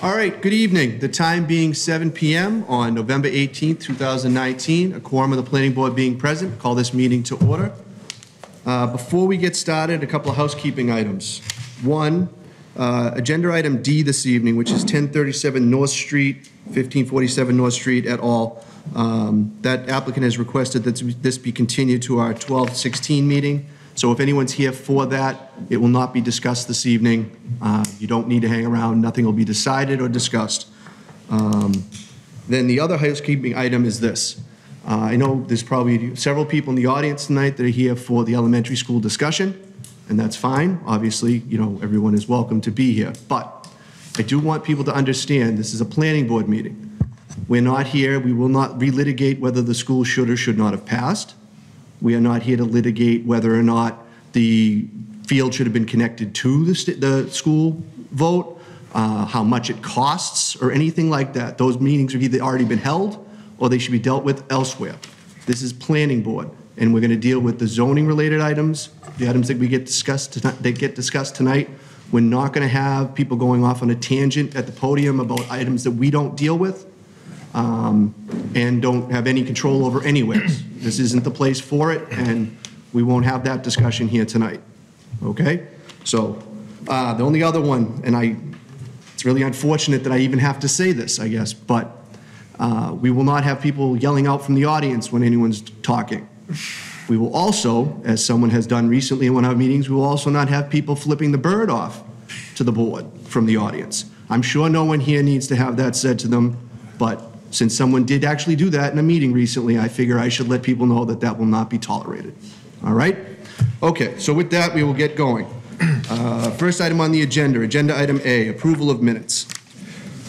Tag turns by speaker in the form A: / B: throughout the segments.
A: All right, good evening. The time being 7 PM on November 18th, 2019, a quorum of the planning board being present, call this meeting to order. Uh, Before we get started, a couple of housekeeping items. One, uh, agenda item D this evening, which is 1037 North Street, 1547 North Street et al. Um, That applicant has requested that this be continued to our 12/16 meeting. So if anyone's here for that, it will not be discussed this evening. Uh, You don't need to hang around, nothing will be decided or discussed. Um, Then the other housekeeping item is this. Uh, I know there's probably several people in the audience tonight that are here for the elementary school discussion, and that's fine. Obviously, you know, everyone is welcome to be here. But I do want people to understand, this is a planning board meeting. We're not here, we will not relitigate whether the school should or should not have passed. We are not here to litigate whether or not the field should have been connected to the, st- the school vote, uh, how much it costs, or anything like that. Those meetings have either already been held, or they should be dealt with elsewhere. This is planning board, and we're going to deal with the zoning-related items, the items that we get discussed, tonight- that get discussed tonight. We're not going to have people going off on a tangent at the podium about items that we don't deal with um, and don't have any control over anyways. This isn't the place for it, and we won't have that discussion here tonight, okay? So, uh, the only other one, and I, it's really unfortunate that I even have to say this, I guess, but uh, we will not have people yelling out from the audience when anyone's talking. We will also, as someone has done recently in one of our meetings, we will also not have people flipping the bird off to the board from the audience. I'm sure no one here needs to have that said to them, but since someone did actually do that in a meeting recently, I figure I should let people know that that will not be tolerated. All right? Okay, so with that, we will get going. Uh, First item on the agenda, Agenda Item A, approval of minutes.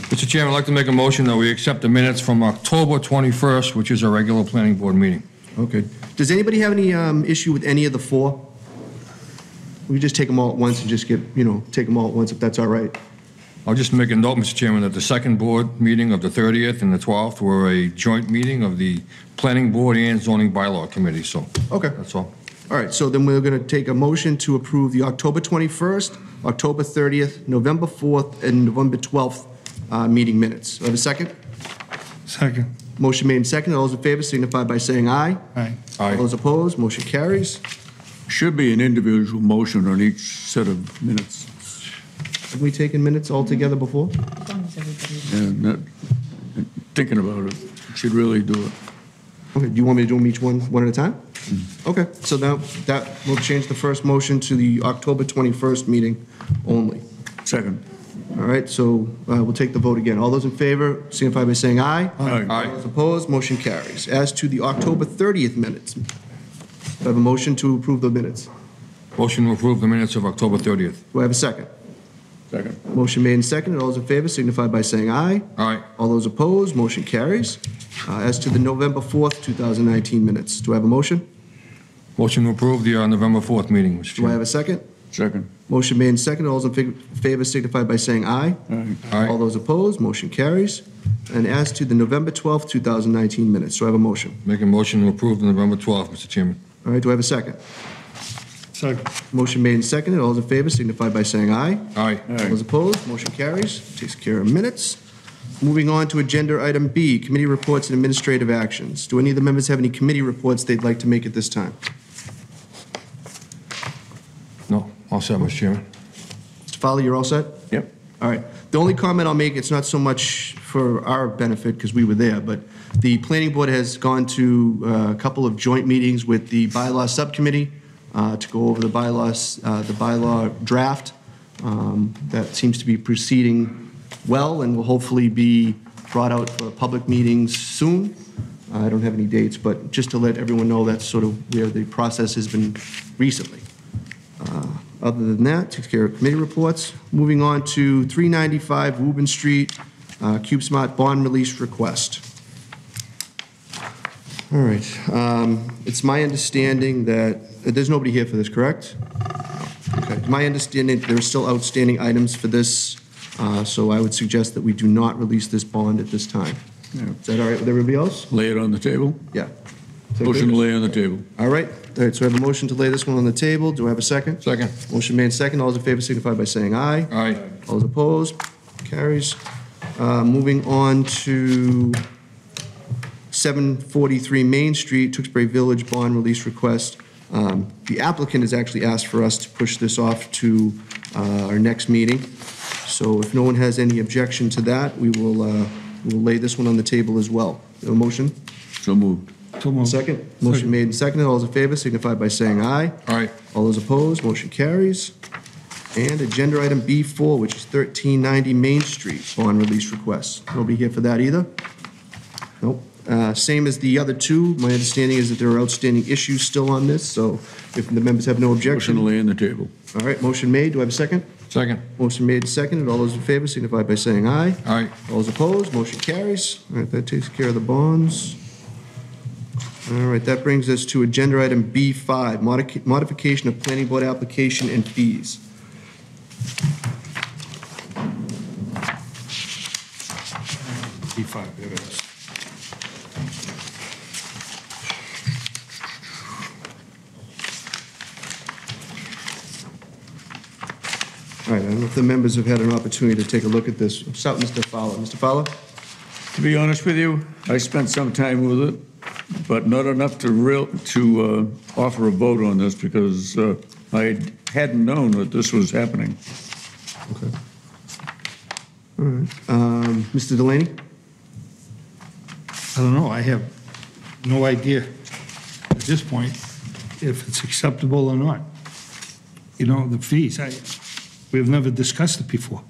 B: Mr. Chairman, I'd like to make a motion that we accept the minutes from October 21st, which is a regular planning board meeting.
A: Okay. Does anybody have any um, issue with any of the four? We just take them all at once and just get, you know, take them all at once if that's all right.
B: I'll just make a note, Mr. Chairman, that the second board meeting of the 30th and the 12th were a joint meeting of the Planning Board and Zoning Bylaw Committee, so
A: Okay.
B: that's all.
A: All right, so then we're going to take a motion to approve the October 21st, October 30th, November 4th, and November 12th uh, meeting minutes. Do I have a second?
C: Second.
A: Motion made and seconded. All those in favor signify by saying aye.
C: Aye.
A: All
B: Aye.
A: those opposed, motion carries.
D: Should be an individual motion on each set of minutes.
A: Have we taken minutes all together before?
E: As long as everybody.
D: And that- thinking about it, should really do it.
A: Okay, do you want me to do them each one, one at a time? Okay, so now that will change the first motion to the October 21st meeting only.
D: Second.
A: All right, so uh, we'll take the vote again. All those in favor signify by saying aye.
D: Aye.
B: Aye.
A: All those opposed, motion carries. As to the October 30th minutes, I have a motion to approve the minutes.
B: Motion to approve the minutes of October 30th.
A: Do I have a second?
D: Second.
A: Motion made and seconded. All those in favor signify by saying aye.
B: Aye.
A: All those opposed, motion carries. Uh, As to the November 4th, 2019 minutes, do I have a motion?
B: Motion to approve the uh, November 4th meeting, Mr.
A: Do I have a second?
D: Second.
A: Motion made and seconded. All those in fig- favor signify by saying aye.
D: Aye.
A: All
B: Aye.
A: those opposed, motion carries. And as to the November 12th, 2019 minutes, do I have a motion?
B: Make a motion to approve the November 12th, Mr. Chairman.
A: All right, do I have a second?
C: Second.
A: Motion made and seconded. All those in favor signify by saying aye.
B: Aye.
A: All those opposed, motion carries. Takes care of minutes. Moving on to agenda item B, committee reports and administrative actions. Do any of the members have any committee reports they'd like to make at this time?
B: No, all set, Mr. Chairman.
A: Mr. Fowler, you're all set?
D: Yep.
A: All right. The only comment I'll make, it's not so much for our benefit, because we were there, but the planning board has gone to uh, a couple of joint meetings with the bylaw subcommittee uh, to go over the bylaws, uh, the bylaw draft. Um, That seems to be proceeding well and will hopefully be brought out for public meetings soon. I don't have any dates, but just to let everyone know, that's sort of where the process has been recently. Uh, Other than that, takes care of committee reports. Moving on to 395 Woburn Street, uh, CubeSmart bond release request. All right, um, it's my understanding that, uh, there's nobody here for this, correct? Okay, my understanding there are still outstanding items for this, uh, so I would suggest that we do not release this bond at this time.
D: Yeah.
A: Is that all right with everybody else?
D: Lay it on the table?
A: Yeah. Is that
D: Motion
A: good?
D: to lay on the table.
A: All right, all right, so I have a motion to lay this one on the table. Do I have a second?
B: Second.
A: Motion made second. All those in favor signify by saying aye.
B: Aye.
A: All those opposed? Carries. Uh, Moving on to 743 Main Street, Tewksbury Village bond release request. Um, The applicant has actually asked for us to push this off to uh, our next meeting. So if no one has any objection to that, we will, uh, we'll lay this one on the table as well. A motion?
D: So moved.
C: So moved.
A: Second? Motion made and seconded. All those in favor signify by saying aye.
B: All right,
A: All those opposed, motion carries. And agenda item B4, which is 1390 Main Street, bond release request. Nobody here for that either? Nope. Uh, Same as the other two, my understanding is that there are outstanding issues still on this, so if the members have no
D: Motion to
A: objection.
D: lay on the table.
A: All right, motion made, do I have a second?
B: second.
A: Motion made and seconded, all those in favor signify by saying aye.
B: All right,
A: All those opposed, motion carries. All right, that takes care of the bonds. All right, that brings us to agenda item B5, modica- modification of planning board application and fees.
C: B5, there
A: All right, I don't know if the members have had an opportunity to take a look at this. What's up, Mr. Fowler? Mr. Fowler?
D: To be honest with you, I spent some time with it, but not enough to real, to uh, offer a vote on this because uh, I hadn't known that this was happening.
A: Okay. All right, um, Mr. Delaney?
C: I don't know, I have no idea at this point if it's acceptable or not. You know, the fees, I, we've never discussed it before.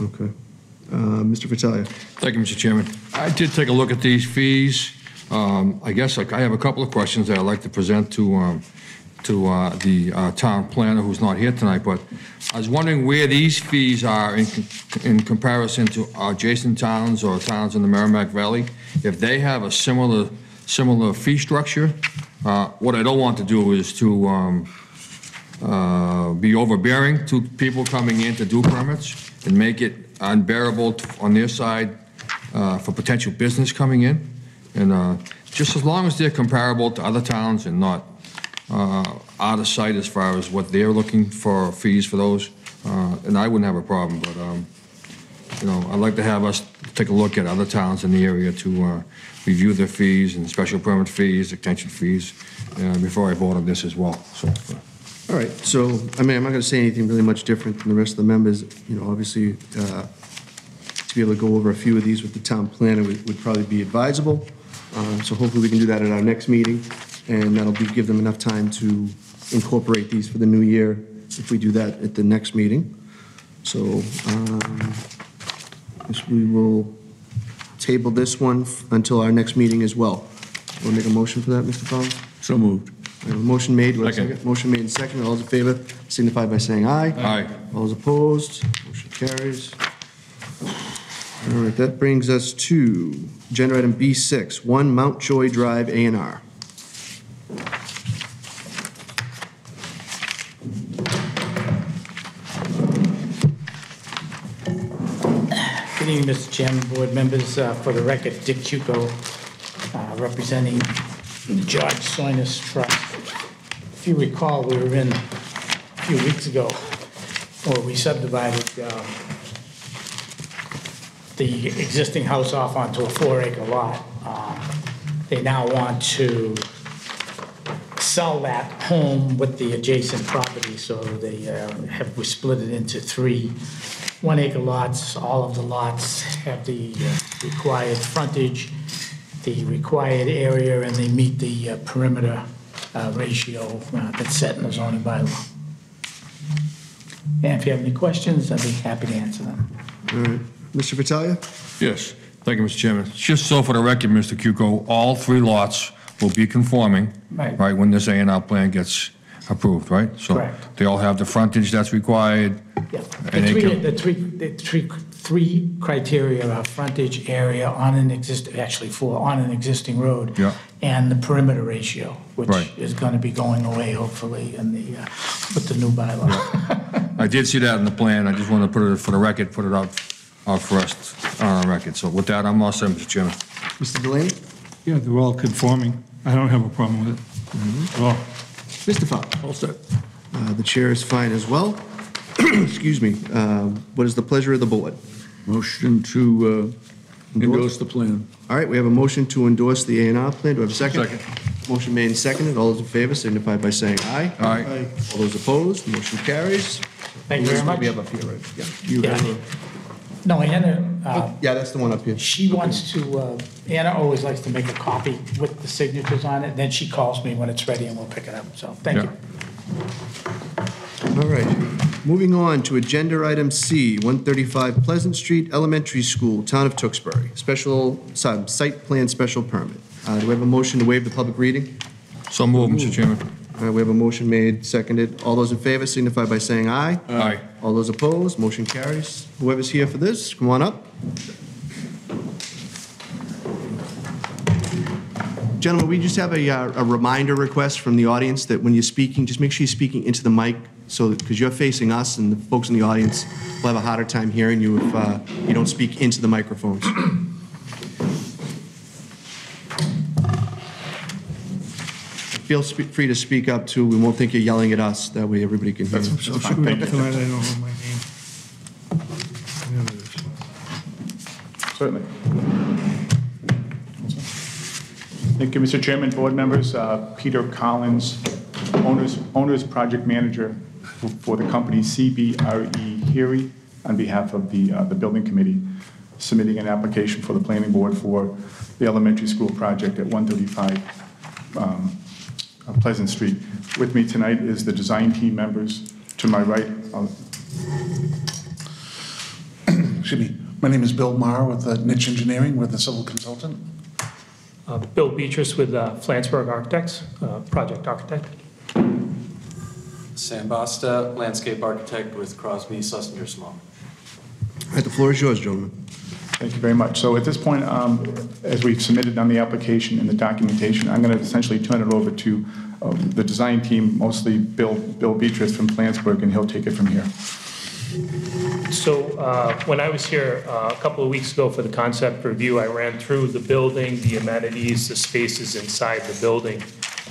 A: Okay. Uh, Mr. Fratelli?
B: thank you, Mr. Chairman. I did take a look at these fees. Um, I guess like, I have a couple of questions that I'd like to present to, um, to uh, the uh, town planner who's not here tonight, but I was wondering where these fees are in in comparison to adjacent towns or towns in the Merrimack Valley. If they have a similar, similar fee structure, uh, what I don't want to do is to um, uh, be overbearing to people coming in to do permits and make it unbearable on their side uh, for potential business coming in. And uh, just as long as they're comparable to other towns and not uh, out of sight as far as what they're looking for fees for those, uh, and I wouldn't have a problem, but, um, you know, I'd like to have us take a look at other towns in the area to uh, review their fees and special permit fees, extension fees, uh, before I vote on this as well, so. uh,
A: All right, so, I mean, I'm not going to say anything really much different than the rest of the members. You know, obviously, uh, to be able to go over a few of these with the town planner would probably be advisable. Um, So hopefully we can do that at our next meeting, and that'll be, give them enough time to incorporate these for the new year if we do that at the next meeting. So, um, guess we will table this one until our next meeting as well. Want to make a motion for that, Mr. Fowler?
D: So moved.
A: I have a Motion made, do I have a
B: Second.
A: second? Motion made and second, all those in favor signify by saying aye.
B: Aye.
A: All those opposed, motion carries. All right, that brings us to agenda item B6, 1 Mount Joy Drive A and R.
E: Good evening, Mr. Chairman, board members. Uh, For the record, Dick Chuko, uh, representing the George Soinus Trust. If you recall, we were in a few weeks ago, where we subdivided um, the existing house off onto a four-acre lot. Um, They now want to sell that home with the adjacent property, so they uh, have, we split it into three one-acre lots. All of the lots have the required frontage, the required area, and they meet the uh, perimeter uh, ratio uh, that's set in the zoning bylaw. And if you have any questions, I'd be happy to answer them.
A: All right, Mr. Fratelli?
B: Yes, thank you, Mr. Chairman. Just so for the record, Mr. Cuco, all three lots will be conforming.
E: Right.
B: Right, when this A and R plan gets approved, right? So
E: Correct.
B: They all have the frontage that's required.
E: Yeah,
B: And
E: the
B: they
E: three,
B: can-
E: the three, the three, three criteria are frontage area on an exist, actually four, on an existing road.
B: Yeah.
E: And the perimeter ratio, which
B: Right.
E: is gonna be going away hopefully in the, uh, with the new bylaw.
B: I did see that in the plan, I just want to put it for the record, put it out, out us on the record. So with that, I'm all set, Mr. Chairman.
A: Mr. Delaney?
C: Yeah, they're all conforming. I don't have a problem with it at all.
A: Mr. Fowler?
D: All set.
A: Uh, The chair is fine as well. Excuse me. Um, What is the pleasure of the board?
D: Motion to uh, endorse the plan.
A: All right, we have a motion to endorse the A and R plan. Do I have a second?
B: Second.
A: Motion made and seconded. All those in favor signify by saying aye.
B: Aye.
A: All those opposed, motion carries.
E: Thank you very much.
A: We have up here, right? Yeah.
D: You
E: Yeah.
D: have a-
E: No, Anna, uh,
A: Yeah, that's the one up here.
E: she wants to, uh, Anna always likes to make a copy with the signatures on it, then she calls me when it's ready and we'll pick it up, so, thank you.
A: All right, moving on to agenda item C, 135 Pleasant Street Elementary School, Town of Tewksbury, special, sorry, site plan special permit. Uh, Do we have a motion to waive the public reading?
B: So moved, Mr. Chairman.
A: Uh, We have a motion made, seconded. All those in favor signify by saying aye.
B: Aye.
A: All those opposed, motion carries. Whoever's here for this, come on up. Gentlemen, we just have a, uh, a reminder request from the audience that when you're speaking, just make sure you're speaking into the mic, so, because you're facing us, and the folks in the audience will have a harder time hearing you if uh, you don't speak into the microphones. Feel spe- free to speak up, too. We won't think you're yelling at us. That way, everybody can hear you.
C: So should we tonight, I don't know my name. Yeah, it is.
F: Certainly. Thank you, Mr. Chairman, board members. Uh, Peter Collins, owners, owners project manager for the company CBRE Heery, on behalf of the, uh, the building committee, submitting an application for the planning board for the elementary school project at 135 um, uh, Pleasant Street. With me tonight is the design team members. To my right, uh,
G: Excuse me. My name is Bill Marr with uh, Nitsch Engineering. We're the civil consultant.
H: Uh, Bill Beatrice with uh, Flansburgh Architects, uh, project architect.
I: Sam Basta, landscape architect with Crosby, Schlessinger Small.
A: All right, the floor is yours, gentlemen.
F: Thank you very much. So at this point, um, as we've submitted on the application and the documentation, I'm going to essentially turn it over to um, the design team, mostly Bill Bill Beatrice from Flansburgh, and he'll take it from here.
H: So uh, when I was here uh, a couple of weeks ago for the concept review, I ran through the building, the amenities, the spaces inside the building.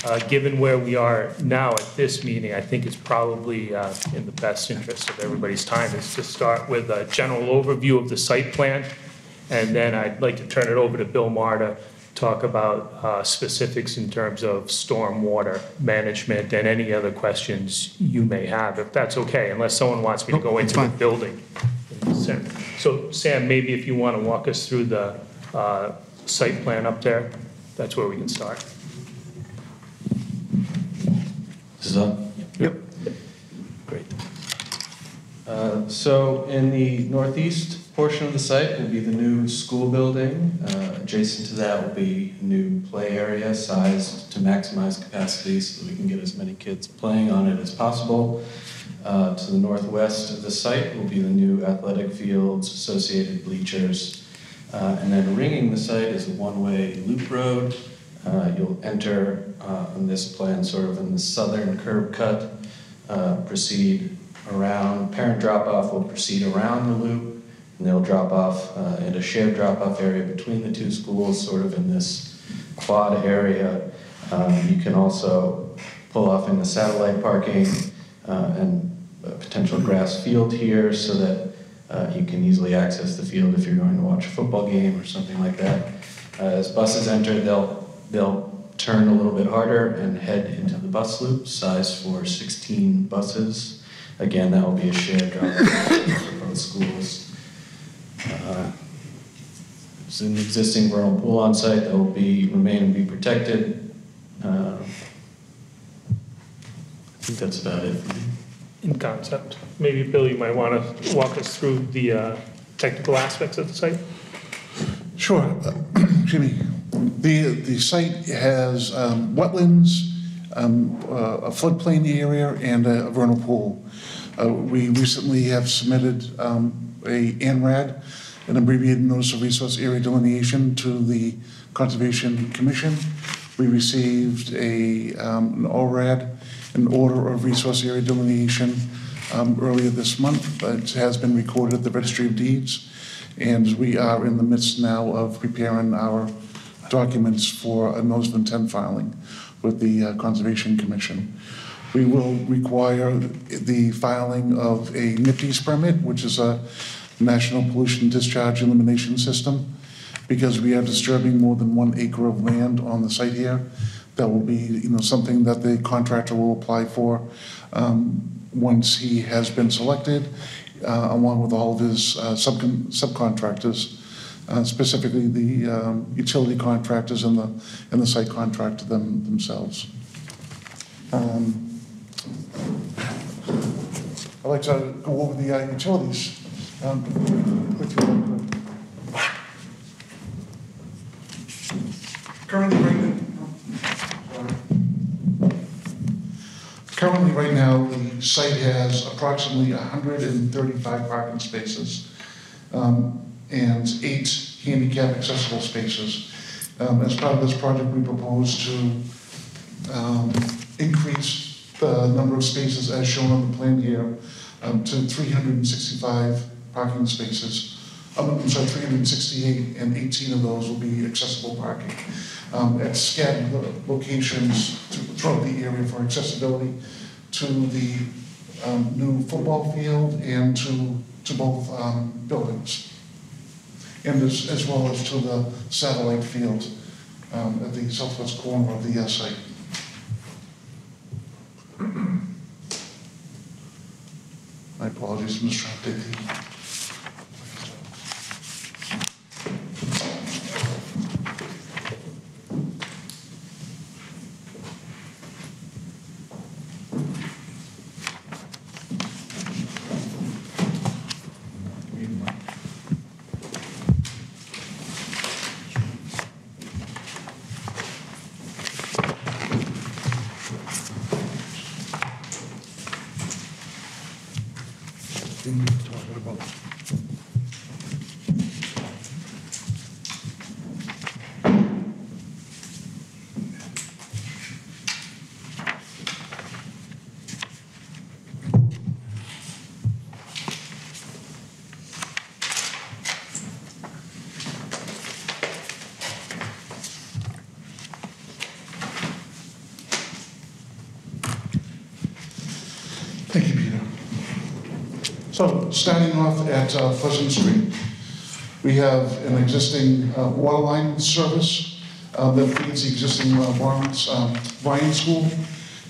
H: Uh, Given where we are now at this meeting, I think it's probably uh, in the best interest of everybody's time is to start with a general overview of the site plan, and then I'd like to turn it over to Bill Maher to talk about uh, specifics in terms of stormwater management and any other questions you may have, if that's okay, unless someone wants me to go
A: Nope, it's
H: into the
A: fine.
H: building. So Sam, maybe if you want to walk us through the uh, site plan up there, that's where we can start.
I: This is on?
A: Yep.
I: Great. Uh, So in the northeast portion of the site will be the new school building. Uh, Adjacent to that will be a new play area sized to maximize capacity so that we can get as many kids playing on it as possible. Uh, To the northwest of the site will be the new athletic fields, associated bleachers. Uh, And then ringing the site is a one-way loop road. Uh, You'll enter uh, on this plan sort of in the southern curb cut, uh, proceed around, parent drop-off will proceed around the loop, and they'll drop off uh, at a shared drop-off area between the two schools, sort of in this quad area. Um, You can also pull off in the satellite parking uh, and a potential grass field here so that uh, you can easily access the field if you're going to watch a football game or something like that. As buses enter, they'll, they'll turn a little bit harder and head into the bus loop, size for 16 buses. Again, that will be a shared drop-off for both schools. Uh, There's an existing vernal pool on site that will be, remain and be protected. Uh, I think that's about it.
H: In concept, maybe Bill, you might want to walk us through the uh, technical aspects of the site?
G: Sure. Uh, Excuse me. The, the site has um, wetlands, um, uh, a floodplain area, and a vernal pool. Uh, We recently have submitted um, a ANRAD, an abbreviated Notice of Resource Area Delineation, to the Conservation Commission. We received a, um, an ORAD, an Order of Resource Area Delineation, um, earlier this month. It has been recorded at the Registry of Deeds, and we are in the midst now of preparing our documents for a notice of intent filing with the uh, Conservation Commission. We will require the filing of a NPDES permit, which is a National Pollution Discharge Elimination System. Because we are disturbing more than one acre of land on the site here, that will be, you know, something that the contractor will apply for um, once he has been selected, uh, along with all of his uh, subcon- subcontractors, uh, specifically the um, utility contractors and the, and the site contractor them- themselves. Um, I'd like to go over the uh, utilities. um. Currently, right now, currently, right now, the site has approximately 135 parking spaces um, and eight handicap accessible spaces. Um, As part of this project, we propose to um, increase the number of spaces as shown on the plan here um, to 365 parking spaces. Um, I'm sorry, 368, and 18 of those will be accessible parking um, at scattered lo- locations throughout the area for accessibility to the um, new football field and to, to both buildings. And as, well as to the satellite field um, at the southwest corner of the uh, site. My apologies, I'm just starting off at uh, Pleasant Street, we have an existing uh, water line service uh, that feeds the existing uh, Lawrence um, School.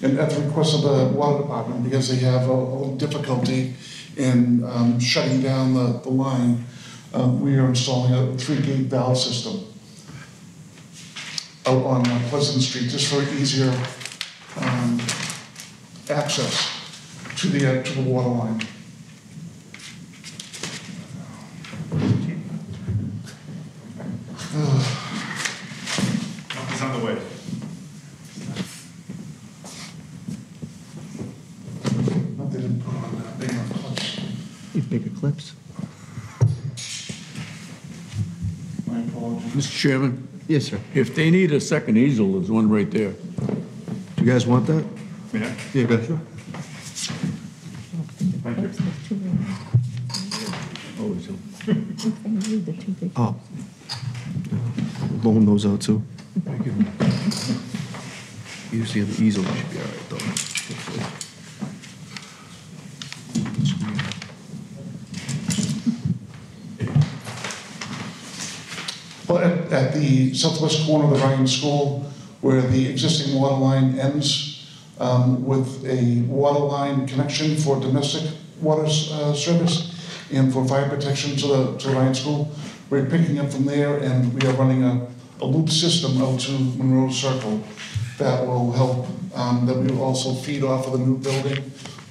G: And at the request of the water department, because they have a a difficulty in um, shutting down the the line, uh, we are installing a three-gate valve system out on uh, Pleasant Street, just for easier um, access to the, uh, to the water line.
F: It's on the way.
G: Not they didn't put on that big enough clips.
A: Need bigger clips?
G: My apologies.
D: Mr. Chairman,
A: Yes, sir.
D: if they need a second easel, there's one right there.
A: Do you guys want that?
F: Yeah,
A: Yeah, go ahead.
F: thank you.
D: Oh, so-
A: Oh. Loan those out too. Thank you. Usually the easel should be all right though. hopefully.
G: Well, at, the southwest corner of the Ryan School, where the existing water line ends um, with a water line connection for domestic water uh, service and for fire protection to the, to Ryan School, we're picking up from there and we are running a, a loop system out to Monroe Circle that will help, um, that we will also feed off of the new building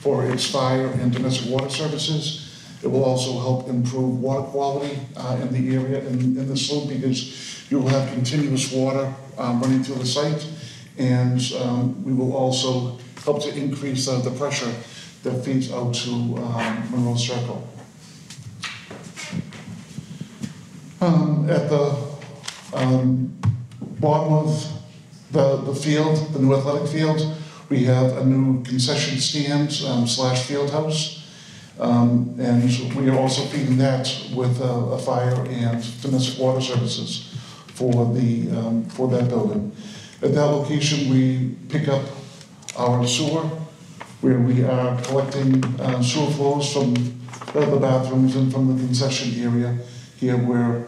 G: for its fire and domestic water services. It will also help improve water quality uh, in the area, in, in the slope, because you will have continuous water um, running through the site. And um, we will also help to increase uh, the pressure that feeds out to um, Monroe Circle. Um, At the um, bottom of the, the field, the new athletic field, we have a new concession stand um, slash field house. Um, And we are also feeding that with a a fire and domestic water services for the, um, for that building. At that location, we pick up our sewer, where we are collecting uh, sewer flows from the bathrooms and from the concession area here. We're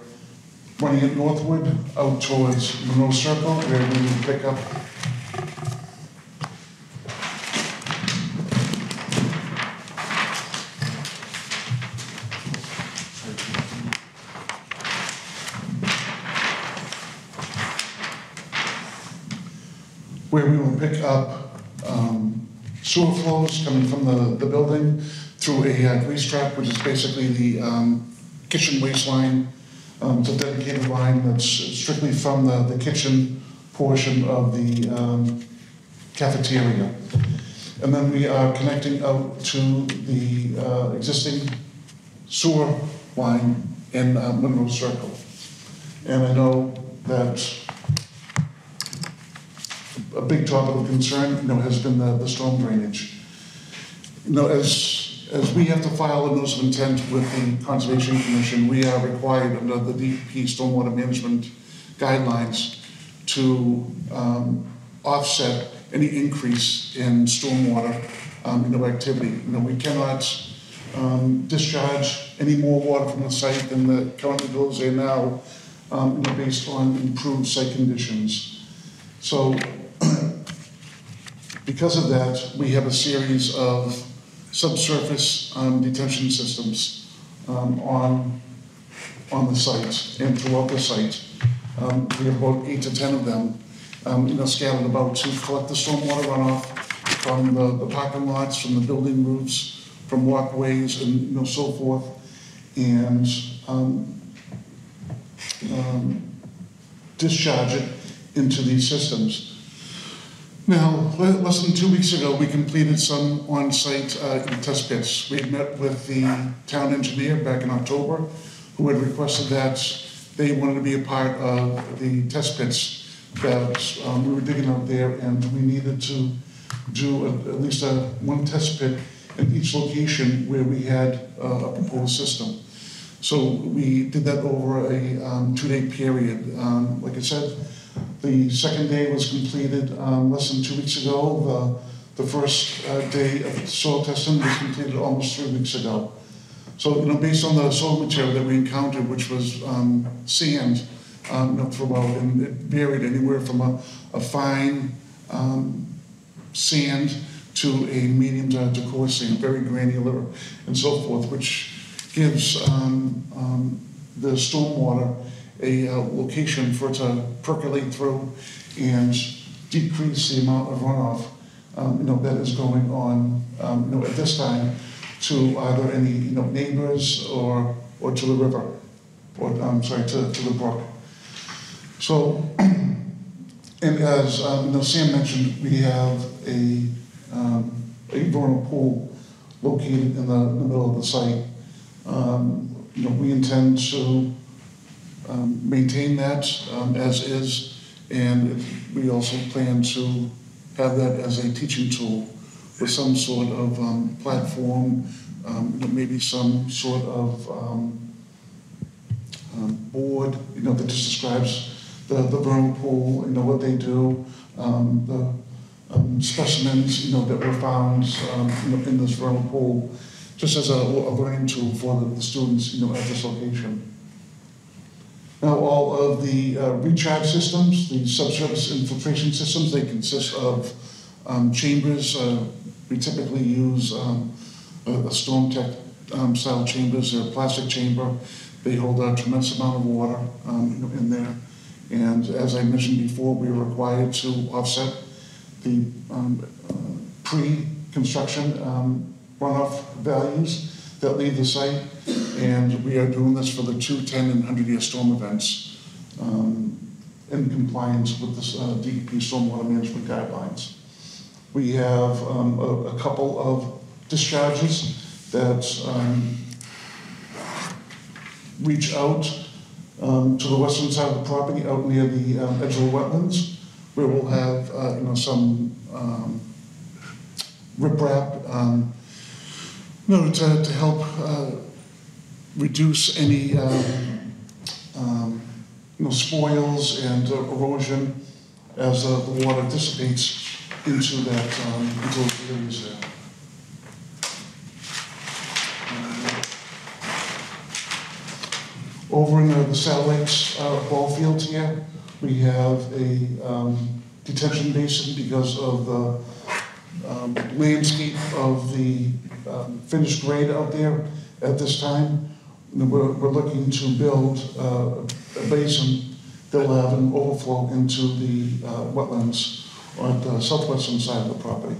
G: running it northward out towards Monroe Circle where we pick up where we will pick up um, sewer flows coming from the, the building through a uh, grease trap, which is basically the um, kitchen waste line. Um, It's a dedicated line that's strictly from the, the kitchen portion of the um, cafeteria. And then we are connecting out to the uh, existing sewer line in uh, Monroe Circle. And I know that a big topic of concern, you know, has been the, the storm drainage. You know, as, as we have to file a notice of intent with the Conservation Commission, we are required under the DEP stormwater management guidelines to, um, offset any increase in stormwater, um, you know, activity. You know, we cannot, um, discharge any more water from the site than the currently goes there now, um, you know, based on improved site conditions. So because of that, we have a series of subsurface um, detention systems um, on, on the site and throughout the site. Um, We have about eight to 10 of them, um, you know, scattered about to collect the stormwater runoff from the the parking lots, from the building roofs, from walkways and, you know, so forth. And um, um, discharge it into these systems. Now, less than two weeks ago, we completed some on-site uh, test pits. We met with the town engineer back in October, who had requested that they wanted to be a part of the test pits that um, we were digging out there, and we needed to do a- at least a, one test pit in each location where we had uh, a proposed system. So we did that over a um, two-day period. Um, Like I said, the second day was completed um, less than two weeks ago. The, the first uh, day of soil testing was completed almost three weeks ago. So, you know, based on the soil material that we encountered, which was um, sand um, throughout, and it varied anywhere from a, a fine um, sand to a medium to, to coarse sand, very granular and so forth, which gives um, um, the stormwater a uh, location for it to percolate through and decrease the amount of runoff, um, you know, that is going on, um, you know, at this time to either any, you know, neighbors or, or to the river, or, I'm sorry, to, to the brook. So, and as, um, you know, Sam mentioned, we have a, um, a vernal pool located in the, in the middle of the site. Um, you know, we intend to, um, maintain that, um, as is, and we also plan to have that as a teaching tool with some sort of, um, platform, um, you know, maybe some sort of, um, um, board, you know, that just describes the, the vernal pool, you know, what they do, um, the um, specimens, you know, that were found, in this vernal pool, just as a, a learning tool for the, the students, you know, at this location. Now, all of the uh, recharge systems, the subsurface infiltration systems, they consist of um, chambers. Uh, we typically use um, a, a StormTech um, style chambers. They're a plastic chamber. They hold a tremendous amount of water um, in there. And as I mentioned before, we are required to offset the um, uh, pre-construction um, runoff values that leave the site. And we are doing this for the two, 10, and 100-year storm events um, in compliance with the uh, DEP stormwater management guidelines. We have um, a a couple of discharges that um, reach out um, to the western side of the property, out near the um, edge of the wetlands, where we'll have, uh, you know, some um, riprap, um, know, to, to help uh, reduce any, um, um, you know, spoils and uh, erosion as uh, the water dissipates into that, um, into those areas there. Uh, Over in the the satellites uh, ball fields here, we have a um, detention basin because of the um, landscape of the um, finished grade out there at this time. We're, we're looking to build uh, a basin that will have an overflow into the uh, wetlands on the southwestern side of the property.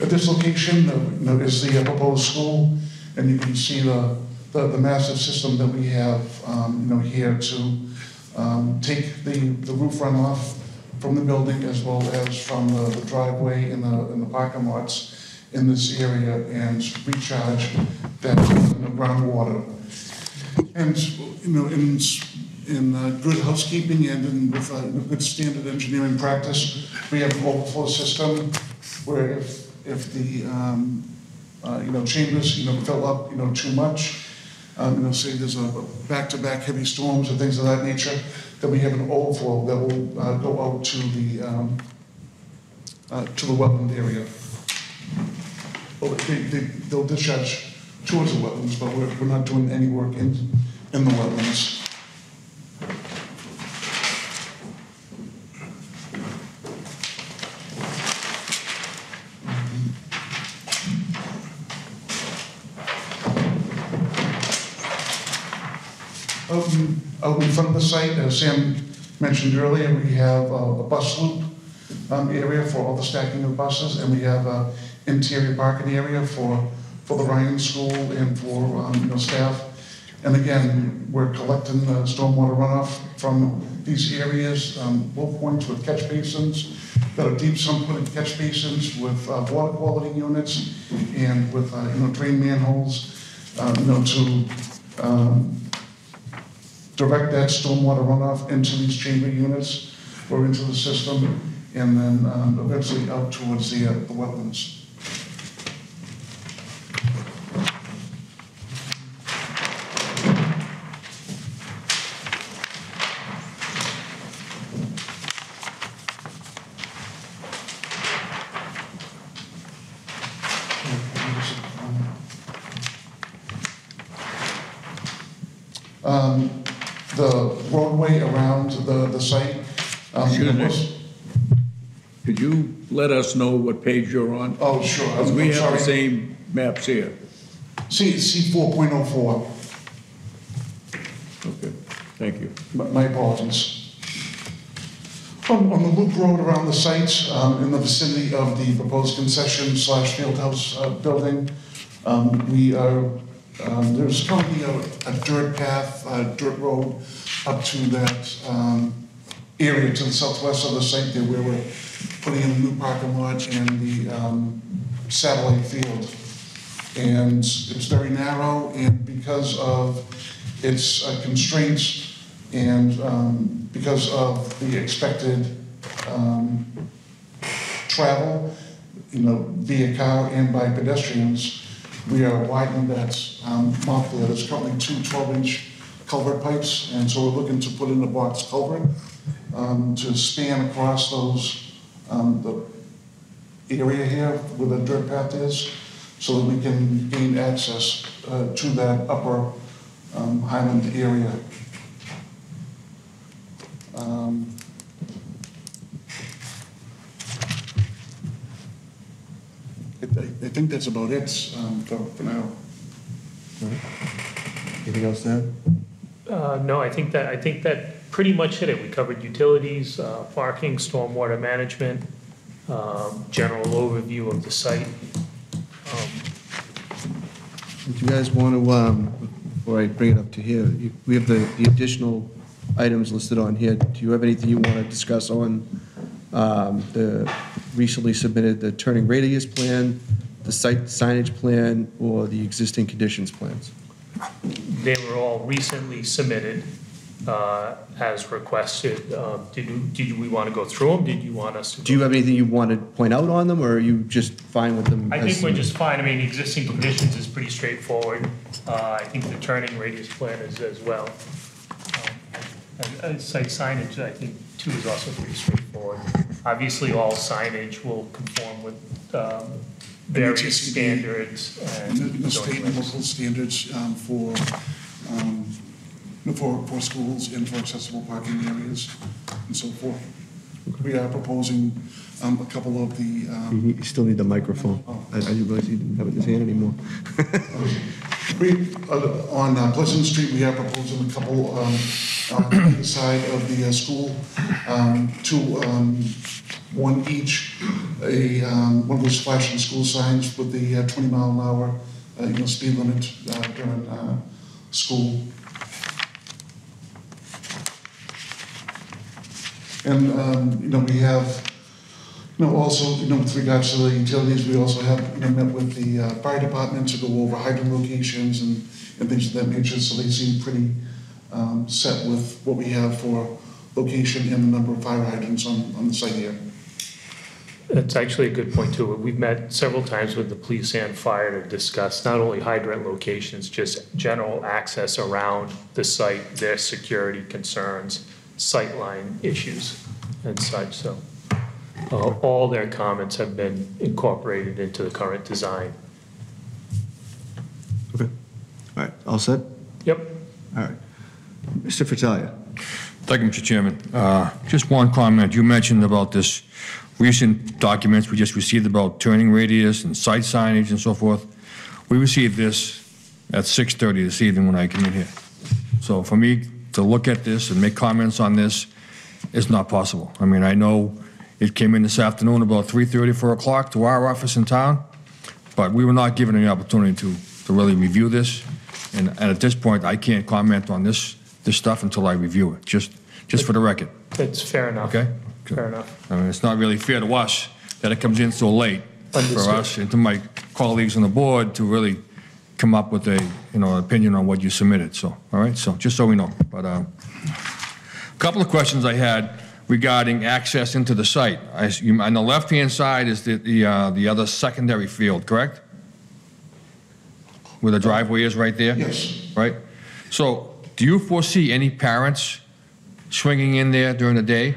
G: At this location, uh, is the proposed school, and you can see the, the the massive system that we have, um, you know, here to um, take the, the roof runoff from the building as well as from the the driveway in the, in the parking lots in this area and recharge that groundwater. And, you know, in, in uh, good housekeeping and in with uh, good standard engineering practice, we have an overflow system where if, if the, um, uh, you know, chambers, you know, fill up, you know, too much, um, you know, say there's a back-to-back heavy storms and things of that nature, then we have an overflow that will uh, go out to the, um, uh, to the wetland area. Well, they, they, they'll discharge towards the wetlands, but we're, we're not doing any work in, in the wetlands. In, out in front of the site, as Sam mentioned earlier, we have a a bus loop um, area for all the stacking of buses, and we have an interior parking area for, for the Ryan School and for, um, you know, staff. And again, we're collecting the stormwater runoff from these areas, um, low points with catch basins that are deep sump hooded catch basins with uh, water quality units and with, uh, you know, drain manholes, uh, you know, to um, direct that stormwater runoff into these chamber units or into the system, and then um, eventually out towards the uh, the wetlands. Um, The roadway around the, the site. Was-
D: Could you let us know what page you're on?
G: Oh, sure. I'm-
D: Because we
G: I'm
D: have the
G: sorry.
D: same maps here.
G: C, C four point oh four,
D: Okay, thank you.
G: my apologies. On, on the loop road around the site, um, in the vicinity of the proposed concession slash field house, uh, building, um, we are, um, there's currently a, a dirt path, a dirt road up to that, um, area to the southwest of the site there where we're putting in the new parking lot and the, um, satellite field. and it's very narrow, and because of its uh, constraints and um, because of the expected um, travel, you know, via car and by pedestrians, we are widening that um, mouth there. There's currently two 12-inch culvert pipes, and so we're looking to put in a box culvert um, to span across those, um, the area here where the dirt path is, so that we can gain access uh, to that upper um, Highland area. Um, I I think that's about it um, for for now.
A: Anything else there?
H: Uh, No, I think that, I think that pretty much hit it. We covered utilities, uh, parking, stormwater management, um, general overview of the site. Um,
A: Do you guys want to, um, before I bring it up to here, you- we have the the additional items listed on here. Do you have anything you want to discuss on um, the recently submitted, the turning radius plan, the site signage plan, or the existing conditions plans?
H: They were all recently submitted uh, as requested. Um, Did you, did we want to go through them? Did you want us to?
A: Do you have anything you want to point out on them, or are you just fine with them?
H: I
A: as
H: think we're just fine. I mean, existing conditions is pretty straightforward. Uh, I think the turning radius plan is as well. Um, And and site signage, I think, two is also pretty straightforward. Obviously, all signage will conform with um, various standards and
G: And the- the state
H: zoning
G: and
H: regs.
G: local standards um, for, um, for, for schools and for accessible parking areas and so forth. We are proposing um, a couple of the, um,
A: You still need the microphone. I I didn't realize you didn't have it in his hand anymore.
G: we, uh, on uh, Pleasant Street, we are proposing a couple um, on either side of the uh, school, um, two, um, one each, a, um, one of those flashing school signs with the uh, 20 mile an hour, uh, you know, speed limit uh, during uh, school. And, um, you know, we have, you know, also, you know, with regards to the utilities, we also have, you know, met with the uh, fire department to go over hydrant locations and, and things of that nature, so they seem pretty um, set with what we have for location and the number of fire hydrants on, on the site here.
H: That's actually a good point, too. We've met several times with the police and fire to discuss not only hydrant locations, just general access around the site, their security concerns, sightline issues and such, so. uh, All their comments have been incorporated into the current design.
A: Okay. All right, all set?
H: Yep.
A: All right. Mr. Fratelli?
B: Thank you, Mr. Chairman. Uh, Just one comment. You mentioned about this recent documents we just received about turning radius and site signage and so forth. We received this at 6:30 this evening when I came in here. So for me to look at this and make comments on this is not possible. I mean, I know it came in this afternoon about 3:30, 4 o'clock to our office in town, but we were not given any opportunity to, to really review this. And and at this point, I can't comment on this, this stuff until I review it, just, just for the record,
H: It's fair enough.
B: okay?
H: Fair enough.
B: I mean, it's not really fair to us that it comes in so late for
H: Understood.
B: us and to my colleagues on the board to really come up with a, you know, opinion on what you submitted, so, all right? So, just so we know. But, um, a couple of questions I had regarding access into the site. I s- you- On the left-hand side is the, the, uh, the other secondary field, correct? Where the driveway is right there?
G: Yes.
B: Right? So, do you foresee any parents swinging in there during the day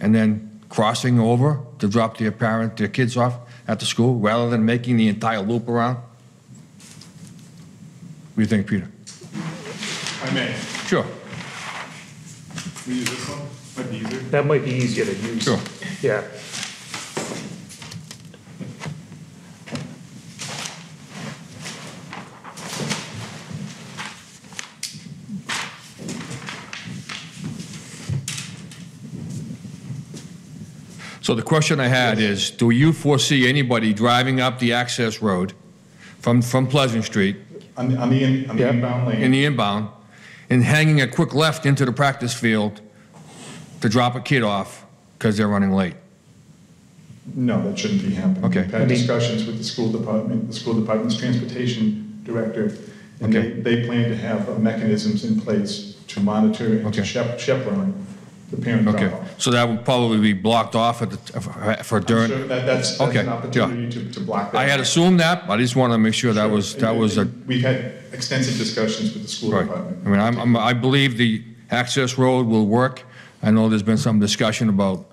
B: and then crossing over to drop their parent, their kids off at the school, rather than making the entire loop around? What do you think, Peter?
F: I may.
B: Sure,
F: We use this one? Might be easier.
H: That might be easier to use.
B: Sure.
H: Yeah.
B: So the question I had is, do you foresee anybody driving up the access road from, from Pleasant Street
F: On the, on the in- on the
H: Yeah.
F: inbound lane.
B: in the inbound and hanging a quick left into the practice field to drop a kid off because they're running late?
F: No, that shouldn't be happening.
B: Okay.
F: We've had discussions with the school department, the school department's transportation director, and they,
B: Okay.
F: they plan to have uh, mechanisms in place to monitor and to
B: Okay.
F: shep- chaperone the parent
B: Okay,
F: drop-off.
B: so that would probably be blocked off at the, for during,
F: that, that's, that's
B: Okay,
F: an
B: yeah.
F: opportunity to, to block that.
B: I had assumed that, but I just wanted to make sure that was, that was a,
F: We've had extensive discussions with the school
B: right.
F: department.
B: I mean, I'm, I'm- I believe the access road will work. I know there's been some discussion about,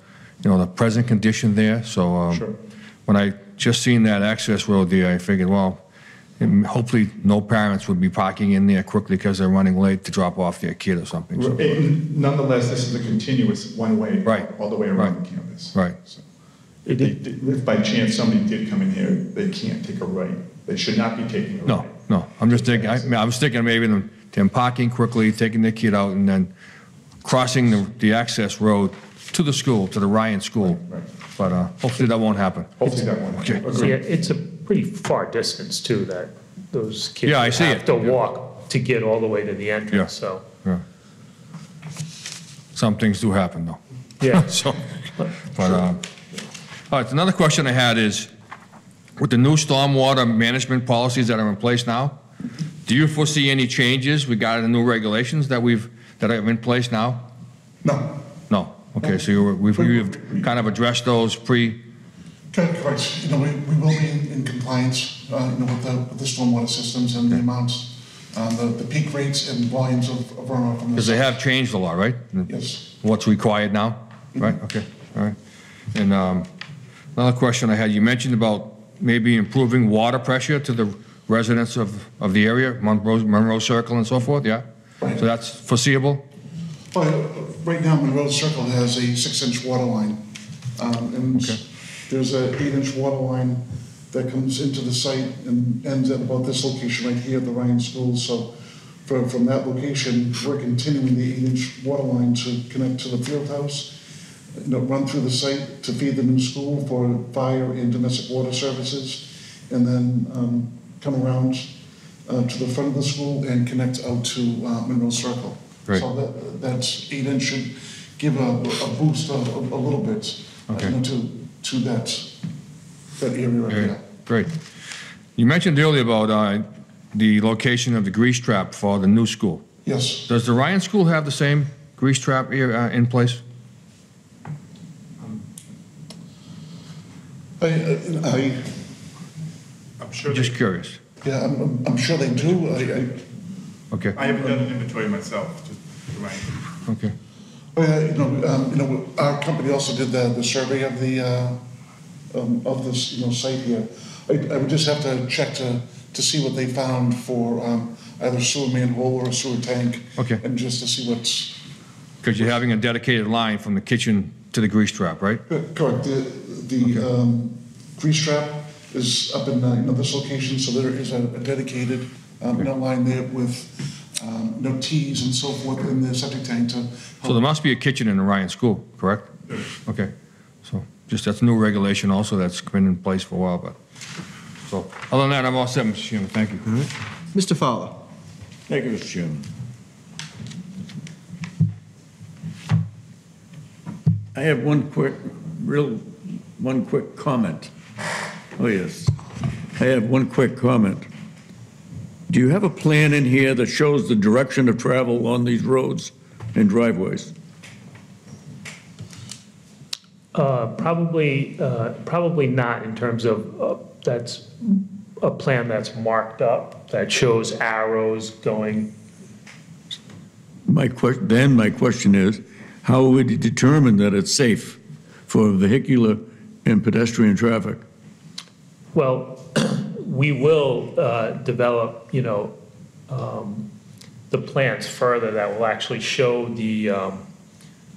B: you know, the present condition there, so. um,
F: Sure.
B: When I just seen that access road there, I figured, well, and hopefully no parents would be parking in there quickly because they're running late to drop off their kid or something. so-
F: And Nonetheless, this is a continuous one-way.
B: Right.
F: All the way around
B: Right.
F: the campus.
B: Right.
F: So If they, if by chance somebody did come in here, they can't take a right. They should not be taking a right.
B: No, no, I'm just thinking, I mean, I was thinking maybe them, them parking quickly, taking their kid out, and then crossing the, the access road to the school, to the Ryan School.
F: Right.
B: But uh, hopefully that won't happen.
F: Hopefully that won't.
B: Okay.
F: Agreed.
H: See, it's a pretty far distance too, that those kids
B: Yeah, I see
H: have
B: it.
H: to
B: Yeah.
H: walk to get all the way to the
B: Yeah.
H: entrance, so,
B: Yeah. Some things do happen, though.
H: yeah.
B: So, but, um, all right, another question I had is, with the new stormwater management policies that are in place now, do you foresee any changes regarding the new regulations that we've, that are in place now?
G: No,
B: No, okay, so you were- we've, we've kind of addressed those pre,
G: correct, correct. You know, we, we will be in in compliance, uh, you know, with the, with the stormwater systems and the amounts, uh, the, the peak rates and volumes of of runoff from the.
B: because they have changed a lot, right?
G: Yes,
B: What's required now? right? Okay, all right. And um, another question I had, you mentioned about maybe improving water pressure to the residents of, of the area, Monroe, Monroe Circle and so forth, yeah?
G: Right.
B: So that's foreseeable?
G: Well, right now, Monroe Circle has a six-inch water line. um, And
B: Okay.
G: there's an eight-inch water line that comes into the site and ends at about this location right here at the Ryan School. So from, from that location, we're continuing the eight-inch water line to connect to the field house, you know, run through the site to feed the new school for fire and domestic water services, and then um, come around uh, to the front of the school and connect out to uh, Monroe Circle.
B: Great.
G: So that, that eight inch should give a, a boost a, a little bit, uh, you know, to, to that, that area right
B: Great, You mentioned earlier about uh, the location of the grease trap for the new school.
G: Yes,
B: Does the Ryan School have the same grease trap here, uh, in place?
G: I, I,
F: I'm sure,
B: Just curious.
G: yeah, I'm- I'm, I'm sure they do, I, I,
B: Okay,
F: I haven't done an inventory myself, just, right.
B: okay.
G: Oh, yeah, you know, um, you know, our company also did the, the survey of the, uh, um, of this, you know, site here. I, I would just have to check to, to see what they found for, um, either sewer manhole or a sewer tank.
B: Okay.
G: And just to see what's,
B: Because you're having a dedicated line from the kitchen to the grease trap, right?
G: correct, the, the, um, grease trap is up in, uh, you know, this location, so there is a a dedicated, um, know, line there with, um, know, Ts and so forth in the septic tank to.
B: So there must be a kitchen in Orion School, correct? Okay, so just, that's new regulation also that's been in place for a while, but, so, other than that, I'm all set, Mr. Chairman, thank you.
A: Mr. Fowler?
D: Thank you, Mr. Chairman. I have one quick, real, one quick comment. Oh, yes. I have one quick comment. Do you have a plan in here that shows the direction of travel on these roads and driveways?
H: Uh, Probably, uh, probably not in terms of, uh, that's a plan that's marked up, that shows arrows going.
D: My question, then my question is, how would you determine that it's safe for vehicular and pedestrian traffic?
H: Well, we will uh, develop, you know, um, the plans further that will actually show the um,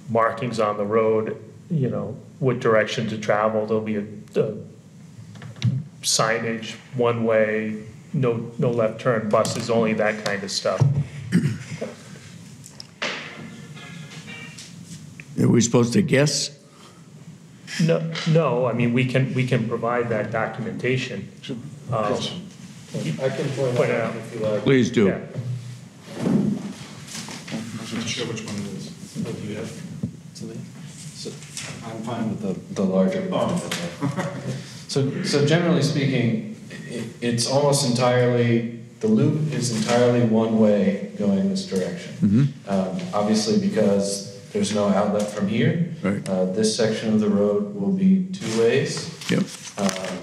H: markings on the road, you know, what direction to travel. There'll be a a signage, one way, no, no left turn buses, only that kind of stuff.
D: Are we supposed to guess?
H: No, no, I mean, we can, we can provide that documentation. Um,
I: I can point
H: Point
I: it
H: it
I: out
H: out.
I: if you like.
D: Please do.
H: yeah.
F: I'm not sure which one it is.
I: Oh, do you have something? So, I'm fine with the, the larger. So, so generally speaking, i it's almost entirely, the loop is entirely one way going this direction. Um, Obviously, because there's no outlet from here.
D: Right.
I: Uh, this section of the road will be two ways.
D: Yep.
I: Um,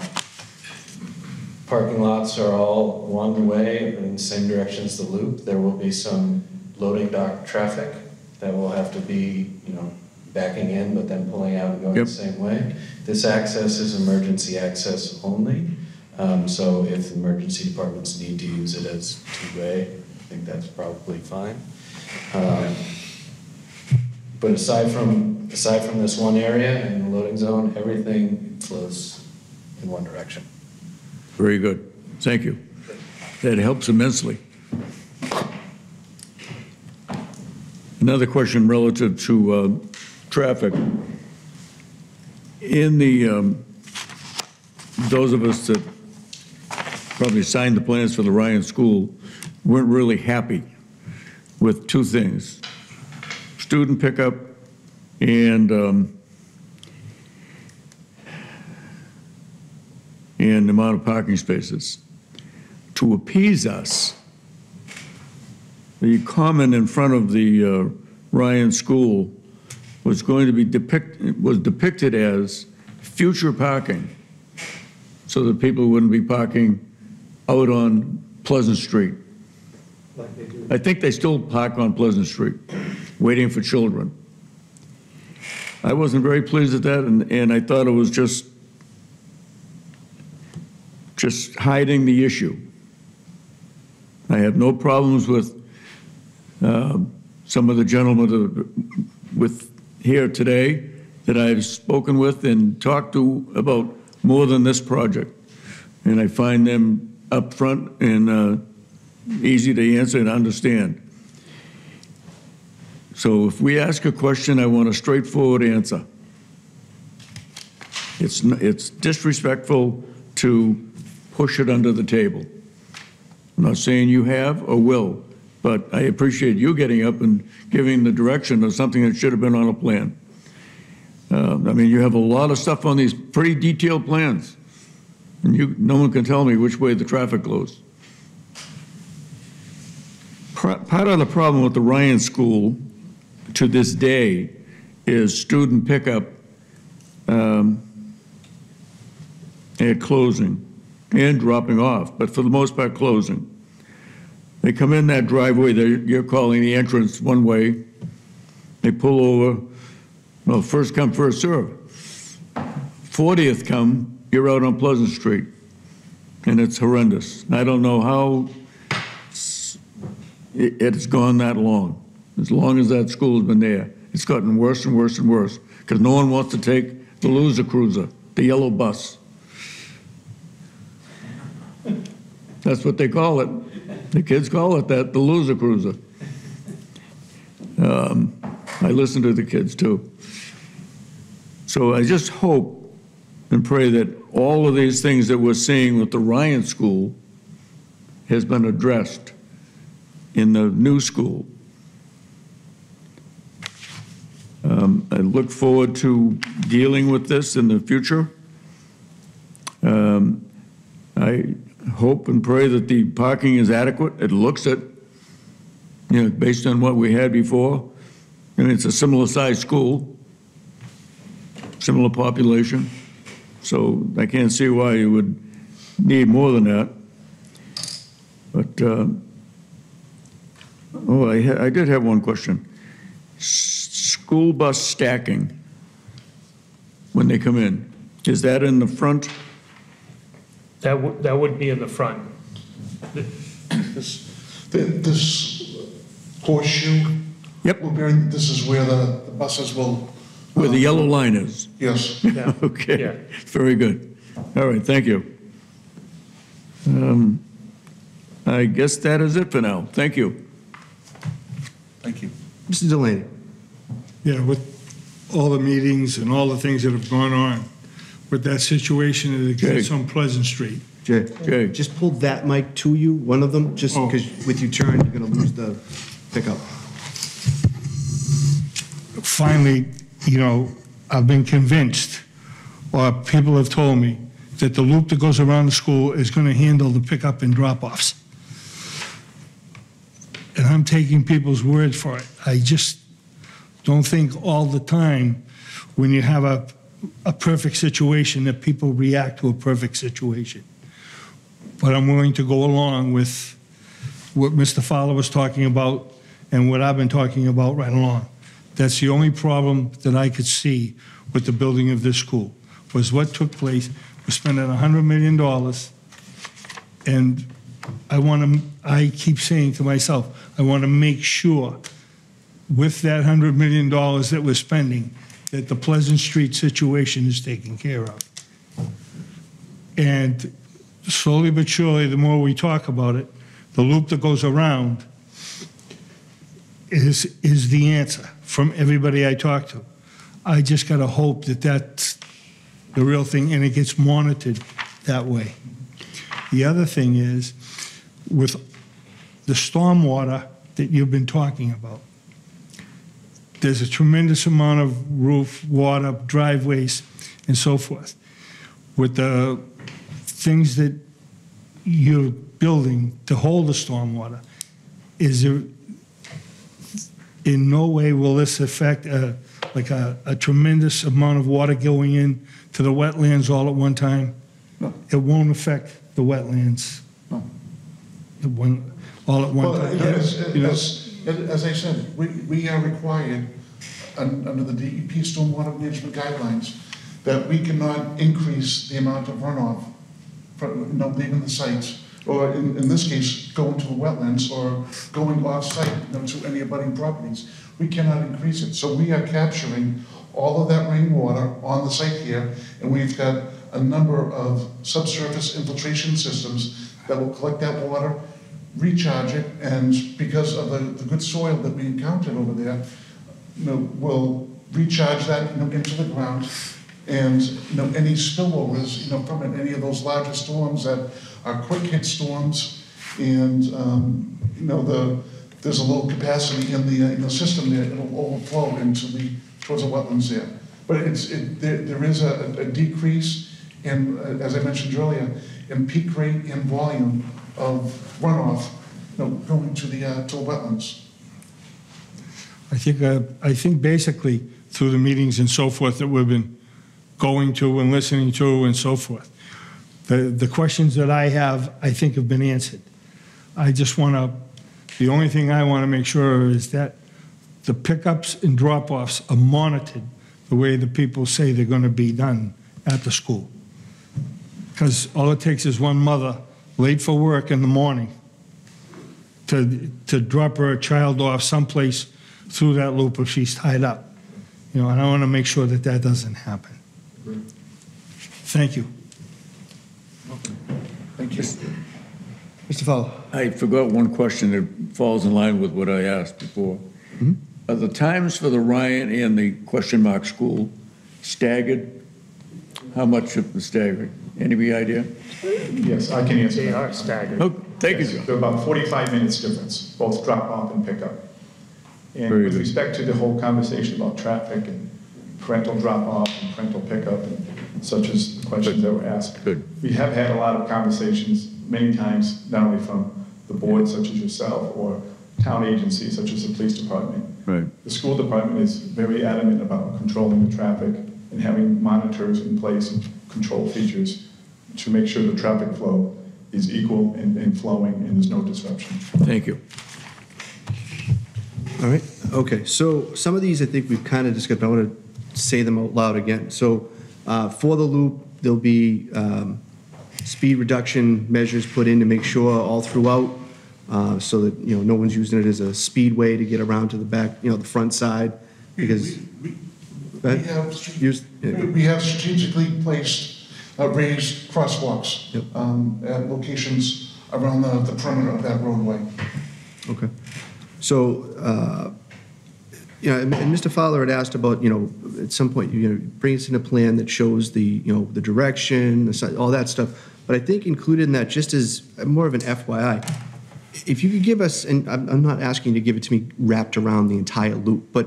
I: Parking lots are all one way in the same direction as the loop. There will be some loading dock traffic that will have to be, you know, backing in, but then pulling out and going
D: Yep.
I: the same way. This access is emergency access only. Um, so if emergency departments need to use it as two-way, I think that's probably fine. Um, But aside from, aside from this one area and the loading zone, everything flows in one direction.
D: Very good. Thank you. That helps immensely. Another question relative to uh, traffic. In the, um, those of us that probably signed the plans for the Ryan School weren't really happy with two things. Student pickup and um, and the amount of parking spaces. To appease us, the common in front of the uh, Ryan School was going to be depict, was depicted as future parking, so that people wouldn't be parking out on Pleasant Street. I think they still park on Pleasant Street, waiting for children. I wasn't very pleased at that, and, and I thought it was just, just hiding the issue. I have no problems with um, some of the gentlemen with, here today that I've spoken with and talked to about more than this project. And I find them upfront and uh, easy to answer and understand. So if we ask a question, I want a straightforward answer. It's, it's disrespectful to push it under the table. I'm not saying you have or will, but I appreciate you getting up and giving the direction of something that should have been on a plan. Uh, I mean, you have a lot of stuff on these pretty detailed plans, and you, no one can tell me which way the traffic goes. Part of the problem with the Ryan School to this day is student pickup um, at closing and dropping off, but for the most part, closing. They come in that driveway that you're calling the entrance one way, they pull over, well, first come, first serve. 40th come, you're out on Pleasant Street, and it's horrendous. I don't know how it's gone that long, as long as that school's been there. It's gotten worse and worse and worse, because no one wants to take the loser cruiser, the yellow bus. That's what they call it. The kids call it that, the loser cruiser. Um, I listen to the kids too. So I just hope and pray that all of these things that we're seeing with the Ryan School has been addressed in the new school. Um, I look forward to dealing with this in the future. Um, I hope and pray that the parking is adequate. It looks it, you know, based on what we had before. Mean, it's a similar sized school, similar population, so I can't see why you would need more than that. But, uh, oh, I, I did have one question. S- School bus stacking, when they come in, is that in the front?
H: That would, that would be in the front.
G: This, th- this horseshoe.
D: Yep.
G: Will be, this is where the the buses will.
D: Where the yellow line is?
G: Yes.
H: Yeah. Yeah.
D: Okay, very good. All right, thank you. Um, I guess that is it for now. Thank you.
G: Thank you.
A: Mr. Delaney?
C: Yeah, with all the meetings and all the things that have gone on, with that situation that exists
D: Jake.
C: on Pleasant Street.
A: Jay?
D: Jay.
A: Just pull that mic to you, one of them, just
C: Oh.
A: because with you turn, you're going to lose the pickup.
C: Finally, you know, I've been convinced, or people have told me, that the loop that goes around the school is going to handle the pickup and drop-offs. And I'm taking people's word for it. I just don't think all the time, when you have a, a perfect situation, that people react to a perfect situation. But I'm willing to go along with what Mr. Fowler was talking about and what I've been talking about right along. That's the only problem that I could see with the building of this school, was what took place. We're spending $100 million, and I want to, I keep saying to myself, I want to make sure with that $100 million that we're spending, that the Pleasant Street situation is taken care of. And slowly but surely, the more we talk about it, the loop that goes around is, is the answer from everybody I talk to. I just got to hope that that's the real thing and it gets monitored that way. The other thing is, with the stormwater that you've been talking about, there's a tremendous amount of roof, water, driveways, and so forth. With the things that you're building to hold the stormwater, is there, in no way will this affect a, like a, a tremendous amount of water going in to the wetlands all at one time?
G: No.
C: It won't affect the wetlands?
G: No.
C: It won't, all at one
G: Well,
C: time?
G: as,
C: You know,
G: as, as I said, we, we are required un- under the DEP stormwater management guidelines, that we cannot increase the amount of runoff from, you leaving the sites, or in, in this case, going to the wetlands, or going off-site, you know, to any abutting properties. We cannot increase it. So we are capturing all of that rainwater on the site here, and we've got a number of subsurface infiltration systems that will collect that water, recharge it, and because of the, the good soil that we encountered over there, you know, will recharge that, you know, into the ground. And, you know, any spillovers, you know, from it, any of those larger storms that are quick hit storms, and, um, you know, the, there's a low capacity in the, uh, in the system there, it'll overflow into the, towards the wetlands there. But it's, it, there, there is a, a decrease in, uh, as I mentioned earlier, in peak rate and volume of runoff, you know, going to the, uh, to wetlands.
C: I think, uh, I think basically through the meetings and so forth that we've been going to and listening to and so forth, the, the questions that I have, I think have been answered. I just want to, the only thing I want to make sure is that the pickups and drop-offs are monitored the way the people say they're going to be done at the school. Because all it takes is one mother late for work in the morning to, to drop her child off someplace through that loop if she's tied up. You know, and I want to make sure that that doesn't happen. Thank you.
G: Thank you.
A: Mr. Fowler?
D: I forgot one question that falls in line with what I asked before. Hmm? Are the times for the Ryan and the question mark school staggered? How much of the staggered? Any idea?
F: Yes, I can answer
H: They
F: that.
H: are staggered.
D: Oh, thank you,
F: Yes,
D: John.
F: They're about 45 minutes difference, both drop off and pickup. And
D: Very
F: with
D: good.
F: respect to the whole conversation about traffic and parental drop off and parental pickup and such as the questions that were asked.
D: Good.
F: We have had a lot of conversations many times, not only from the board such as yourself or town agencies such as the police department.
D: Right.
F: The school department is very adamant about controlling the traffic and having monitors in place and control features to make sure the traffic flow is equal and, and flowing and there's no disruption.
D: Thank you.
A: All right, okay, so some of these I think we've kind of discussed, but I want to say them out loud again. So uh, for the loop, there'll be um, speed reduction measures put in to make sure all throughout, uh, so that, you know, no one's using it as a speedway to get around to the back, you know, the front side, because.
G: We-
A: Go
G: We
A: ahead.
G: have,
A: Use- yeah.
G: we have strategically placed uh, raised crosswalks
A: Yep.
G: um, at locations around the the perimeter of that roadway.
A: Okay. So, uh, you know, and and Mr. Fowler had asked about, you know, at some point, you know, bring us in a plan that shows the, you know, the direction, the si- all that stuff. But I think included in that, just as more of an FYI, if you could give us, and I'm, I'm not asking you to give it to me wrapped around the entire loop, but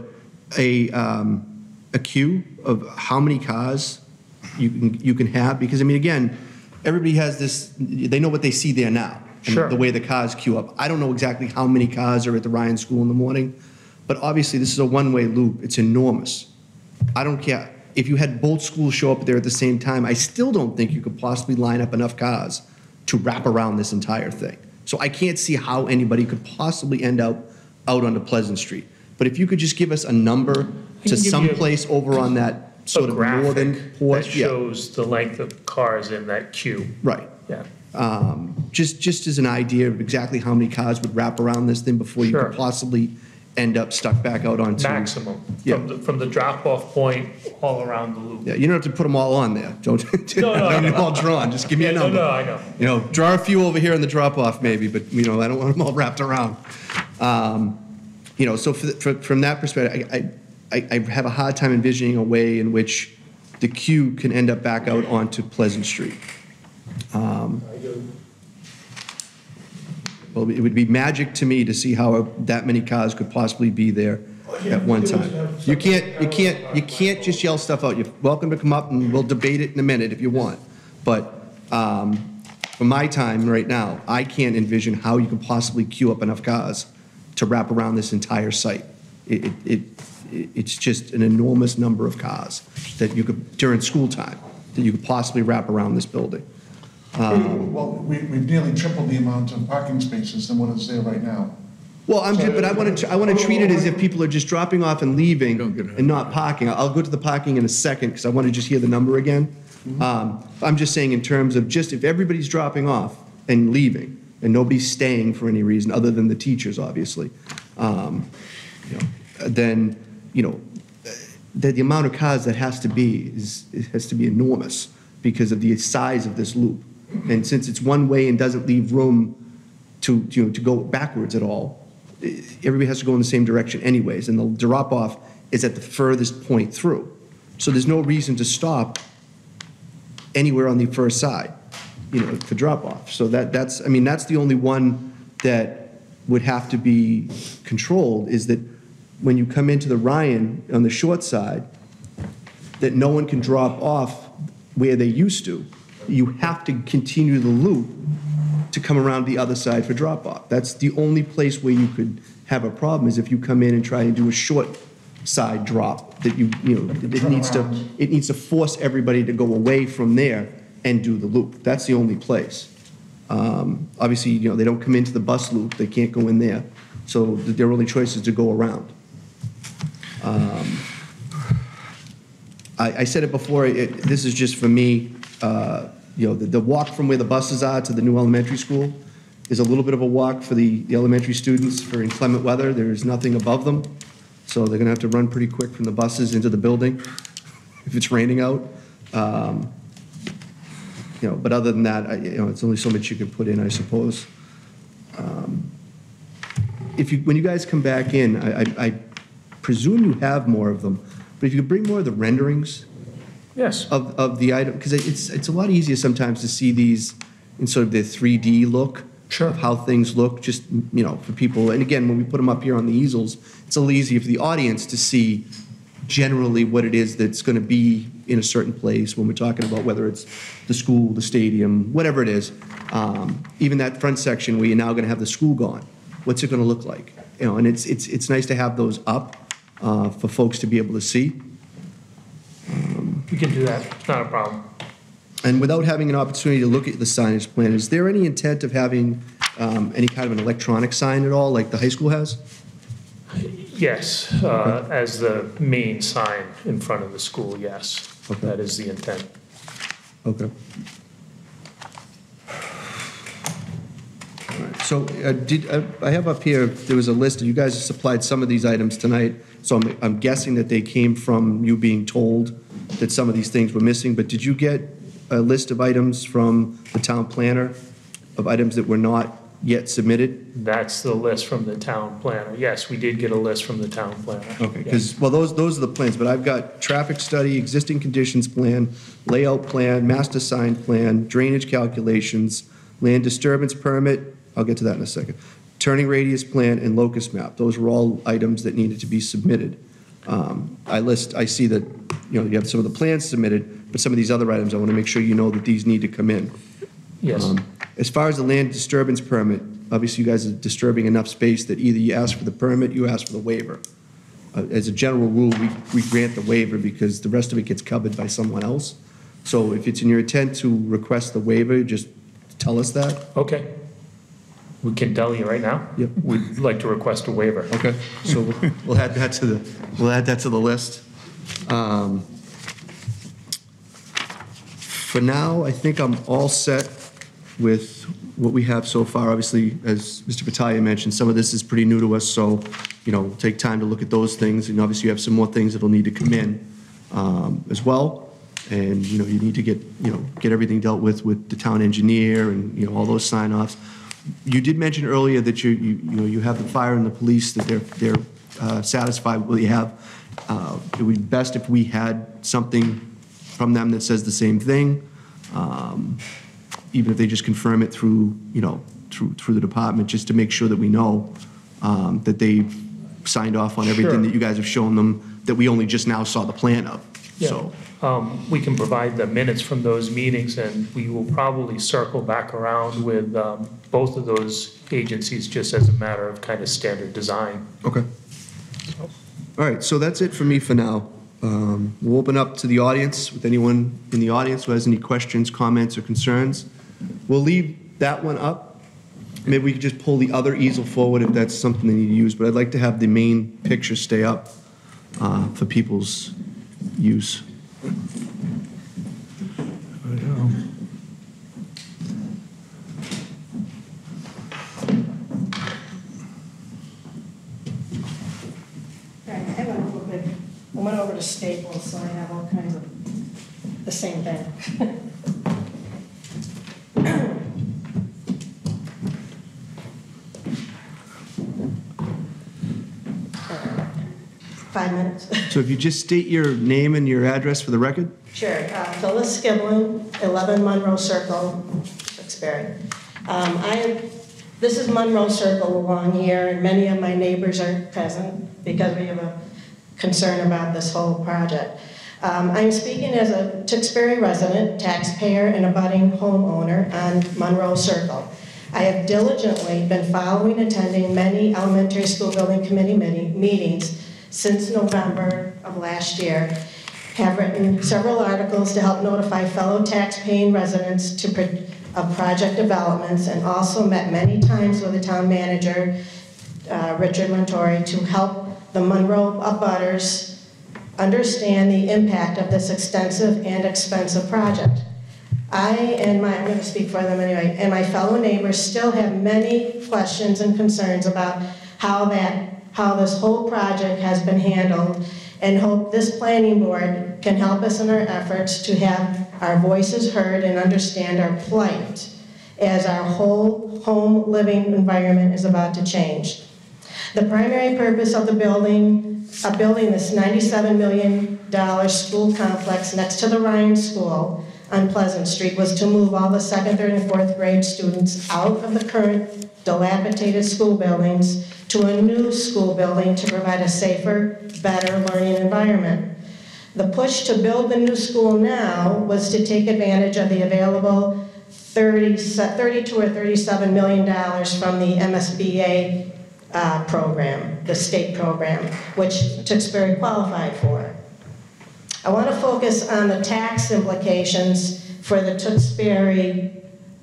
A: a, um, a queue of how many cars you can, you can have, because I mean, again, everybody has this, they know what they see there now. and
H: Sure.
A: The way the cars queue up. I don't know exactly how many cars are at the Ryan School in the morning, but obviously this is a one-way loop. It's enormous. I don't care. If you had both schools show up there at the same time, I still don't think you could possibly line up enough cars to wrap around this entire thing. So I can't see how anybody could possibly end up out onto Pleasant Street. But if you could just give us a number to some place over on that sort of northern
H: graphic that.
A: Yeah,
H: shows the length of cars in that queue.
A: right.
H: Yeah.
A: Um, Just, just as an idea of exactly how many cars would wrap around this thing before you
H: Sure.
A: could possibly end up stuck back out onto.
H: Maximum,
A: Yeah.
H: from the, from the drop-off point all around the loop.
A: Yeah, you don't have to put them all on there. Don't,
H: No, no, I know.
A: them all drawn. Just give me
H: Yeah,
A: a
H: no,
A: number.
H: no, I know.
A: You know, draw a few over here in the drop-off maybe, but, you know, I don't want them all wrapped around. Um, You know, so for, for- from that perspective, I, I, I have a hard time envisioning a way in which the queue can end up back out onto Pleasant Street. Um, Well, it would be magic to me to see how that many cars could possibly be there at one time. You can't, you can't, you can't just yell stuff out. You're welcome to come up and we'll debate it in a minute if you want. But um, for my time right now, I can't envision how you could possibly queue up enough cars to wrap around this entire site. It, it, it- it's just an enormous number of cars that you could, during school time, that you could possibly wrap around this building.
G: Well, we, we've nearly tripled the amount of parking spaces than what is there right now.
A: Well, I'm, ju- but I want to, I want to treat it as if people are just dropping off and leaving
D: Don't get ahead.
A: and not parking. I'll go to the parking in a second, because I want to just hear the number again. Um, I'm just saying in terms of just if everybody's dropping off and leaving, and nobody's staying for any reason, other than the teachers, obviously, um, you know, then, you know, the, the amount of cars that has to be is, has to be enormous because of the size of this loop. And since it's one way and doesn't leave room to, you know, to go backwards at all, everybody has to go in the same direction anyways, and the drop-off is at the furthest point through. So there's no reason to stop anywhere on the first side, you know, for drop-off. So that, that's, I mean, that's the only one that would have to be controlled, is that when you come into the Ryan on the short side, that no one can drop off where they used to. You have to continue the loop to come around the other side for drop-off. That's the only place where you could have a problem, is if you come in and try and do a short side drop, that you, you know, it needs to, it needs to force everybody to go away from there and do the loop. That's the only place. Um, Obviously, you know, they don't come into the bus loop, they can't go in there, so their only choice is to go around. Um, I, I said it before, it, this is just for me, uh, you know, the, the walk from where the buses are to the new elementary school is a little bit of a walk for the, the elementary students for inclement weather. There is nothing above them, so they're gonna have to run pretty quick from the buses into the building if it's raining out. Um, You know, but other than that, I, you know, it's only so much you can put in, I suppose. Um, If you, when you guys come back in, I, I- I presume you have more of them, but if you could bring more of the renderings
H: Yes.
A: of, of the item, because it's, it's a lot easier sometimes to see these in sort of their 3D look.
H: Sure.
A: Of how things look, just, you know, for people, and again, when we put them up here on the easels, it's a little easier for the audience to see generally what it is that's gonna be in a certain place when we're talking about whether it's the school, the stadium, whatever it is. Um, Even that front section where you're now gonna have the school gone, what's it gonna look like? You know, and it's, it's, it's nice to have those up uh, for folks to be able to see.
H: We can do that. It's not a problem.
A: And without having an opportunity to look at the signage plan, is there any intent of having um, any kind of an electronic sign at all, like the high school has?
H: Yes, uh, as the main sign in front of the school, yes.
A: Okay.
H: That is the intent.
A: Okay. All right, So uh, did, uh, I have up here, there was a list, and you guys supplied some of these items tonight, so I'm I'm guessing that they came from you being told that some of these things were missing, but did you get a list of items from the town planner, of items that were not yet submitted?
H: That's the list from the town planner. Yes, we did get a list from the town planner.
A: Okay, because, well, those, those are the plans, but I've got traffic study, existing conditions plan, layout plan, master sign plan, drainage calculations, land disturbance permit, I'll get to that in a second, turning radius plan, and locus map. Those were all items that needed to be submitted. Um, I list, I see that, you know, you have some of the plans submitted, but some of these other items, I want to make sure you know that these need to come in.
H: Yes,
A: Um, As far as the land disturbance permit, obviously you guys are disturbing enough space that either you ask for the permit, you ask for the waiver. Uh, As a general rule, we, we grant the waiver because the rest of it gets covered by someone else. So if it's in your intent to request the waiver, just tell us that.
H: okay. We can tell you right now.
A: Yep.
H: We'd like to request a waiver.
A: Okay. So we'll- we'll add that to the, we'll add that to the list. Um, For now, I think I'm all set with what we have so far. Obviously, as Mr. Battaglia mentioned, some of this is pretty new to us, so, you know, we'll take time to look at those things. And obviously, you have some more things that'll need to come in um, as well. And, you know, you need to get, you know, get everything dealt with with the town engineer and, you know, all those sign-offs. You did mention earlier that you, you you know, you have the fire and the police, that they're, they're uh, satisfied with what you have. Uh, It would be best if we had something from them that says the same thing, um, even if they just confirm it through, you know, through, through the department, just to make sure that we know um, that they've signed off on everything
H: Sure.
A: that you guys have shown them, that we only just now saw the plan of,
H: Yeah.
A: so.
H: Um, We can provide the minutes from those meetings, and we will probably circle back around with um, both of those agencies, just as a matter of kind of standard design.
A: Okay. All right, so that's it for me for now. Um, We'll open up to the audience, with anyone in the audience who has any questions, comments, or concerns. We'll leave that one up Maybe we could just pull the other easel forward if that's something they need to use, but I'd like to have the main picture stay up uh, for people's use.
J: Right, I went I went over to Staples, so I have all kinds of, the same thing. Five minutes?
A: So if you just state your name and your address for the record?
J: Sure. Uh, Phyllis Skiblin, 11 Monroe Circle, Tewksbury. Um, I, this is Monroe Circle along here, and many of my neighbors are present because we have a concern about this whole project. Um, I'm speaking as a Tewksbury resident, taxpayer, and abutting homeowner on Monroe Circle. I have diligently been following, attending many elementary school building committee meetings since November of last year, have written several articles to help notify fellow tax-paying residents to, pro- of project developments, and also met many times with the town manager, uh, Richard Montuori, to help the Monroe abutters understand the impact of this extensive and expensive project. I and my, I'm going to speak for them anyway, and my fellow neighbors still have many questions and concerns about how that, how this whole project has been handled, and hope this planning board can help us in our efforts to have our voices heard and understand our plight as our whole home living environment is about to change. The primary purpose of the building, of building this $97 million school complex next to the Ryan School on Pleasant Street was to move all the second, third, and fourth grade students out of the current dilapidated school buildings to a new school building to provide a safer, better learning environment. The push to build the new school now was to take advantage of the available 30, 32 or 37 million dollars from the MSBA uh, program, the state program, which Tewksbury qualified for. I want to focus on the tax implications for the Tewksbury,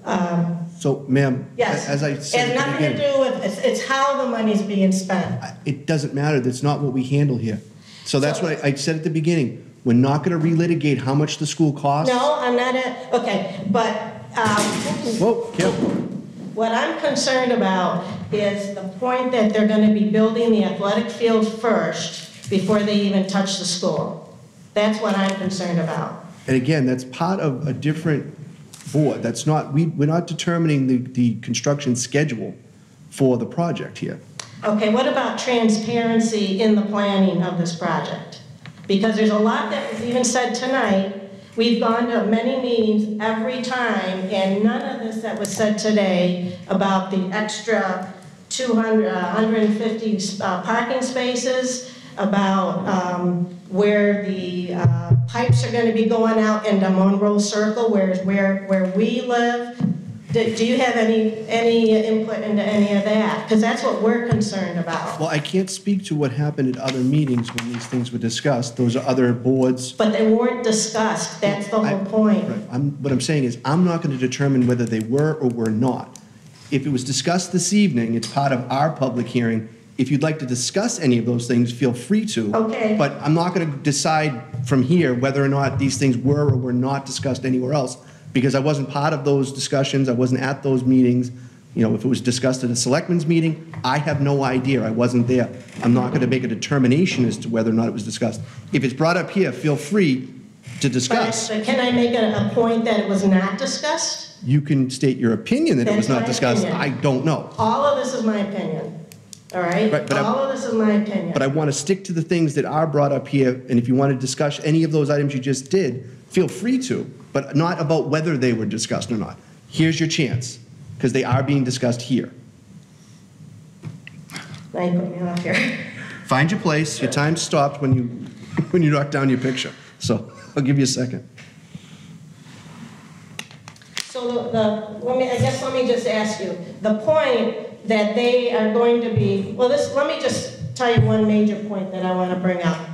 J: um,
A: So, ma'am,
J: yes.
A: as I
J: It
A: said
J: has
A: at the
J: nothing to do with, it's, it's how the money's being spent.
A: it doesn't matter, that's not what we handle here. So that's
J: So-
A: what I I said at the beginning, we're not gonna relitigate how much the school costs.
J: No, I'm not, a- okay, but, um,
A: Whoa, careful.
J: What I'm concerned about is the point that they're gonna be building the athletic field first before they even touch the school. That's what I'm concerned about.
A: And again, that's part of a different board, that's not, we, we're not determining the, the construction schedule for the project here.
J: Okay, what about transparency in the planning of this project? Because there's a lot that was even said tonight. We've gone to many meetings every time, and none of this that was said today about the extra 200, uh, 150 uh, parking spaces, about um, where the uh, pipes are going to be going out into Monroe Circle, where, where, where we live. Do do you have any, any input into any of that? Because that's what we're concerned about.
A: Well, I can't speak to what happened at other meetings when these things were discussed, those are other boards.
J: But they weren't discussed, that's the
A: I-
J: whole point.
A: Right, I'm, what I'm saying is, I'm not gonna determine whether they were or were not. If it was discussed this evening, it's part of our public hearing. If you'd like to discuss any of those things, feel free to.
J: Okay.
A: But I'm not gonna decide from here whether or not these things were or were not discussed anywhere else, because I wasn't part of those discussions, I wasn't at those meetings. You know, if it was discussed at a selectmen's meeting, I have no idea, I wasn't there. I'm not gonna make a determination as to whether or not it was discussed. If it's brought up here, feel free to discuss.
J: but can I make a, a point that it was not discussed?
A: You can state your opinion that it was
J: That's
A: not discussed.
J: opinion.
A: I don't know.
J: All of this is my opinion, all right?
A: But I'm-
J: All of this is my opinion.
A: But I want to stick to the things that are brought up here, and if you want to discuss any of those items you just did, feel free to, but not about whether they were discussed or not. Here's your chance, because they are being discussed here.
J: Now you put me off here.
A: Find your place, your time stopped when you, when you knocked down your picture. So I'll give you a second.
J: So the, the, let me, I guess let me just ask you, the point that they are going to be, well, this, let me just tell you one major point that I want to bring up.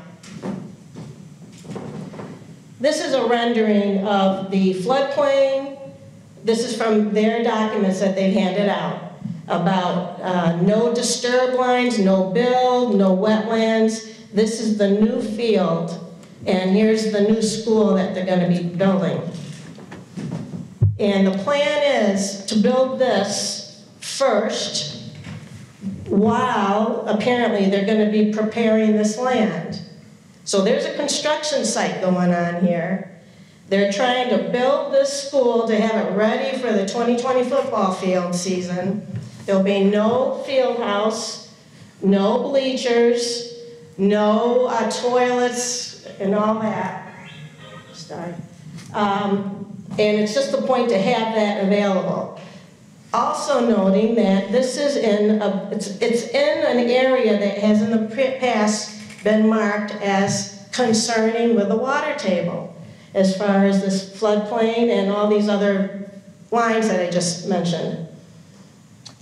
J: This is a rendering of the floodplain. This is from their documents that they've handed out. about uh, no disturb lines, no build, no wetlands. This is the new field, and here's the new school that they're gonna be building. And the plan is to build this first, while apparently they're gonna be preparing this land. So there's a construction site going on here. They're trying to build this school to have it ready for the 2020 football field season. There'll be no field house, no bleachers, no uh, toilets and all that. Sorry. Um, And it's just the point to have that available. Also noting that this is in, a- it's it's in an area that has in the past been marked as concerning with the water table, as far as this floodplain and all these other lines that I just mentioned.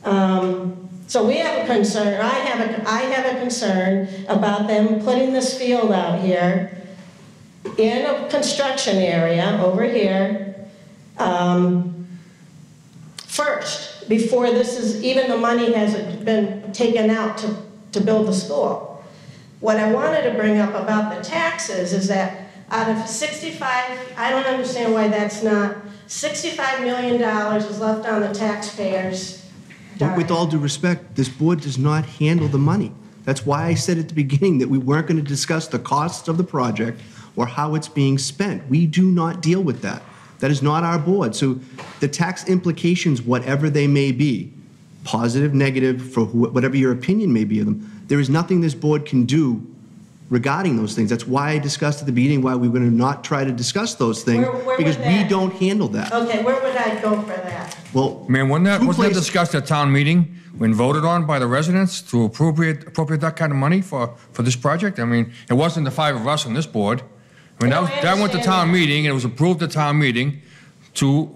J: Um, So we have a concern, I have a, I have a concern about them putting this field out here in a construction area over here, um, first, before this is, even the money hasn't been taken out to, to build the school. What I wanted to bring up about the taxes is that out of 65, I don't understand why that's not, $65 million is left on the taxpayers'
A: But with all due respect, this board does not handle the money. That's why I said at the beginning that we weren't going to discuss the costs of the project or how it's being spent. We do not deal with that. That is not our board. So the tax implications, whatever they may be, positive, negative, for wh- whatever your opinion may be of them, there is nothing this board can do regarding those things. That's why I discussed at the beginning why we were going to not try to discuss those things,
J: Where- where
A: because we
J: that-
A: don't handle that.
J: Okay, where would I go for that?
A: Well,
B: Man, wasn't that,
A: Two
B: wasn't that
A: places-
B: discussed at town meeting when voted on by the residents to appropriate, appropriate that kind of money for, for this project? I mean, it wasn't the five of us on this board. I mean, that, was-
J: I
B: that went to town meeting, and it was approved at town meeting to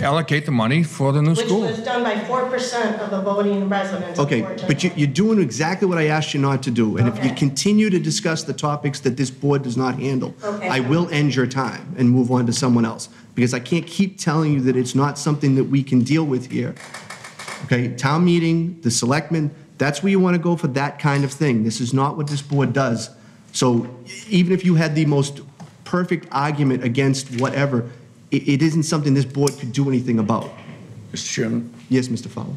B: allocate the money for the new
J: Which
B: school.
J: was done by 4% of the voting residents of
A: Okay,
J: Fort
A: but you, you're doing exactly what I asked you not to do. And if you
J: Okay.
A: continue to discuss the topics that this board does not handle,
J: Okay.
A: I will end your time and move on to someone else. Because I can't keep telling you that it's not something that we can deal with here. Okay, town meeting, the selectmen, that's where you want to go for that kind of thing. This is not what this board does. So even if you had the most perfect argument against whatever, it, it isn't something this board could do anything about.
D: Mr. Chairman,
A: Yes, Mr. Fowler?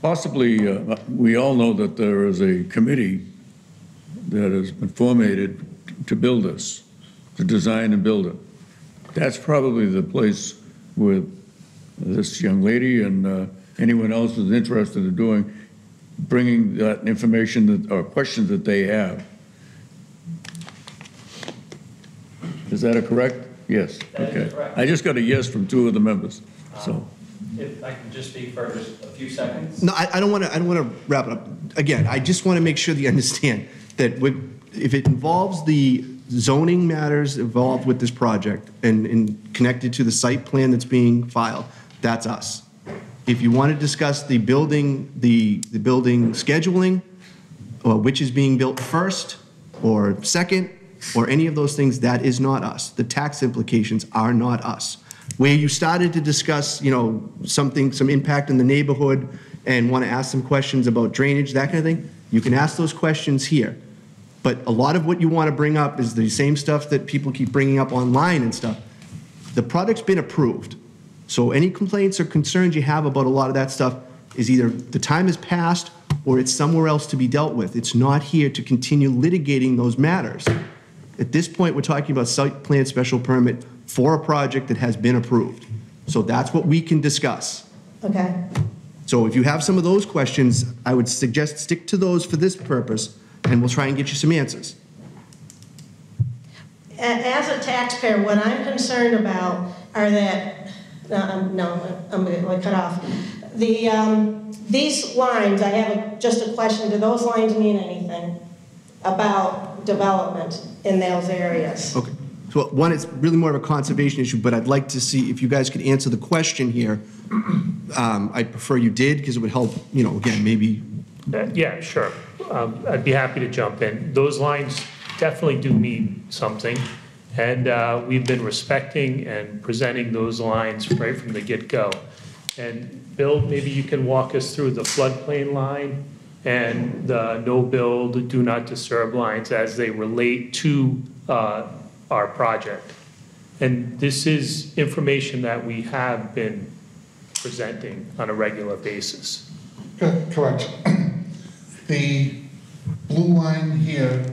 D: possibly, uh, we all know that there is a committee that has been formated to build this, to design and build it. That's probably the place where this young lady and uh, anyone else who's interested in doing, bringing that information that, or questions that they have. Is that a correct? Yes.
K: That is
D: okay.
K: correct.
D: I just got a yes from two of the members, um, so.
K: If I can just speak for just a few seconds.
A: No, I, I don't want to, I don't want to wrap it up. Again, I just want to make sure that you understand that we- if it involves the zoning matters involved with this project and, and connected to the site plan that's being filed, that's us. If you want to discuss the building, the, the building scheduling, or which is being built first or second, or any of those things, that is not us. The tax implications are not us. Where you started to discuss, you know, something, some impact in the neighborhood and want to ask some questions about drainage, that kind of thing, you can ask those questions here. But a lot of what you want to bring up is the same stuff that people keep bringing up online and stuff. The product's been approved. So any complaints or concerns you have about a lot of that stuff is either the time has passed or it's somewhere else to be dealt with. It's not here to continue litigating those matters. At this point, we're talking about site plan special permit for a project that has been approved. So that's what we can discuss.
J: Okay,
A: So if you have some of those questions, I would suggest stick to those for this purpose, and we'll try and get you some answers.
J: As a taxpayer, what I'm concerned about are that, no, I'm- no, I'm going to cut off. The, um, these lines, I have a- just a question, do those lines mean anything about development in those areas?
A: Okay. So one, it's really more of a conservation issue, but I'd like to see if you guys could answer the question here. Um, I'd prefer you did, because it would help, you know, again, maybe,
H: Uh, Yeah, sure. Um, I'd be happy to jump in. Those lines definitely do mean something, and uh, we've been respecting and presenting those lines right from the get-go. And Bill, maybe you can walk us through the floodplain line and the no-build, do not disturb lines as they relate to uh, our project. And this is information that we have been presenting on a regular basis.
G: Correct. The blue line here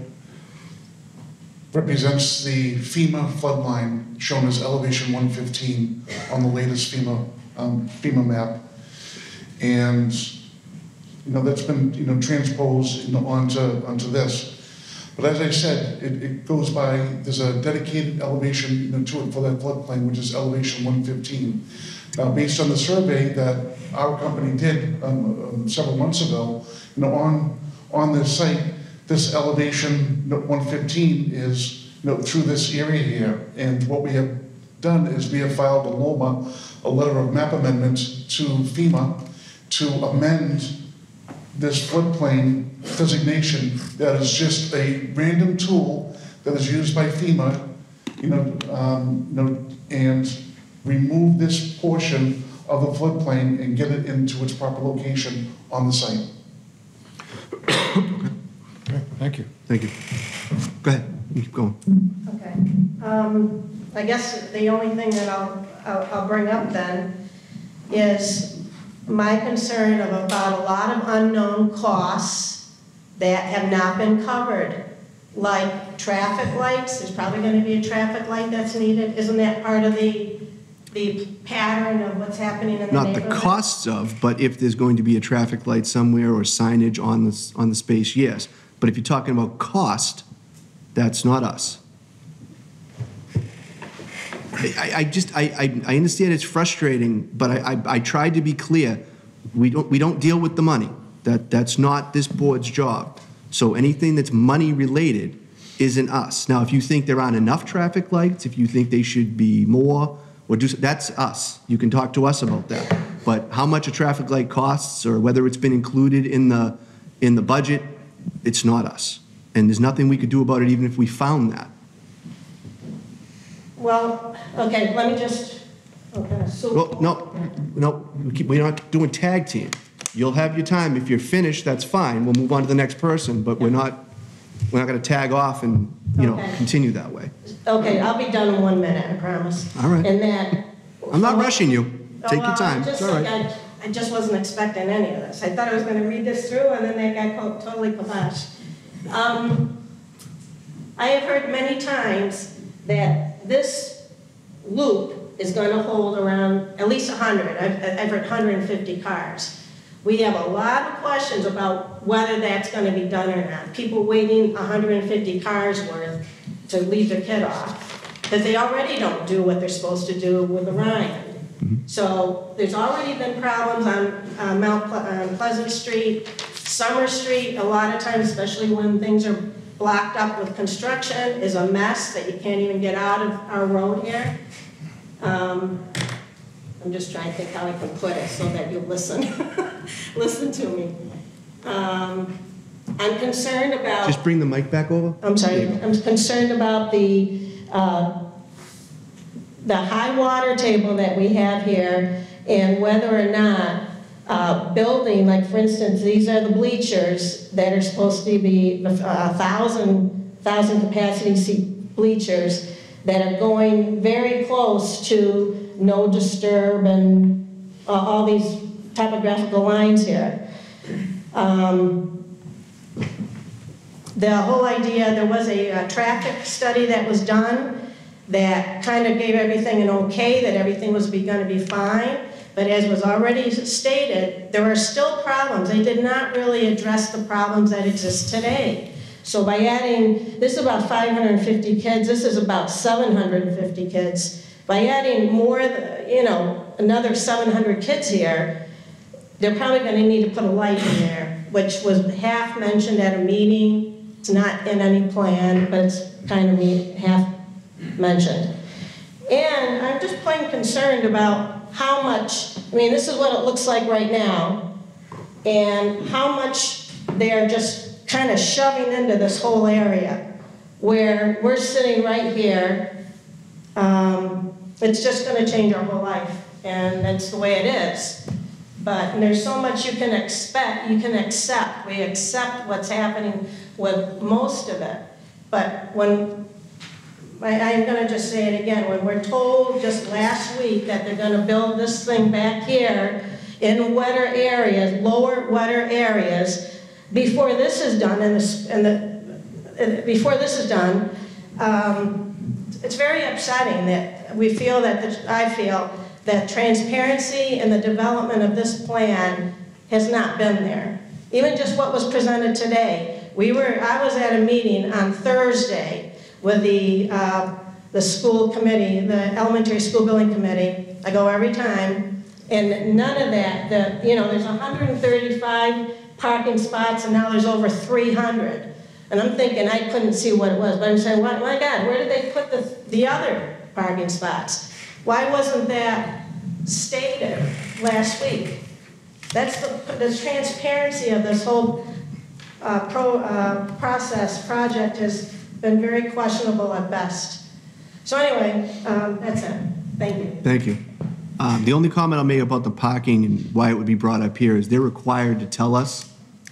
G: represents the FEMA flood line shown as elevation 115 on the latest FEMA, um, FEMA map. And, you know, that's been, you know, transposed you know, onto, onto this. But as I said, it, it goes by, there's a dedicated elevation, you know, to it for that floodplain, which is elevation 115. Now, based on the survey that our company did um, um, several months ago, you know, on, on this site, this elevation you 115 is, you know, through this area here. And what we have done is we have filed a LOMA, a letter of map amendment to FEMA to amend this floodplain designation that is just a random tool that is used by FEMA, you know, um, you know, and remove this portion of the floodplain and get it into its proper location on the site. okay.
B: Thank you.
A: Thank you. Go ahead, keep going.
J: Okay. Um, I guess the only thing that I'll, I'll I'll bring up then is my concern of about a lot of unknown costs that have not been covered, like traffic lights, there's probably gonna be a traffic light that's needed, isn't that part of the, the pattern of what's happening in the
A: Not the costs of, but if there's going to be a traffic light somewhere or signage on the, on the space, yes. But if you're talking about cost, that's not us. I, I- just, I, I, I understand it's frustrating, but I, I, I tried to be clear. We don't, we don't deal with the money. That, that's not this board's job. So anything that's money-related isn't us. Now, if you think there aren't enough traffic lights, if you think they should be more, or do, that's us. You can talk to us about that. But how much a traffic light costs, or whether it's been included in the, in the budget, it's not us. And there's nothing we could do about it even if we found that.
J: Well, okay, let me just, okay, so.
A: Well, no, no, we keep, we're not doing tag team. You'll have your time. If you're finished, that's fine. We'll move on to the next person, but we're not, we're not gonna tag off and, you know,
J: Okay.
A: continue that way.
J: Okay, I'll be done in one minute, I promise.
A: All right.
J: And that.
A: I'm not rushing you. Take
J: Oh,
A: your
J: well,
A: time.
J: just
A: all
J: like
A: right.
J: I, I just wasn't expecting any of this. I thought I was gonna read this through and then that guy co- totally kaboshed. Um, I have heard many times that this loop is gonna hold around at least hundred. I've, I've heard hundred and fifty cars. We have a lot of questions about whether that's gonna be done or not. People waiting hundred and fifty cars worth to leave their kid off, because they already don't do what they're supposed to do with Orion. So there's already been problems on uh, Mount Ple- on Pleasant Street, Summer Street, a lot of times, especially when things are blocked up with construction, is a mess that you can't even get out of our road here. Um, I'm just trying to think how I can put it so that you'll listen, listen to me. Um, I'm concerned about.
A: Just bring the mic back over.
J: I'm sorry,
A: you.
J: I'm concerned about the, uh, the high water table that we have here and whether or not uh, building, like for instance, these are the bleachers that are supposed to be a thousand, thousand capacity seat bleachers that are going very close to no disturb and uh, all these topographical lines here. Um, the whole idea, there was a uh, traffic study that was done that kind of gave everything an okay, that everything was going to be fine. But as was already stated, there are still problems. They did not really address the problems that exist today. So by adding, this is about 550 kids, this is about 750 kids. By adding more, you know, another 700 kids here, they're probably going to need to put a light in there, which was half mentioned at a meeting. It's not in any plan, but it's kind of half mentioned. And I'm just plain concerned about how much, I mean, this is what it looks like right now, and how much they're just kind of shoving into this whole area, where we're sitting right here. Um, It's just going to change our whole life. and that's the way it is. But there's so much you can expect, you can accept. We accept what's happening with most of it. But when, I, I'm gonna just say it again, when we're told just last week that they're gonna build this thing back here in wetter areas, lower wetter areas, before this is done, and the, and the, before this is done, um, it's very upsetting that we feel that, the- I feel, that transparency in the development of this plan has not been there. Even just what was presented today. We were, I was at a meeting on Thursday with the, uh, the school committee, the elementary school building committee. I go every time, and none of that, the, you know, there's 135 parking spots, and now there's over 300. And I'm thinking, I couldn't see what it was, but I'm saying, "Why- my God, where did they put the, the other parking spots? Why wasn't that stated last week? That's the, the transparency of this whole uh, pro, uh, process, project has been very questionable at best. So anyway, um, that's it. Thank you.
A: Thank you. Um, The only comment I'll make about the parking and why it would be brought up here is they're required to tell us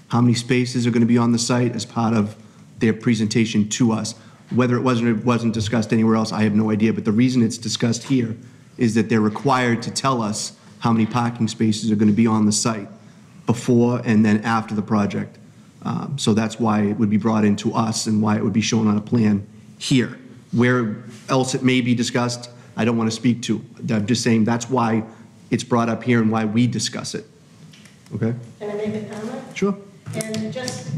A: how many spaces are going to be on the site as part of their presentation to us. Whether it wasn't, it wasn't discussed anywhere else, I have no idea, but the reason it's discussed here is that they're required to tell us how many parking spaces are going to be on the site before and then after the project. Um, So that's why it would be brought into us and why it would be shown on a plan here. Where else it may be discussed, I don't want to speak to. I'm just saying that's why it's brought up here and why we discuss it. Okay?
J: Can I make a comment?
A: Sure.
J: And just,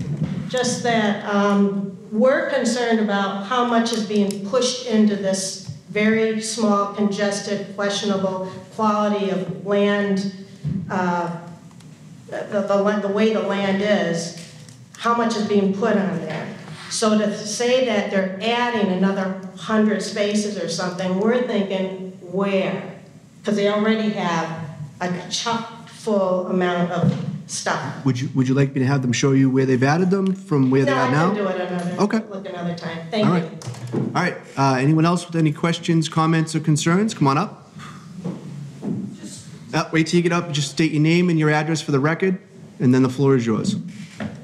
J: just that, um, we're concerned about how much is being pushed into this very small, congested, questionable quality of land, uh, the, the, the way the land is, how much is being put on there. So to say that they're adding another hundred spaces or something, we're thinking, where? Because they already have a chock full amount of stuff.
A: Would you, would you like me to have them show you where they've added them from where they
J: No,
A: are
J: I
A: now?
J: can do it another,
A: Okay.
J: look another time.
A: All
J: Thank
A: right.
J: you.
A: All right, uh, anyone else with any questions, comments, or concerns? Come on up. Uh, Wait till you get up, just state your name and your address for the record, and then the floor is yours.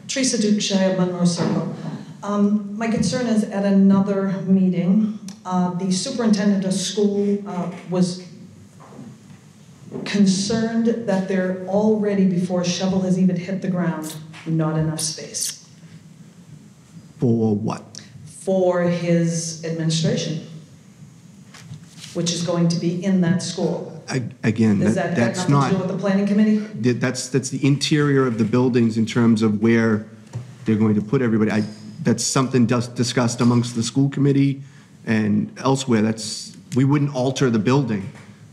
L: Teresa Duchesne, Monroe Circle. Um, My concern is at another meeting, uh, the superintendent of school uh, was concerned that there already, before a shovel has even hit the ground, not enough space
A: For what?
L: for his administration, which is going to be in that school.
A: I- Again,
L: Is
A: that-
L: that got
A: that's
L: nothing to do
A: not,
L: with the planning committee?
A: that's, that's the interior of the buildings in terms of where they're going to put everybody. I, that's something dis- discussed amongst the school committee and elsewhere. That's, we wouldn't alter the building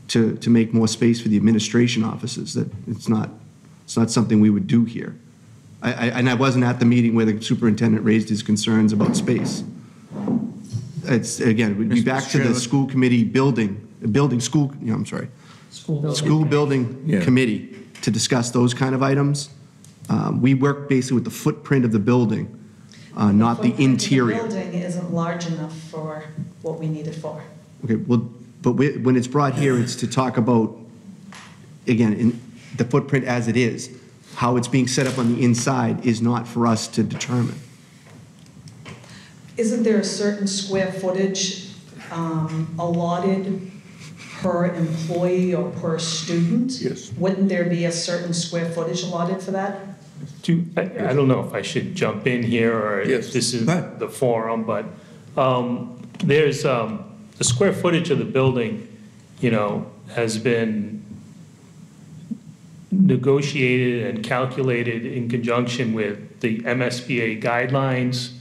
A: to, to make more space for the administration offices. That, it's not, it's not something we would do here. I, I, and I wasn't at the meeting where the superintendent raised his concerns about space. It's, again, we'd be
D: Mr.
A: back to the
D: Chairman.
A: school committee building, building school, you know, I'm sorry. School building
D: Yeah.
A: committee to discuss those kind of items. Um, We work basically with the footprint of the building, uh, not the
L: footprint of
A: interior.
L: The building isn't large enough for what we need it for.
A: Okay, well, but we- when it's brought here, it's to talk about, again, in the footprint as it is. How it's being set up on the inside is not for us to determine.
L: Isn't there a certain square footage um, allotted per employee or per student?
D: Yes.
L: Wouldn't there be a certain square footage allotted for that?
H: Do, I, I don't know if I should jump in here or
D: Yes.
H: if this is
D: Go ahead.
H: the forum, but, um, there's, um, the square footage of the building, you know, has been negotiated and calculated in conjunction with the MSBA guidelines,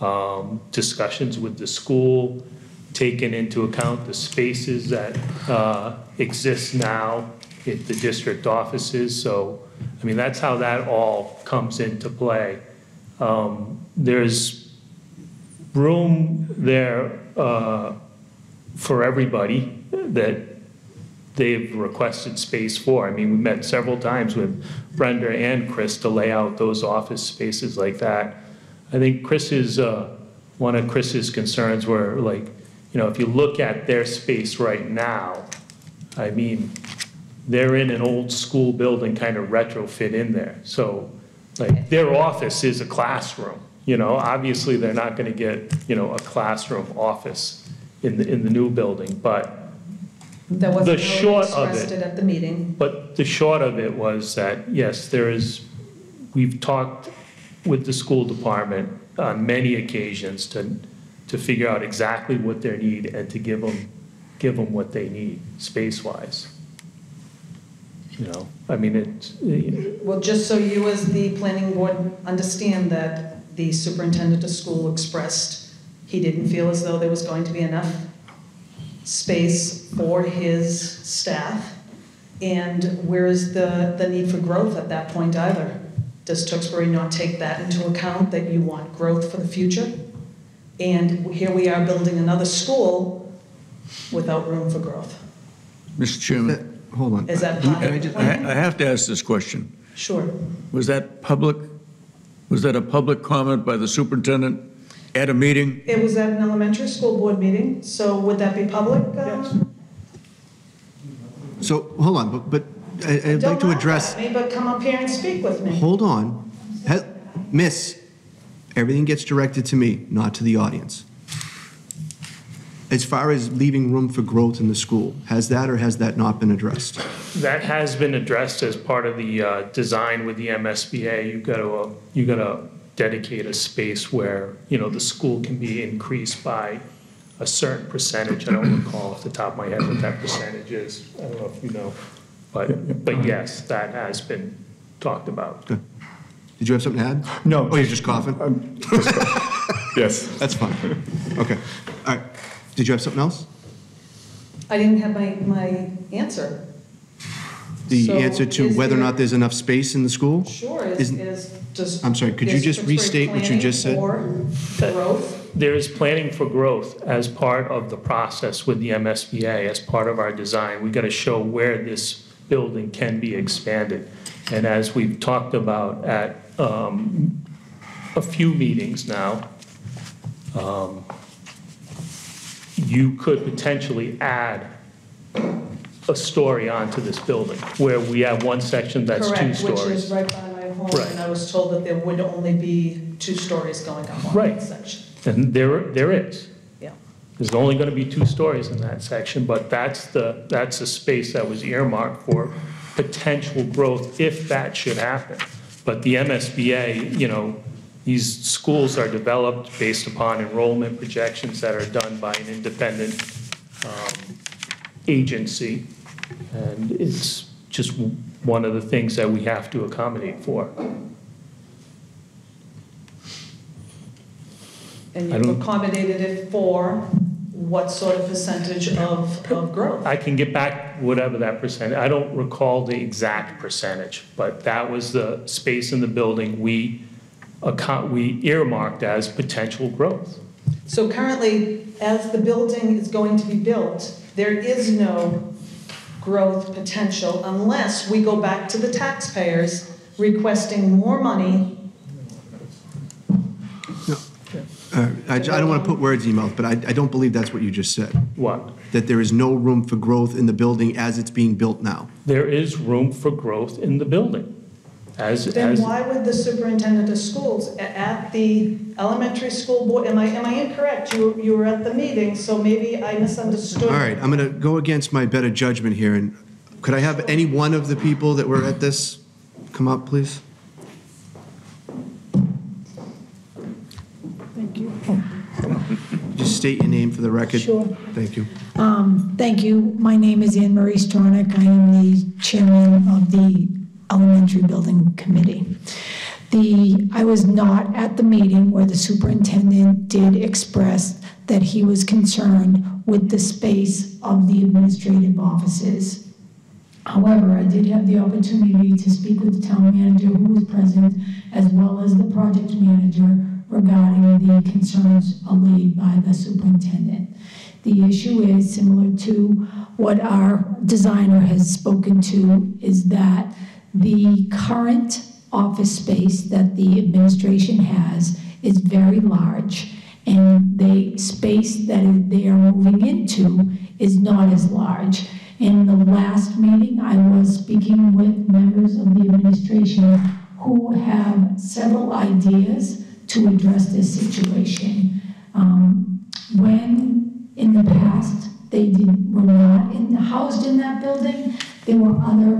H: um, discussions with the school, taken into account the spaces that, uh, exist now at the district offices. So, I mean, that's how that all comes into play. Um, There's room there uh, for everybody that they've requested space for. I mean, we met several times with Brenda and Chris to lay out those office spaces like that. I think Chris's, uh, one of Chris's concerns were like, you know, if you look at their space right now, I mean, they're in an old school building, kind of retrofit in there. So, like, their office is a classroom, you know? Obviously, they're not gonna get, you know, a classroom office in the, in the new building, but
L: That wasn't
H: The short of
L: expressed
H: it-
L: it at the meeting.
H: But the short of it was that, yes, there is, we've talked with the school department on many occasions to, to figure out exactly what their need and to give them, give them what they need, space-wise. You know, I mean, it's,
L: Well, just so you as the planning board understand that the superintendent of school expressed he didn't feel as though there was going to be enough space for his staff. And where is the, the need for growth at that point either? Does Tewksbury not take that into account, that you want growth for the future? And here we are building another school without room for growth.
D: Mr. Chairman,
A: Hold on.
L: Is that part
D: I I ha- I have to ask this question.
L: Sure.
D: Was that public, was that a public comment by the superintendent at a meeting?
L: It was at an elementary school board meeting, so would that be public? um,
A: So, hold on, but, but I- I'd like
L: Don't
A: to address,
L: at me, but come up here and speak with me.
A: hold on. He- Miss, everything gets directed to me, not to the audience. As far as leaving room for growth in the school, has that or has that not been addressed?
H: that has been addressed as part of the uh, design with the MSBA. You've got to, uh, you got to dedicate a space where, you know, the school can be increased by a certain percentage. I don't recall off the top of my head what that percentage is. I don't know if you know. But, but yes, that has been talked about.
A: Good. Did you have something to add?
F: No.
A: Oh, you're just coughing?
F: Um, just- Yes.
A: That's fine. Okay. All right. Did you have something else?
L: I didn't have my, my answer.
A: The
L: So
A: answer to
L: is
A: whether or
L: there-
A: not there's enough space in the school?
L: Sure, is,
A: Isn't-
L: is, does.
A: I'm sorry, could you
L: is
A: just
L: Tewksbury
A: restate what you just said?
L: for growth?
H: There is planning for growth as part of the process with the MSBA, as part of our design. We've got to show where this building can be expanded. And as we've talked about at um, a few meetings now, um, you could potentially add a story onto this building, where we have one section that's two
L: Correct, which
H: stories.
L: is right by my home,
H: Right.
L: and I was told that there would only be two stories going up on
H: Right.
L: that section.
H: And there, there is.
L: Yeah.
H: There's only going to be two stories in that section, but that's the, that's a space that was earmarked for potential growth if that should happen. But the MSBA, you know, these schools are developed based upon enrollment projections that are done by an independent um, agency. And it's just one of the things that we have to accommodate for.
L: And you've accommodated it for what sort of percentage of, of growth?
H: I can get back whatever that percentage, I don't recall the exact percentage, but that was the space in the building we account, we earmarked as potential growth.
L: So currently, as the building is going to be built, there is no growth potential unless we go back to the taxpayers requesting more money.
A: Uh, I I don't want to put words in your mouth, but I I don't believe that's what you just said,
H: What?
A: that there is no room for growth in the building as it's being built now.
H: There is room for growth in the building. As, it is.
L: Then
H: as,
L: why would the superintendent of schools, a- at the elementary school board, am I, am I incorrect? You, you were at the meeting, so maybe I misunderstood.
A: All right, I'm going to go against my better judgment here, and could I have any one of the people that were at this come up, please? State your name for the record.
M: Sure.
A: Thank you.
M: Um, Thank you. My name is Anne Marie Stronach. I am the chairman of the Elementary Building Committee. The, I was not at the meeting where the superintendent did express that he was concerned with the space of the administrative offices. However, I did have the opportunity to speak with the town manager who was present, as well as the project manager regarding the concerns allayed by the superintendent. The issue is similar to what our designer has spoken to, is that the current office space that the administration has is very large, and the space that they are moving into is not as large. In the last meeting, I was speaking with members of the administration who have several ideas to address this situation. Um, When, in the past, they did, were not in, housed in that building, there were other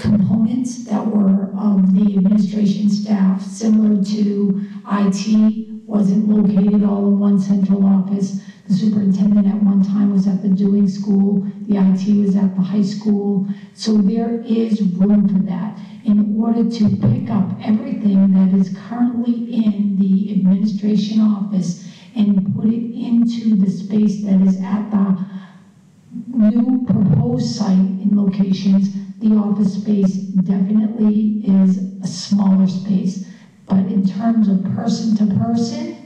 M: components that were of the administration staff, similar to IT, wasn't located all in one central office. The superintendent at one time was at the Dewey School, the IT was at the high school. So there is room for that. In order to pick up everything that is currently in the administration office and put it into the space that is at the new proposed site in locations, the office space definitely is a smaller space. But in terms of person to person,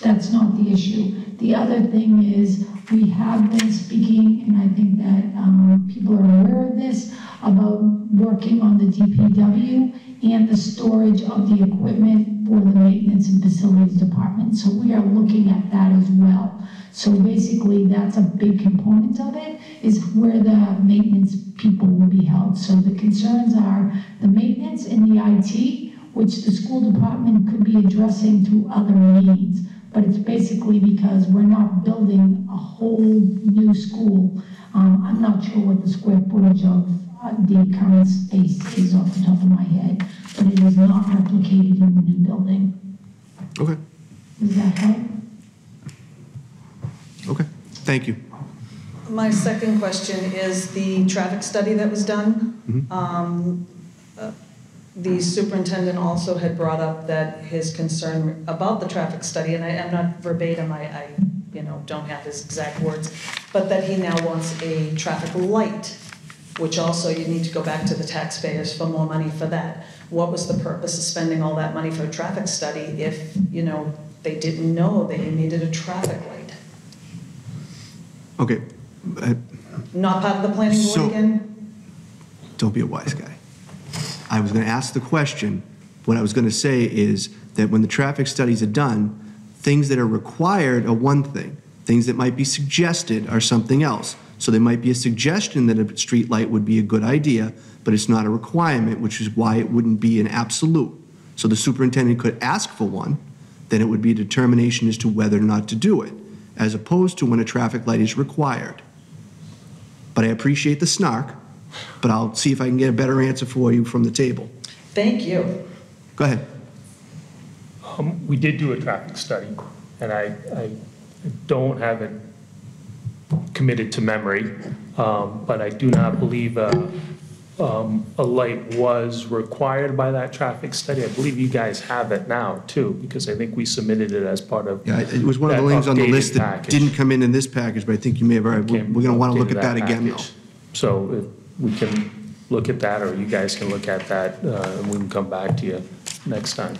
M: that's not the issue. The other thing is, we have been speaking, and I think that um, people are aware of this, about working on the DPW and the storage of the equipment for the maintenance and facilities department. So we are looking at that as well. So basically, that's a big component of it, is where the maintenance people will be held. So the concerns are the maintenance and the IT, which the school department could be addressing through other means. But it's basically because we're not building a whole new school. Um, I'm not sure what the square footage of uh, the current space is off the top of my head, but it is not replicated in the new building.
A: Okay,
M: Does that help?
A: okay, thank you.
L: My second question is the traffic study that was done. Um, uh, The superintendent also had brought up that his concern about the traffic study, and I am not verbatim, I, I, you know, don't have his exact words, but that he now wants a traffic light, which also you need to go back to the taxpayers for more money for that. What was the purpose of spending all that money for a traffic study if, you know, they didn't know that you needed a traffic light?
A: Okay, uh,
L: Not part of the planning
A: So-
L: board again?
A: don't be a wise guy. I was going to ask the question, what I was going to say is that when the traffic studies are done, things that are required are one thing, things that might be suggested are something else. So there might be a suggestion that a street light would be a good idea, but it's not a requirement, which is why it wouldn't be an absolute. So the superintendent could ask for one, then it would be a determination as to whether or not to do it, as opposed to when a traffic light is required. But I appreciate the snark, but I'll see if I can get a better answer for you from the table.
L: Thank you.
A: Go ahead.
H: Um, We did do a traffic study, and I, I don't have it committed to memory, um, but I do not believe a, um, a light was required by that traffic study. I believe you guys have it now, too, because I think we submitted it as part of.
A: Yeah, it was one of the
H: that
A: things on the list that
H: package.
A: didn't come in in this package, but I think you may have, already- we're
H: Came-
A: going to want to look at
H: updated
A: that again, though.
H: So if we can look at that, or you guys can look at that, uh, and we can come back to you next time.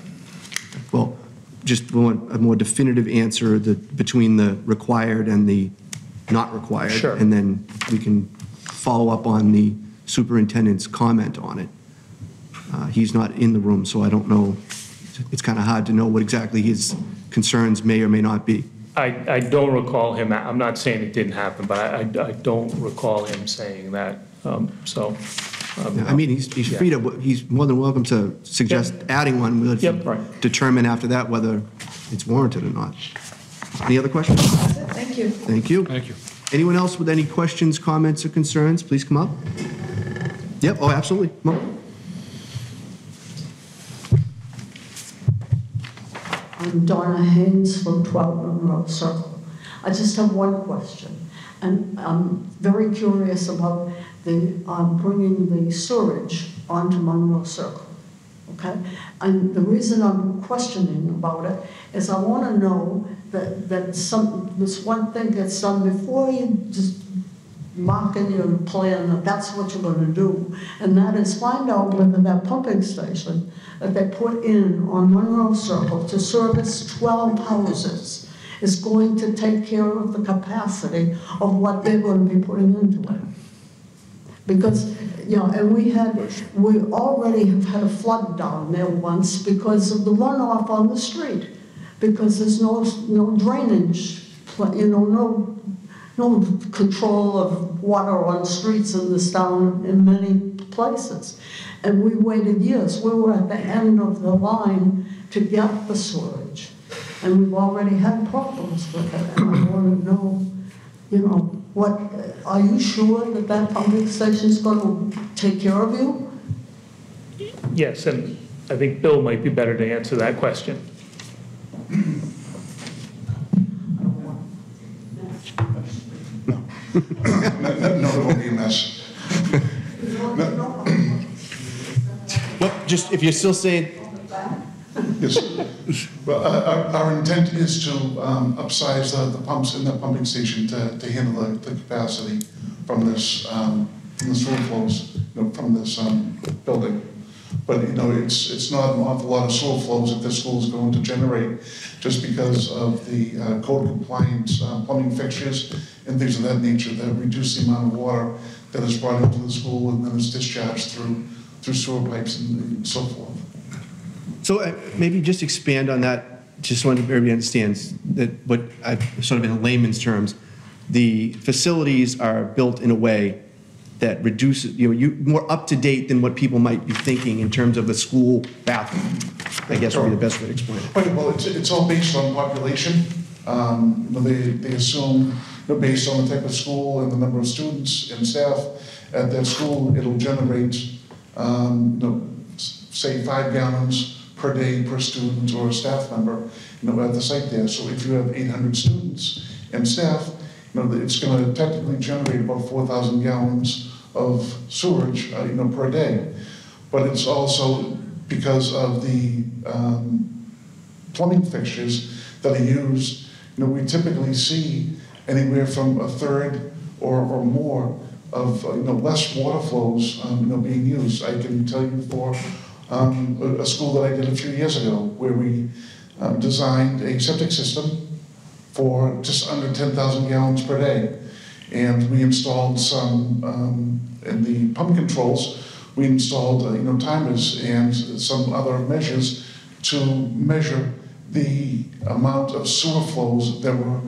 A: Well, just want a more definitive answer the, between the required and the not required.
H: Sure.
A: And then we can follow up on the superintendent's comment on it. Uh, He's not in the room, so I don't know, it's kind of hard to know what exactly his concerns may or may not be.
H: I, I don't recall him, I'm not saying it didn't happen, but I, I I don't recall him saying that, um, so. um,
A: I mean, he's, he's free to, he's more than welcome to suggest adding one. We'll
H: Yep, right.
A: determine after that whether it's warranted or not. Any other questions?
L: Thank you.
A: Thank you.
B: Thank you.
A: Anyone else with any questions, comments, or concerns, please come up. Yep, oh, absolutely. Come up.
N: I'm Donna Haynes from 12 Monroe Circle. I just have one question, and I'm very curious about the, um, bringing the storage onto Monroe Circle, okay? And the reason I'm questioning about it is I want to know that, that some, this one thing gets done before you just mark in your plan that that's what you're going to do, and that is find out whether that pumping station that they put in on Monroe Circle to service 12 houses is going to take care of the capacity of what they're going to be putting into it. Because, you know, and we had, we already have had a flood down there once because of the runoff on the street, because there's no, no drainage, you know, no no control of water on streets in this town in many places. And we waited years. We were at the end of the line to get the storage. And we've already had problems with it. And I want to know, you know, what, are you sure that that pumping is going to take care of you?
H: Yes, and I think Bill might be better to answer that question.
G: No, no, no, it won't be a mess.
A: Well, just, if you're still saying,
G: Yes. Well, uh, our, our intent is to um, upsize the, the pumps in that pumping station to, to handle the, the capacity from this, um, from the sewer flows, you know, from this, um, building. But, you know, it's, it's not an awful lot of sewer flows that this school is going to generate just because of the uh, code compliance uh, plumbing fixtures and things of that nature that reduce the amount of water that is brought into the school and then is discharged through, through sewer pipes and and so forth.
A: So uh, maybe just expand on that, just so everybody understands that what I've sort of in layman's terms, the facilities are built in a way that reduces, you know, you, more up to date than what people might be thinking in terms of a school bathroom, I guess would be the best way to explain it.
G: Right, well, it's, it's all based on population. Um, you know, they, they assume, you know, based on the type of school and the number of students and staff at that school, it'll generate, um, you know, say five gallons per day per student or staff member, you know, at the site there. So if you have eight hundred students and staff, you know, it's gonna technically generate about four thousand gallons of sewage, uh, you know, per day. But it's also because of the, um, plumbing fixtures that are used, you know, we typically see anywhere from a third or, or more of, uh, you know, less water flows, um, you know, being used. I can tell you for, um, a, school that I did a few years ago, where we, um, designed a septic system for just under ten thousand gallons per day. And we installed some, um, in the pump controls, we installed, uh, you know, timers and some other measures to measure the amount of sewer flows that were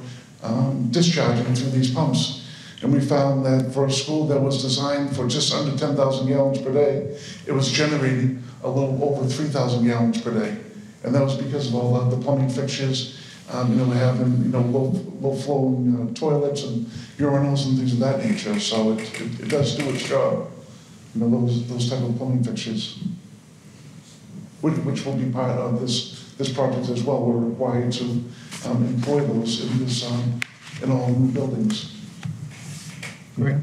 G: um, discharging through these pumps. And we found that for a school that was designed for just under 10,000 gallons per day, it was generating a little over 3,000 gallons per day. And that was because of all of the plumbing fixtures, um, you know, having, you know, low, low flowing uh, toilets and urinals and things of that nature. So it, it, it does do its job, you know, those, those type of plumbing fixtures. Which, which will be part of this, this project as well. We're required to, um, employ those in this, um, in all new buildings.
A: Great.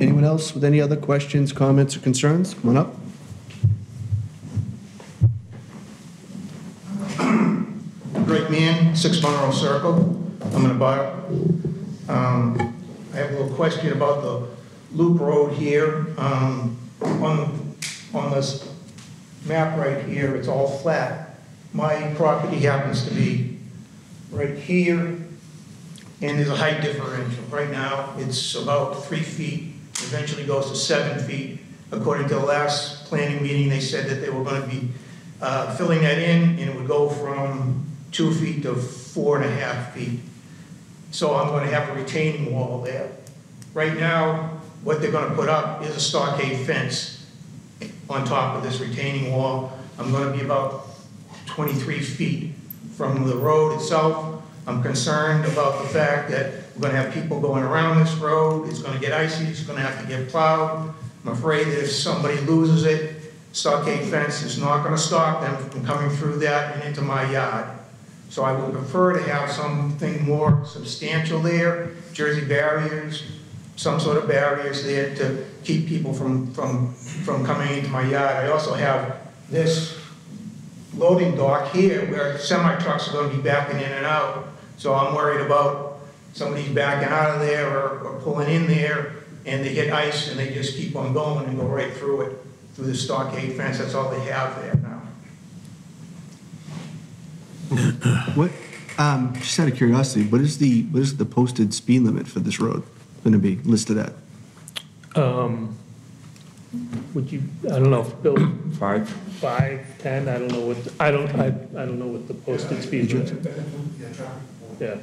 A: Anyone else with any other questions, comments, or concerns? Come on up.
O: Great man, Six Monroe Circle. I'm going to bar. Um, I have a little question about the loop road here. Um, On, on this map right here, it's all flat. My property happens to be right here, and there's a height differential. Right now, it's about three feet, eventually goes to seven feet. According to the last planning meeting, they said that they were gonna be uh, filling that in, and it would go from two feet to four and a half feet. So I'm gonna have a retaining wall there. Right now, what they're gonna put up is a stockade fence on top of this retaining wall. I'm gonna be about 23 feet from the road itself. I'm concerned about the fact that we're gonna have people going around this road, it's gonna get icy, it's gonna have to get plowed. I'm afraid that if somebody loses it, stockade fence is not gonna stop them from coming through that and into my yard. So I would prefer to have something more substantial there, Jersey barriers, some sort of barriers there to keep people from, from, from coming into my yard. I also have this loading dock here where semi trucks are gonna be backing in and out. So I'm worried about somebody's backing out of there or, or pulling in there and they hit ice and they just keep on going and go right through it, through the stockade fence. That's all they have there.
A: What, um, just out of curiosity, what is the, what is the posted speed limit for this road going to be listed at?
H: Um, Would you, I don't know, if Bill,
B: Five?
H: five, 10, I don't know what, I don't, I, I don't know what the posted speed is. Yeah.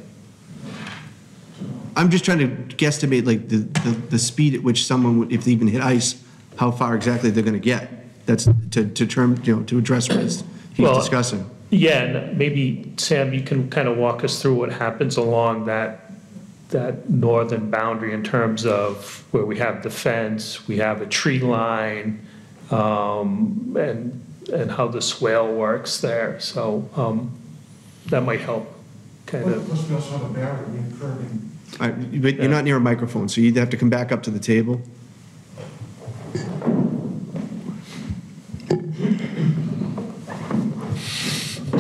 A: I'm just trying to guesstimate like the, the, the speed at which someone would, if they even hit ice, how far exactly they're gonna get. That's to, to term, you know, to address what he's he's
H: Well,
A: discussing.
H: Yeah, and maybe, Sam, you can kind of walk us through what happens along that, that northern boundary in terms of where we have the fence, we have a tree line, um, and, and how the swale works there. So um, that might help, kind of.
G: Plus, we also have a barrier, we curbing.
A: All right, But you're not near a microphone, so you'd have to come back up to the table.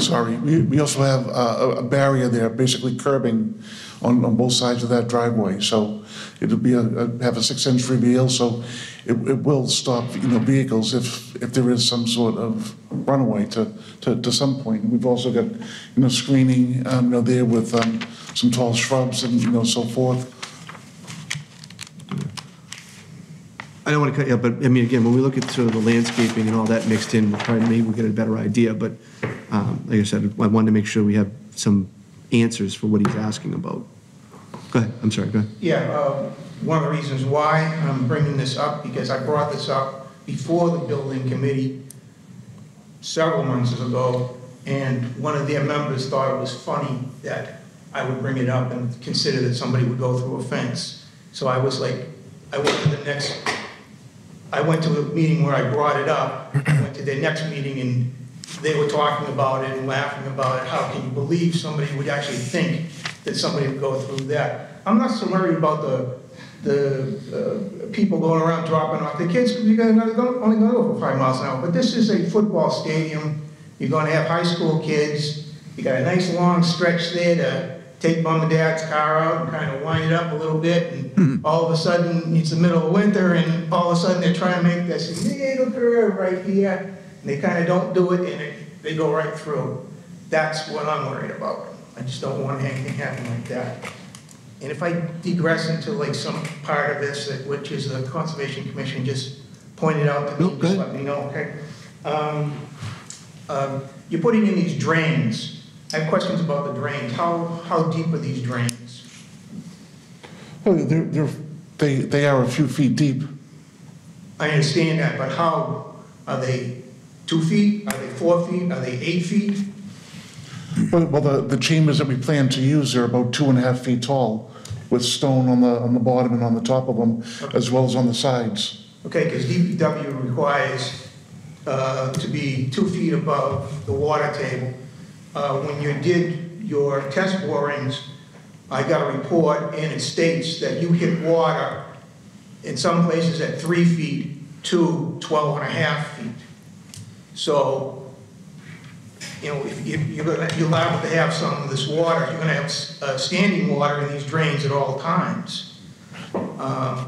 G: Sorry, we, we also have uh, a a barrier there, basically curbing on, on both sides of that driveway. So it'll be a, a- have a six-inch reveal, so it, it will stop, you know, vehicles if, if there is some sort of runaway to, to, to some point. We've also got, you know, screening, um, you know, there with, um, some tall shrubs and, you know, so forth.
A: I don't want to cut you, off, but I mean, again, when we look at sort of the landscaping and all that mixed in, probably maybe we'll get a better idea, but um, like I said, I wanted to make sure we have some answers for what he's asking about. Go ahead, I'm sorry, go ahead.
O: Yeah, uh, one of the reasons why I'm bringing this up, because I brought this up before the building committee several months ago, and one of their members thought it was funny that I would bring it up and consider that somebody would go through a fence. So I was like, I went to the next, I went to a meeting where I brought it up, I went to their next meeting, and they were talking about it and laughing about it. How can you believe somebody would actually think that somebody would go through that? I'm not so worried about the, the uh, people going around dropping off the kids, because you're only gonna go for five miles an hour. But this is a football stadium, you're gonna have high school kids, you got a nice long stretch there to take mom and dad's car out and kind of wind it up a little bit, and all of a sudden, it's the middle of winter, and all of a sudden, they're trying to make this little curve right here, and they kind of don't do it, and it, they go right through. That's what I'm worried about. I just don't want anything happen like that. And if I digress into like some part of this, that- which is the Conservation Commission just pointed out to me, just let me know, okay? Um, um, You're putting in these drains. I have questions about the drains. How, how deep are these drains?
G: Well, they're, they're, they, they are a few feet deep.
O: I understand that, but how, are they two feet? Are they four feet? Are they eight feet?
G: Well, well, the, the chambers that we plan to use are about two and a half feet tall, with stone on the, on the bottom and on the top of them, as well as on the sides.
O: Okay, because DPW requires uh, to be two feet above the water table. Uh, When you did your test borings, I got a report and it states that you hit water in some places at three feet to 12 and a half feet. So, you know, if you- you're liable to have some of this water, you're gonna have uh, standing water in these drains at all times. Um,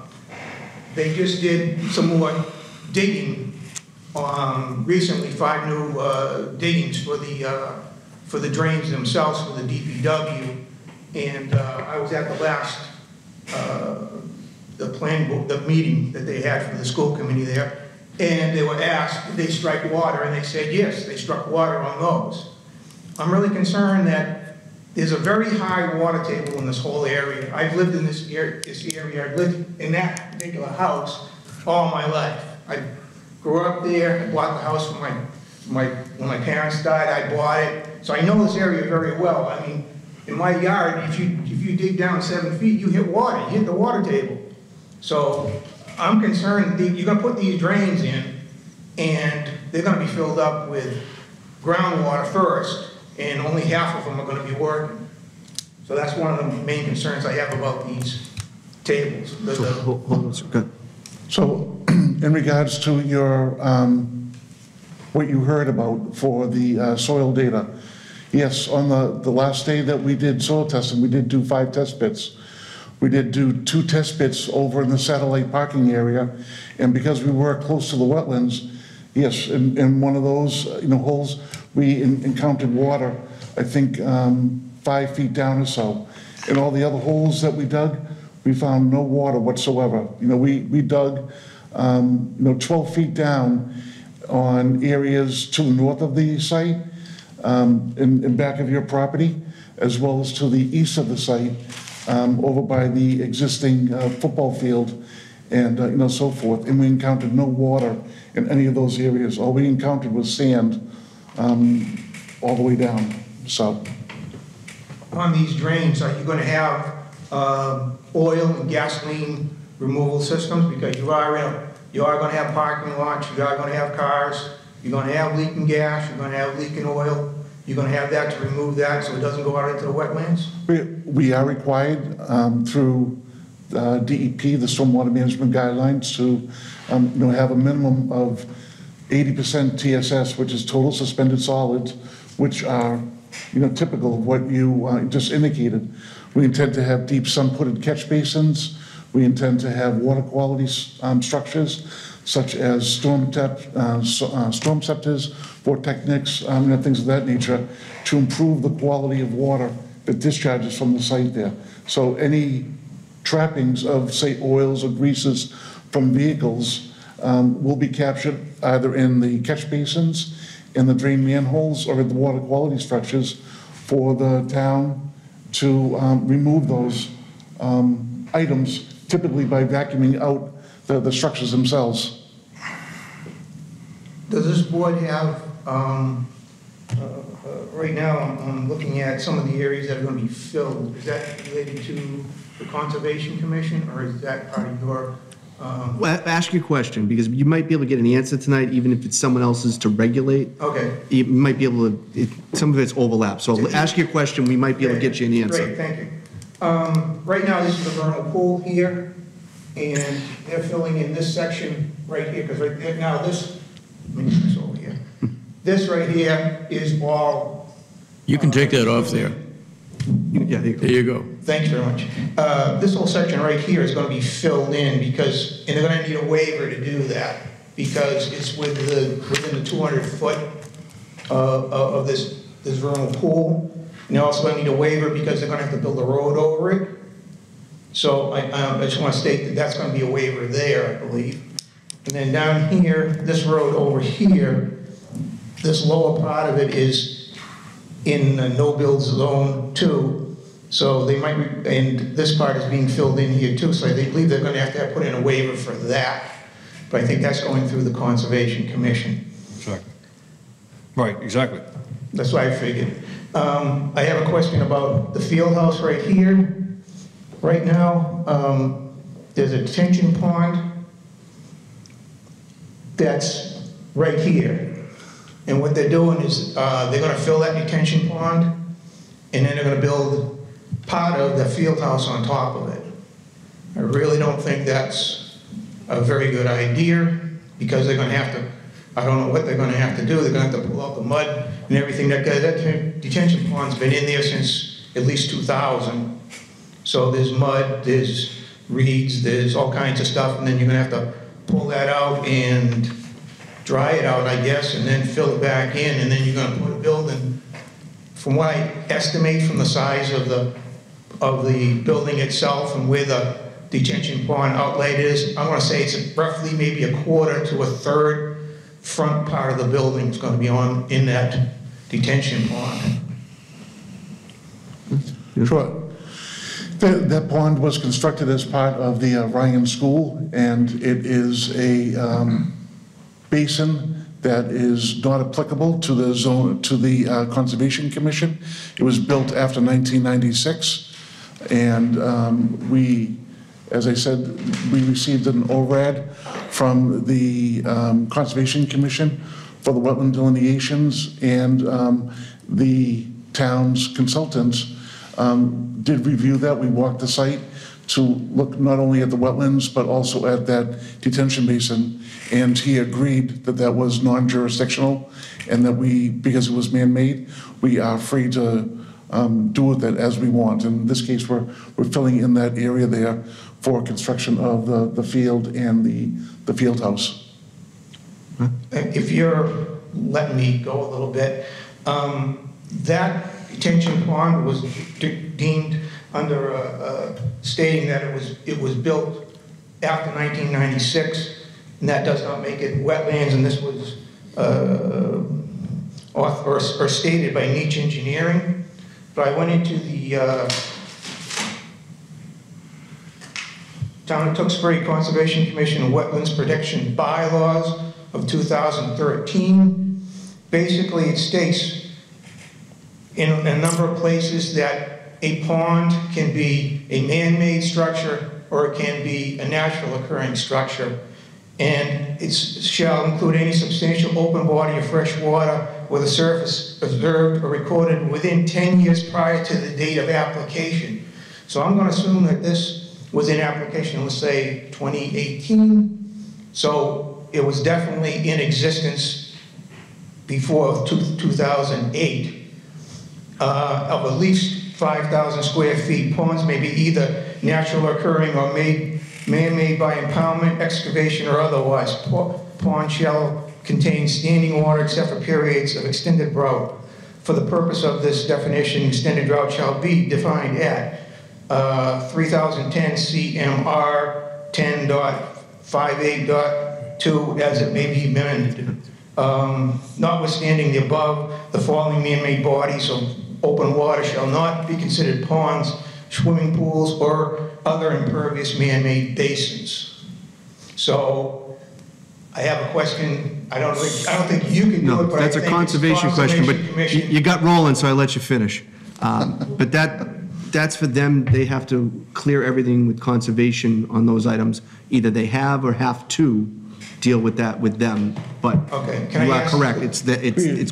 O: they just did some more digging, um, recently, five new, uh, diggings for the, uh, for the drains themselves for the DPW. And, uh, I was at the last, uh, the board, the meeting that they had for the school committee there. And they were asked, did they strike water? And they said, yes, they struck water on those. I'm really concerned that there's a very high water table in this whole area. I've lived in this area, this area, I've lived in that particular house all my life. I grew up there, I bought the house when my, my, when my parents died, I bought it. So I know this area very well. I mean, in my yard, if you, if you dig down seven feet, you hit water, you hit the water table. So I'm concerned that you're gonna put these drains in, and they're gonna be filled up with groundwater first, and only half of them are gonna be working. So that's one of the main concerns I have about these tables. The-
A: So,
O: the-
A: hold hold on, sir.
G: So in regards to your, um, what you heard about for the uh, soil data, yes, on the, the last day that we did soil testing, we did do five test pits. We did do two test pits over in the satellite parking area, and because we were close to the wetlands, yes, in, in one of those, uh, you know, holes, we en- encountered water, I think, um, five feet down or so. In all the other holes that we dug, we found no water whatsoever. You know, we, we dug, um, you know, 12 feet down on areas to the north of the site, um, in, in back of your property, as well as to the east of the site. Um, over by the existing uh, football field and, uh, you know, so forth, and we encountered no water in any of those areas. All we encountered was sand um, all the way down, so.
O: On these drains, are you gonna have um, oil and gasoline removal systems? Because you are, in you are gonna have parking lots, you are gonna have cars, you're gonna have leaking gas, you're gonna have leaking oil. You're gonna have that to remove that so it doesn't go out into the wetlands?
G: We we are required um, through uh, DEP, the Stormwater Management Guidelines, to, um, you know, have a minimum of 80% TSS, which is total suspended solids, which are, you know, typical of what you uh, just indicated. We intend to have deep sump hooded catch basins. We intend to have water quality um, structures such as storm tap, uh, so- uh, Stormceptors, vortechnics, um, know, things of that nature, to improve the quality of water that discharges from the site there. So any trappings of, say, oils or greases from vehicles um, will be captured either in the catch basins, in the drain manholes, or in the water quality structures for the town to um, remove those um, items, typically by vacuuming out the, the structures themselves.
O: Does this board have, um, uh, uh, right now, I'm I'm looking at some of the areas that are gonna be filled. Is that related to the Conservation Commission, or is that part of your, um,
A: Well, ask your question, because you might be able to get an answer tonight, even if it's someone else's to regulate.
O: okay.
A: You might be able to, it- some of it's overlap. So ask your question, we might be able to get you an answer.
O: Great, thank you. Um, Right now, this is the vernal pool here, and they're filling in this section right here, because right there, now this, let me move this over here. This right here is all,
D: You can take that off there.
A: Yeah, there you go.
D: There you go.
O: thanks very much. Uh, This whole section right here is gonna be filled in because, and they're gonna need a waiver to do that, because it's with the, within the 200 foot uh, of of this, this vernal pool. And they're also gonna need a waiver because they're gonna have to build a road over it. So I, I just want to state that that's going to be a waiver there, I believe. And then down here, this road over here, this lower part of it is in no-build zone too. So they might, re- and this part is being filled in here too, so they believe they're going to have to have put in a waiver for that. But I think that's going through the Conservation Commission.
B: Exactly. Right, exactly.
O: That's what I figured. Um, I have a question about the field house right here. Right now, um, there's a detention pond that's right here. And what they're doing is, uh, they're gonna fill that detention pond, and then they're gonna build part of the field house on top of it. I really don't think that's a very good idea, because they're gonna have to, I don't know what they're gonna have to do, they're gonna have to pull out the mud and everything, that, that detention pond's been in there since at least 2000. So there's mud, there's reeds, there's all kinds of stuff, and then you're gonna have to pull that out and dry it out, I guess, and then fill it back in, and then you're gonna put a building. From what I estimate from the size of the, of the building itself and where the detention pond outlet is, I wanna say it's roughly maybe a quarter to a third front part of the building is gonna be on, in that detention pond.
G: Sure. That pond was constructed as part of the uh, Ryan School, and it is a um, basin that is not applicable to the zone, to the uh, Conservation Commission. It was built after 1996, and um, we, as I said, we received an ORAD from the um, Conservation Commission for the wetland delineations, and um, the town's consultants um, did review that. We walked the site to look not only at the wetlands, but also at that detention basin. And he agreed that that was non-jurisdictional and that we, because it was man-made, we are free to um, do with it as we want. In this case, we're, we're filling in that area there for construction of the, the field and the, the field house.
O: If you're letting me go a little bit, um, that detention pond was de- deemed under, uh, uh, stating that it was, it was built after 1996, and that does not make it wetlands, and this was uh, or or stated by Nitsch Engineering. But I went into the, uh, Town of Tewksbury Conservation Commission Wetlands Protection Bylaws of 2013. Basically, it states in a number of places that a pond can be a man-made structure or it can be a natural occurring structure. And it shall include any substantial open body of fresh water with a surface observed or recorded within 10 years prior to the date of application. So I'm going to assume that this was in application, let's say 2018. So it was definitely in existence before 2008 uh, of at least 5,000 square feet. Ponds may be either natural occurring or made, man-made by impoundment, excavation, or otherwise. Pond shall contain standing water except for periods of extended drought. For the purpose of this definition, extended drought shall be defined at uh, 3010 CMR 10.58.2 as it may be amended. Um, Notwithstanding the above, the following man-made bodies of open water shall not be considered ponds, swimming pools, or other impervious man-made basins. So I have a question, I don't think, I don't think you can do
A: No,
O: it, but I
A: that's a
O: think it's
A: conservation question, but
O: Conservation
A: you
O: Commission.
A: you got rolling, so I let you finish. Um, But that, that's for them, they have to clear everything with conservation on those items. Either they have or have to deal with that with them, but
O: Okay, can I
A: you are
O: ask-
A: correct, it's, the- it's it's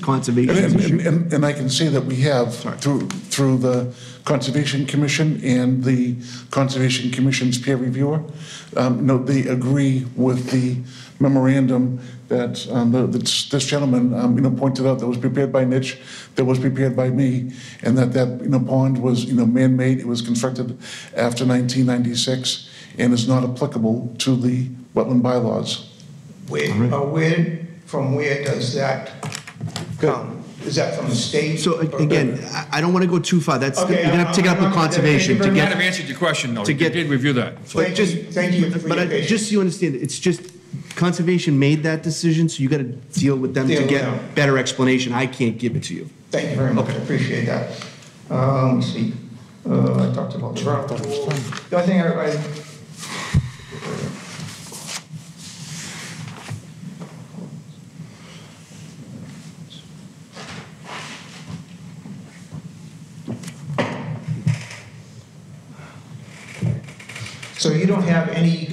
G: And,
A: issue.
G: and- and, and I can say that we have, through, through the Conservation Commission and the Conservation Commission's peer reviewer, um, no, they agree with the memorandum that, um, the- that this gentleman, um, you know, pointed out that was prepared by Nitsch, that was prepared by me, and that that, you know, pond was, you know, man-made, it was constructed after 1996, and is not applicable to the wetland bylaws.
O: Where, uh, where, from where does that come? Is that from the state?
A: So a- again, I- I don't want to go too far, that's, you're
O: Okay,
A: gonna have to take it up with
O: I'm- I'm-
A: conservation to
O: thank you
B: Kind
A: get.
B: of answered your question, though.
A: To
B: You
A: get-
B: did review that.
A: But
O: Thank
A: just,
O: you, thank you for
A: but I-
O: your patience.
A: just so you understand, it's just, conservation made that decision, so you got to deal with them
O: Deal
A: to
O: with them.
A: get better explanation. I can't give it to you.
O: Thank you very much, I appreciate that. Uh, Let me see, Uh, I talked about the vernal pool. The other thing I, I- So you don't have any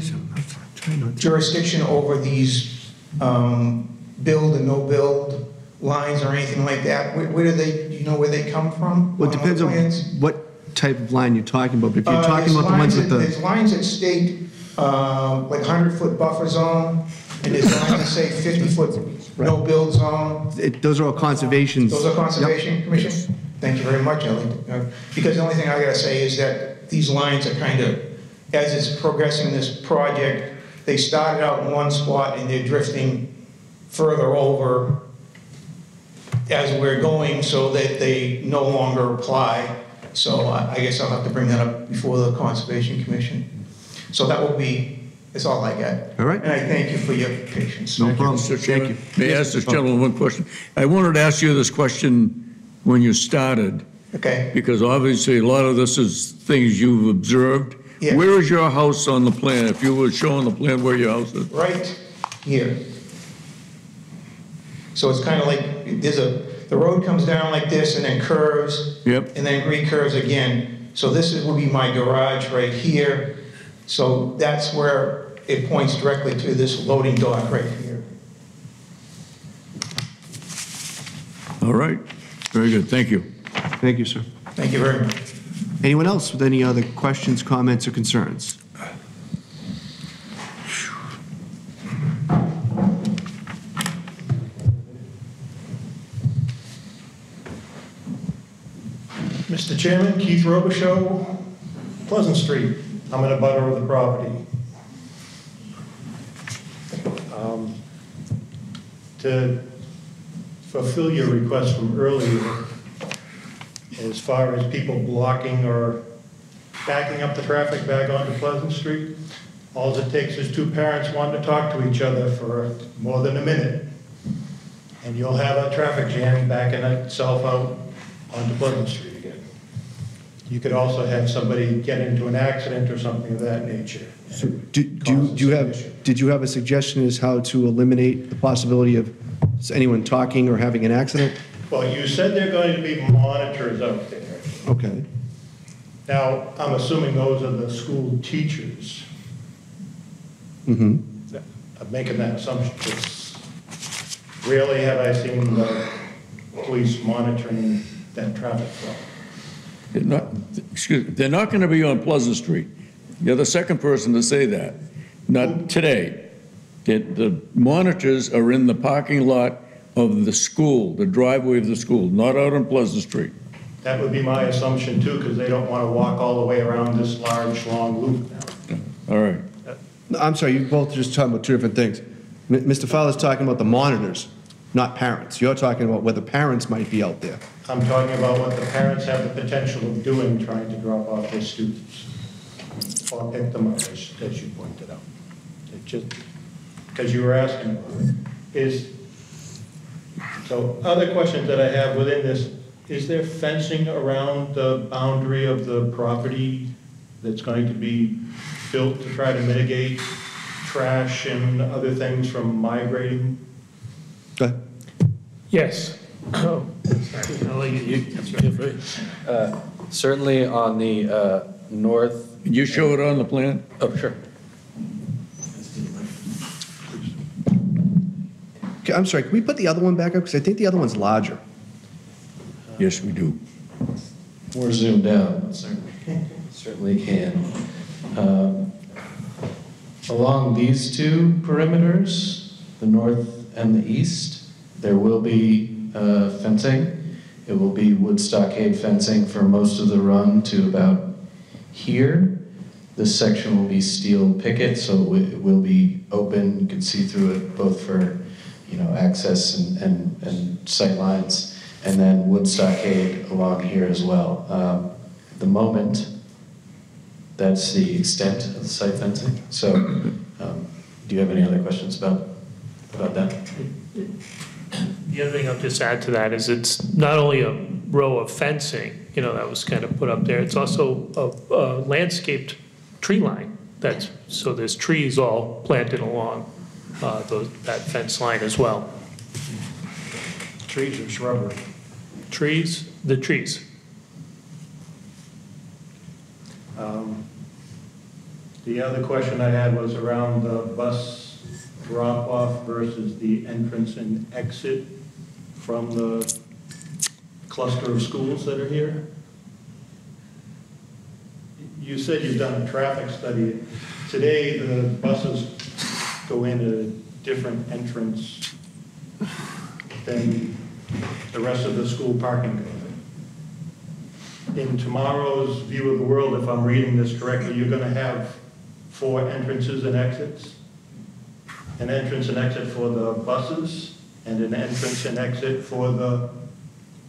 O: jurisdiction over these um, build and no-build lines or anything like that? Where where do they, do you know where they come from?
A: Well, it
O: the
A: depends on
O: plans?
A: what type of line you're talking about, but if you're
O: Uh,
A: talking
O: there's
A: about the ones
O: lines
A: with
O: that-
A: the,
O: There's lines that state, uh, like 100-foot buffer zone, and there's lines that say 50-foot no-build zone.
A: it- those are all conservations.
O: Those are. Conservation Commission? Thank you very much, Ellie. Uh, Because the only thing I gotta say is that these lines are kind of, as it's progressing this project, they started out in one spot and they're drifting further over as we're going so that they no longer apply. So I I guess I'll have to bring that up before the Conservation Commission. So that will be, that's all I got.
A: All right.
O: And I thank you for your patience.
A: No problem.
D: Mr.
A: Thank you.
D: may I ask this uh, gentleman one question? I wanted to ask you this question when you started,
O: Okay?
D: because obviously a lot of this is things you've observed.
O: Yeah.
D: Where is your house on the plan? If you were showing the plan where your house is?
O: right here. So it's kind of like, there's a, the road comes down like this and then curves.
D: Yep.
O: And then recurves again. So this is, would be my garage right here. So that's where it points directly to this loading dock right here.
D: All right, very good, thank you.
A: Thank you, sir.
O: Thank you very much.
A: Anyone else with any other questions, comments, or concerns?
P: Mr. Chairman, Keith Robichaux, Pleasant Street. I'm in abutter of the property. Um, To fulfill your request from earlier, as far as people blocking or backing up the traffic back onto Pleasant Street, all it takes is two parents wanting to talk to each other for more than a minute, and you'll have a traffic jam backing itself out onto Pleasant Street again. You could also have somebody get into an accident or something of that nature.
A: So do do do you have, did you have a suggestion as how to eliminate the possibility of anyone talking or having an accident?
P: Well, you said there are going to be monitors out there.
A: Okay.
P: Now, I'm assuming those are the school teachers.
A: Mm-hmm.
P: I'm making that assumption, because rarely have I seen the police monitoring that traffic flow.
D: They're not, excuse me, they're not going to be on Pleasant Street. You're the second person to say that. Not today. The, the monitors are in the parking lot of the school, the driveway of the school, not out on Pleasant Street.
P: That would be my assumption too, because they don't want to walk all the way around this large, long loop now.
D: All right.
A: I'm sorry, you both are just talking about two different things. M- Mr. Fowler's talking about the monitors, not parents. You're talking about whether parents might be out there.
P: I'm talking about what the parents have the potential of doing, trying to drop off their students. Or pick them up, as, as you pointed out. It just, because you were asking about it, is, so other questions that I have within this, is there fencing around the boundary of the property that's going to be built to try to mitigate trash and other things from migrating?
A: Go ahead.
H: Yes. Oh, sorry. I'll let you- you-
I: Uh, Certainly on the uh, north.
D: Can you show it on the plan?
I: Oh, sure.
A: I'm sorry, can we put the other one back up? Because I think the other one's larger.
D: Yes, we do.
I: More zoomed out, certainly, certainly can. Um, Along these two perimeters, the north and the east, there will be uh, fencing. It will be wood stockade fencing for most of the run to about here. This section will be steel picket, so it will be open, you can see through it both for, you know, access and, and, and sight lines, and then wood stockade along here as well. Um, the moment, that's the extent of the site fencing. So, um, do you have any other questions about, about that?
H: The other thing I'll just add to that is it's not only a row of fencing, you know, that was kind of put up there, it's also a a landscaped tree line that's, so there's trees all planted along uh, those- that fence line as well.
P: Trees or shrubbery?
H: Trees, the trees.
P: Um, The other question I had was around the bus drop-off versus the entrance and exit from the cluster of schools that are here. You said you've done a traffic study. Today, the buses go in at a different entrance than the rest of the school parking goes in tomorrow's view of the world, if I'm reading this correctly, you're going to have four entrances and exits? An entrance and exit for the buses, and an entrance and exit for the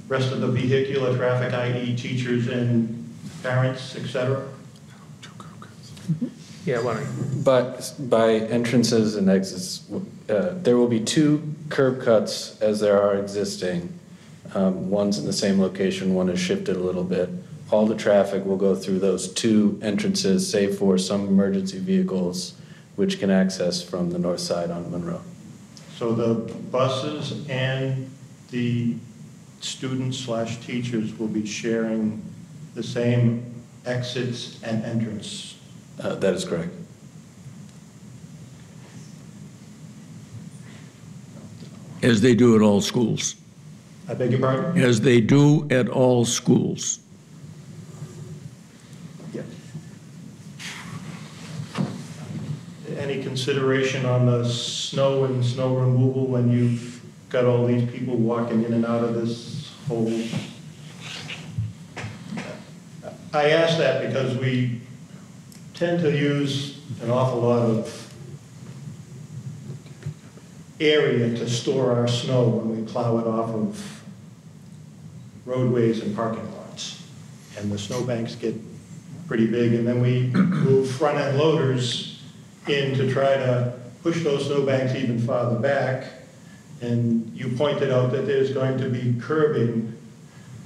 P: rest of the vehicular traffic, i.e. teachers and parents, et cetera?
H: Yeah, why don't?
I: But by entrances and exits, uh, there will be two curb cuts as there are existing. Um, One's in the same location, one is shifted a little bit. All the traffic will go through those two entrances, save for some emergency vehicles, which can access from the north side on Monroe.
P: So the buses and the students slash teachers will be sharing the same exits and entrance?
I: Uh, That is correct.
D: As they do at all schools.
P: I beg your pardon?
D: As they do at all schools.
P: Any consideration on the snow and snow removal when you've got all these people walking in and out of this whole? I ask that because we tend to use an awful lot of area to store our snow when we plow it off of roadways and parking lots. And the snowbanks get pretty big, and then we move front-end loaders in to try to push those snowbanks even farther back. And you pointed out that there's going to be curbing,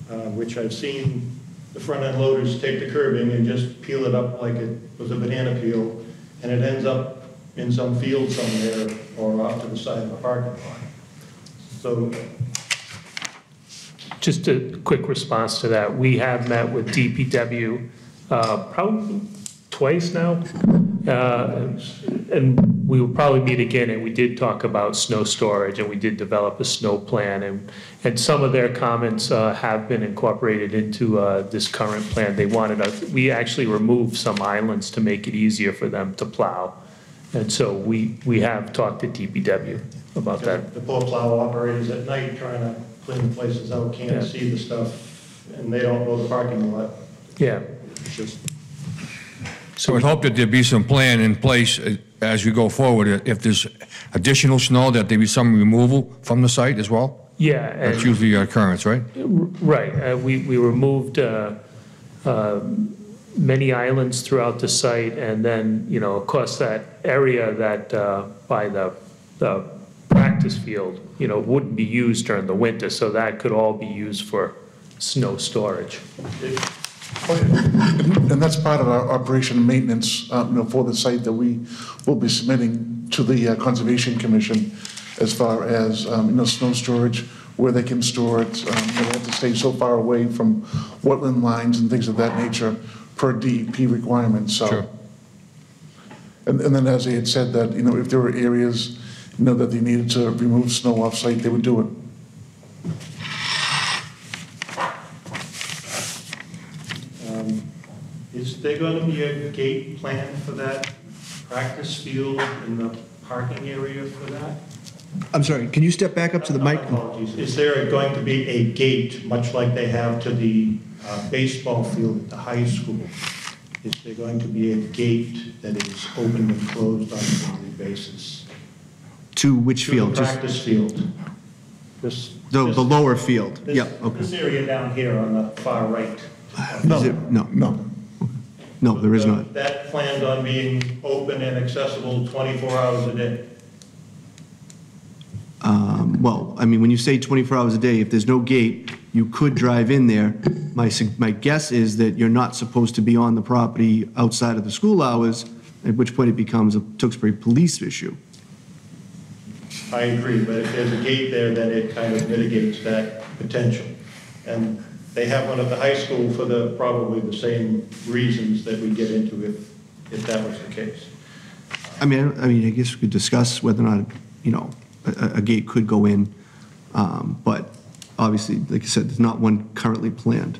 P: uh, which I've seen the front end loaders take the curbing and just peel it up like it was a banana peel, and it ends up in some field somewhere or off to the side of a parking lot. So
H: Just a quick response to that. We have met with DPW uh, probably twice now. Uh, And we will probably meet again, and we did talk about snow storage, and we did develop a snow plan. And, and some of their comments uh, have been incorporated into uh, this current plan. They wanted us, we actually removed some islands to make it easier for them to plow. And so we, we have talked to DPW about that.
P: The poor plow operators at night trying to clean the places out, can't see the stuff, and they don't know the parking lot.
H: Yeah.
P: It's just,
B: So I'd hope that there'd be some plan in place uh, as we go forward. uh, If there's additional snow, that there be some removal from the site as well?
H: Yeah. and-
B: That's usually an occurrence, right?
H: Right, uh, we, we removed uh, uh, many islands throughout the site, and then, you know, of course, that area that, uh, by the, the practice field, you know, wouldn't be used during the winter, so that could all be used for snow storage.
G: And that's part of our operation and maintenance, uh, you know, for the site that we will be submitting to the uh, Conservation Commission as far as, um, you know, snow storage, where they can store it. um, They have to stay so far away from wetland lines and things of that nature per DEP requirements, so.
B: Sure.
G: And, and then as they had said that, you know, if there were areas, you know, that they needed to remove snow off-site, they would do it.
P: um, Is there going to be a gate plan for that practice field and the parking area for that?
A: I'm sorry, can you step back up to the mic?
P: Apologies. Is there going to be a gate, much like they have to the uh, baseball field at the high school? Is there going to be a gate that is open and closed on a daily basis?
A: To which
P: To
A: field?
P: the
A: Just
P: practice field? This,
A: The, the lower field?
P: this-
A: Yep, okay.
P: This area down here on the far right.
A: Is it- No,
G: No.
A: No, there is not.
P: That planned on being open and accessible 24 hours a day?
A: Um, Well, I mean, when you say 24 hours a day, if there's no gate, you could drive in there. My, sug- my guess is that you're not supposed to be on the property outside of the school hours, at which point it becomes a Tewksbury police issue.
P: I agree, but if there's a gate there, then it kind of mitigates that potential. And they have one at the high school for the, probably the same reasons that we get into if, if that was the case.
A: I mean, I mean, I guess we could discuss whether or not, you know, a, a- gate could go in, um, but obviously, like I said, there's not one currently planned.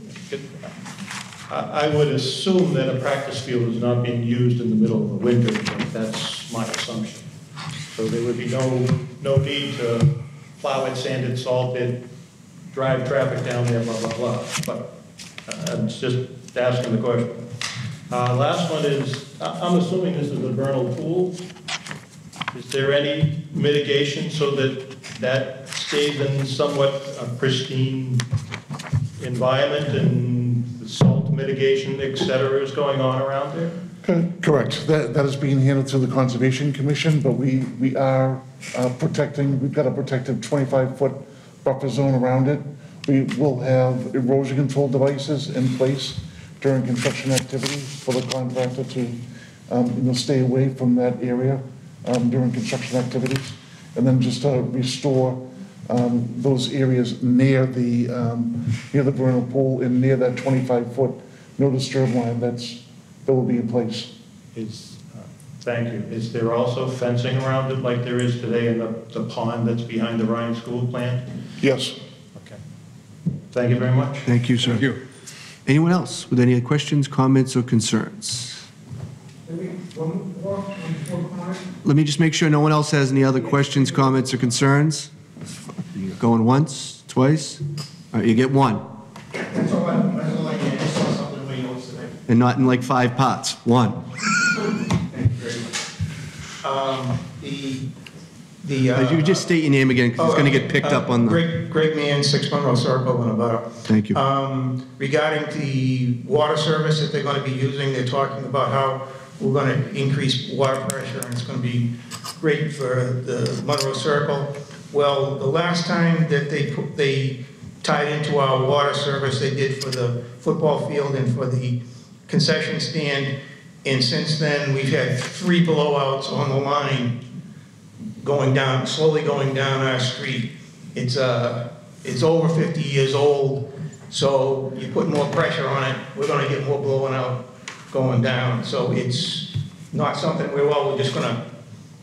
P: I, I would assume that a practice field is not being used in the middle of the winter, but that's my assumption. So there would be no, no need to plow it, sand it, salt it, drive traffic down there, blah, blah, blah. But uh, I'm just asking the question. Uh, Last one is, I'm assuming this is a vernal pool. Is there any mitigation so that that stays in somewhat a pristine environment and the salt mitigation, et cetera, is going on around there?
G: Co- Correct. That, that is being handled through the Conservation Commission, but we, we are uh, protecting, we've got a protective 25-foot buffer zone around it. We will have erosion control devices in place during construction activity for the contractor to, um, you know, stay away from that area um, during construction activities. And then just to restore um, those areas near the, um, near the vernal pool and near that 25-foot no disturb line that's, that will be in place.
P: Is, thank you. Is there also fencing around it like there is today in the, the pond that's behind the Ryan School plant?
G: Yes.
P: Okay. Thank you very much.
A: Thank you, sir.
B: Thank you.
A: Anyone else with any questions, comments, or concerns? Let me just make sure no one else has any other questions, comments, or concerns. Going once, twice? All right, you get one,
O: That's all I, that's all I can, I just saw something in my notes today.
A: and not in like five pots, One.
O: Thank you very much. Um, The, the. uh,
A: You just state your name again, because it's going to get picked
O: uh,
A: up on the,
O: Greg, Greg Mann, Six Monroe Circle in Abutter.
A: thank you.
O: Um, Regarding the water service that they're going to be using, they're talking about how we're going to increase water pressure, and it's going to be great for the Monroe Circle. Well, the last time that they, put- they tied into our water service they did for the football field and for the concession stand. And since then, we've had three blowouts on the line going down, slowly going down our street. It's, uh, it's over 50 years old, so you put more pressure on it, we're gonna get more blowing out going down. So it's not something where, well, we're just gonna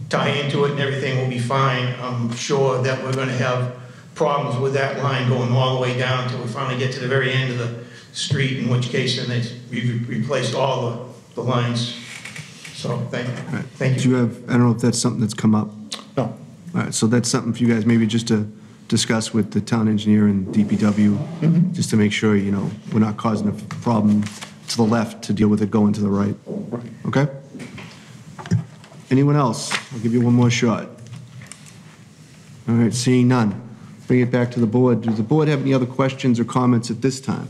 O: tie into it and everything will be fine. I'm sure that we're gonna have problems with that line going all the way down until we finally get to the very end of the street, in which case then they, we've replaced all the, the lines. So, thank you. Thank
A: Do you have, I don't know if that's something that's come up?
G: No.
A: All right, so that's something for you guys, maybe just to discuss with the town engineer and DPW, mm-hmm. just to make sure, you know, we're not causing a problem to the left to deal with it going to the right. Right. Okay? Anyone else? I'll give you one more shot. All right, seeing none. Bring it back to the board. Does the board have any other questions or comments at this time?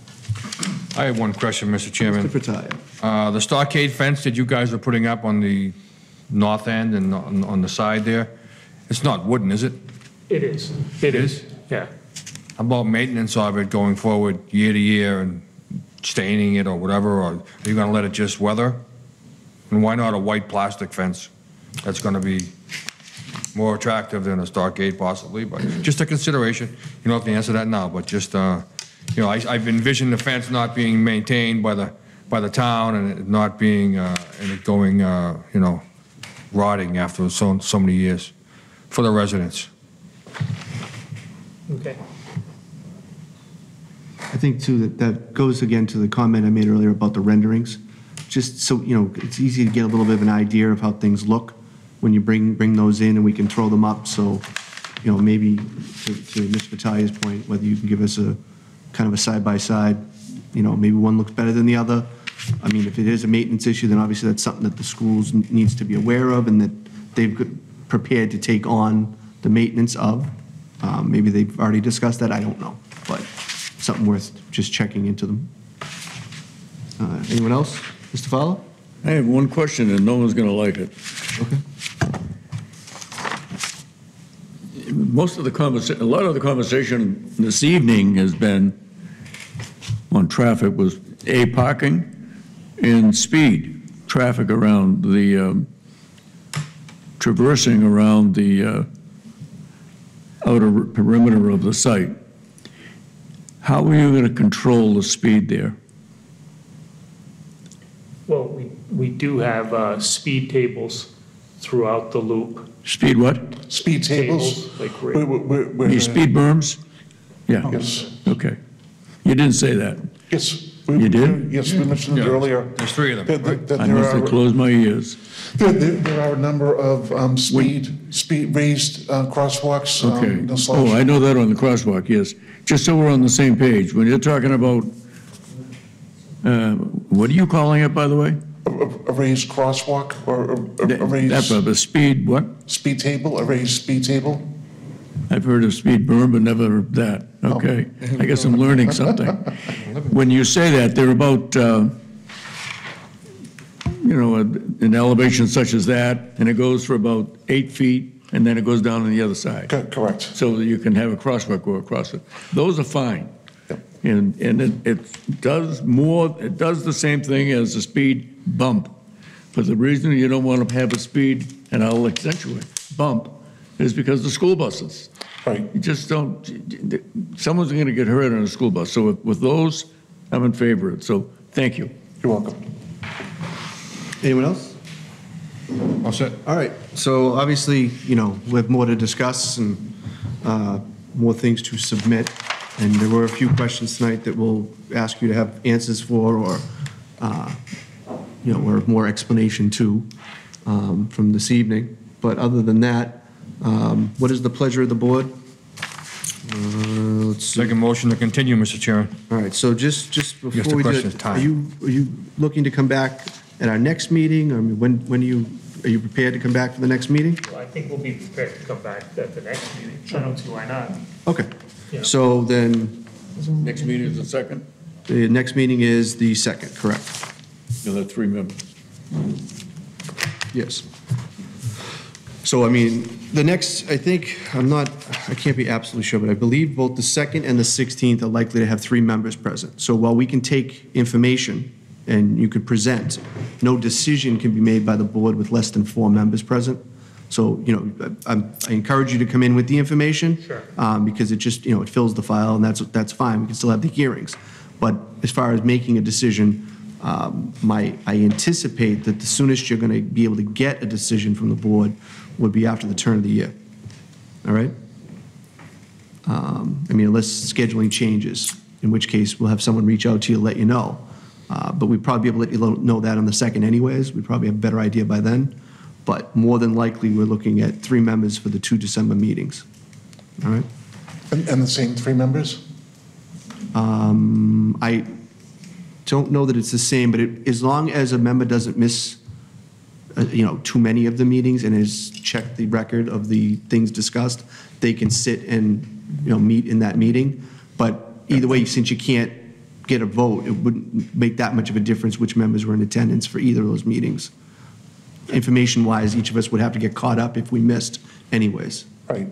B: I have one question, Mr. Chairman.
A: Mr. Fratelli.
B: Uh, The stockade fence that you guys are putting up on the north end and on on the side there, it's not wooden, is it?
H: It is. It is, yeah.
B: How about maintenance of it going forward year to year and staining it or whatever, or are you gonna let it just weather? And why not a white plastic fence? That's gonna be more attractive than a stockade possibly, but just a consideration. You don't have to answer that now, but just, uh, you know, I- I've envisioned the fence not being maintained by the, by the town and it not being, uh, and it going, uh, you know, rotting after so, so many years for the residents.
H: Okay.
A: I think too, that that goes again to the comment I made earlier about the renderings. Just so, you know, it's easy to get a little bit of an idea of how things look when you bring, bring those in and we can throw them up. So, you know, maybe to, to Ms. Battaglia's point, whether you can give us a kind of a side-by-side, you know, maybe one looks better than the other. I mean, if it is a maintenance issue, then obviously that's something that the schools n- needs to be aware of and that they've prepared to take on the maintenance of. Um, Maybe they've already discussed that, I don't know, but something worth just checking into them. Uh, Anyone else? Mr. Fowler?
D: I have one question, and no one's going to like it.
A: Okay.
D: Most of the conversation, a lot of the conversation this evening has been on traffic was, A, parking and speed, traffic around the, um, traversing around the uh, outer perimeter of the site. How are you going to control the speed there?
H: Well, we, we do have uh, speed tables throughout the loop.
D: Speed what?
G: Speed tables?
H: Tables, like
G: We're-
H: ra-
G: we're- we're-
D: These speed berms? Yeah.
G: Yes.
D: Okay. You didn't say that.
G: Yes. We-
D: You did?
G: Yes, we mentioned it
B: Yeah,
G: earlier.
B: There's three of them,
G: that-
B: right?
G: that
D: I
G: there
D: must have
G: are-
D: closed my ears.
G: There, there there are a number of um, speed, speed raised uh, crosswalks. um,
D: Okay.
G: no slash-
D: Oh, I know that on the crosswalk, yes. Just so we're on the same page, when you're talking about, uh, what are you calling it, by the way?
G: A a raised crosswalk or a- a- a
D: That,
G: raised
D: a speed, what?
G: speed table, a raised speed table?
D: I've heard of speed berm, but never that. Okay. I guess I'm learning something. When you say that, they're about, uh, you know, an elevation such as that, and it goes for about eight feet, and then it goes down on the other side.
G: Co- Correct.
D: so that you can have a crosswalk go across it. Those are fine. And, and it, it does more, it does the same thing as a speed bump. But the reason you don't want to have a speed, and I'll accentuate, bump, is because the school buses.
G: Right.
D: You just don't, someone's going to get hurt on a school bus. So with- with those, I'm in favor of it. So thank you.
G: You're welcome.
A: Anyone else?
B: All set?
A: All right, so obviously, you know, we have more to discuss and uh, more things to submit. And there were a few questions tonight that we'll ask you to have answers for or, uh, you know, or more explanation to um, from this evening. But other than that, um, what is the pleasure of the board? Uh, Let's see.
B: Second motion to continue, Mr. Chairman.
A: All right, so just, just
B: Guess
A: before we do
B: question
A: it,
B: is time.
A: are you, are you looking to come back at our next meeting? I mean, when, when are you, are you prepared to come back for the next meeting?
H: Well, I think we'll be prepared to come back at the next meeting. I don't see why not.
A: Okay,
H: Yeah.
A: so then,
D: Next meeting is the second?
A: the next meeting is the second, correct?
D: You'll have three members.
A: Yes. So, I mean, the next, I think, I'm not, I can't be absolutely sure, but I believe both the 2nd and the 16th are likely to have three members present. So while we can take information and you could present, no decision can be made by the board with less than four members present. So, you know, I I encourage you to come in with the information.
H: Sure.
A: um, Because it just, you know, it fills the file, and that's, that's fine, we can still have the hearings. But as far as making a decision, um, my, I anticipate that the soonest you're going to be able to get a decision from the board would be after the turn of the year. All right? Um, I mean, unless scheduling changes, in which case we'll have someone reach out to you, let you know. Uh, But we'd probably be able to let you know that on the second anyways. We'd probably have a better idea by then. But more than likely, we're looking at three members for the two December meetings. All right?
G: And, and the same three members?
A: Um, I don't know that it's the same, but it- as long as a member doesn't miss, uh, you know, too many of the meetings and has checked the record of the things discussed, they can sit and, you know, meet in that meeting. But either way, since you can't get a vote, it wouldn't make that much of a difference which members were in attendance for either of those meetings. Information-wise, each of us would have to get caught up if we missed anyways.
G: Right.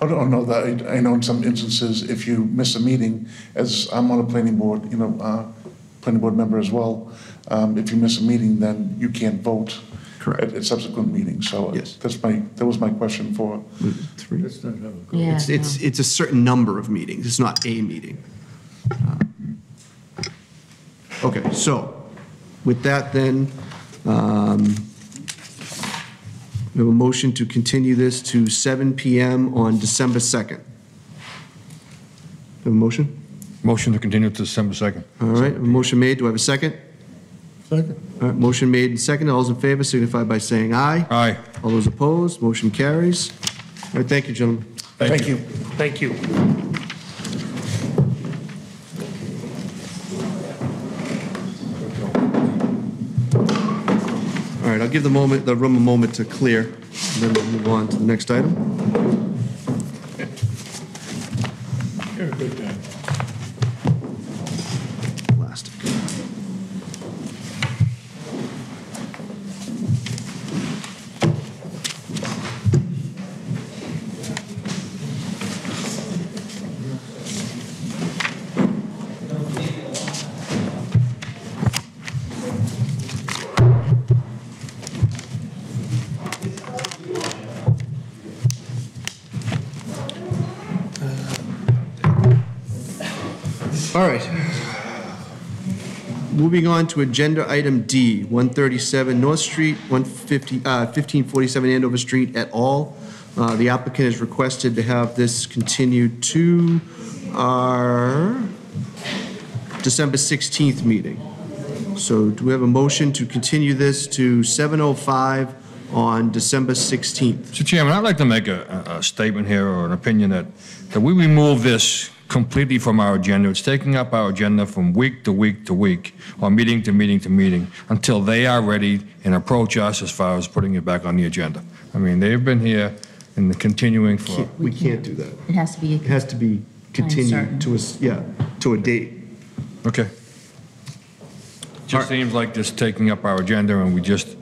G: Oh, no, no, that, I I know in some instances, if you miss a meeting, as I'm on a planning board, you know, uh, planning board member as well, um, if you miss a meeting, then you can't vote.
A: Correct.
G: At at subsequent meetings, so that's my, that was my question for.
A: Three?
N: Yeah,
A: It's, it's, it's a certain number of meetings, it's not a meeting. Uh, Okay, so, with that then, um, we have a motion to continue this to 7 PM on December 2nd. Have a motion?
B: Motion to continue to December 2nd.
A: All right, a motion made, do I have a second?
C: Second.
A: All right, motion made and seconded, all those in favor signify by saying aye.
B: Aye.
A: All those opposed, motion carries. All right, thank you, gentlemen.
G: Thank you.
H: Thank you.
A: All right, I'll give the moment, the room a moment to clear, and then we'll move on to the next item. Moving on to Agenda Item D, 137 North Street, 150, uh, 1547 Andover Street et al. Uh, The applicant has requested to have this continued to our December 16th meeting. So do we have a motion to continue this to 7:05 on December 16th?
B: Mr. Chairman, I'd like to make a a statement here or an opinion that, that we remove this completely from our agenda. It's taking up our agenda from week to week to week, or meeting to meeting to meeting, until they are ready and approach us as far as putting it back on the agenda. I mean, they've been here and the continuing for,
A: We can't do that.
Q: It has to be,
A: It has to be continued to a, s- yeah, to a date.
B: okay. Just seems like just taking up our agenda and we just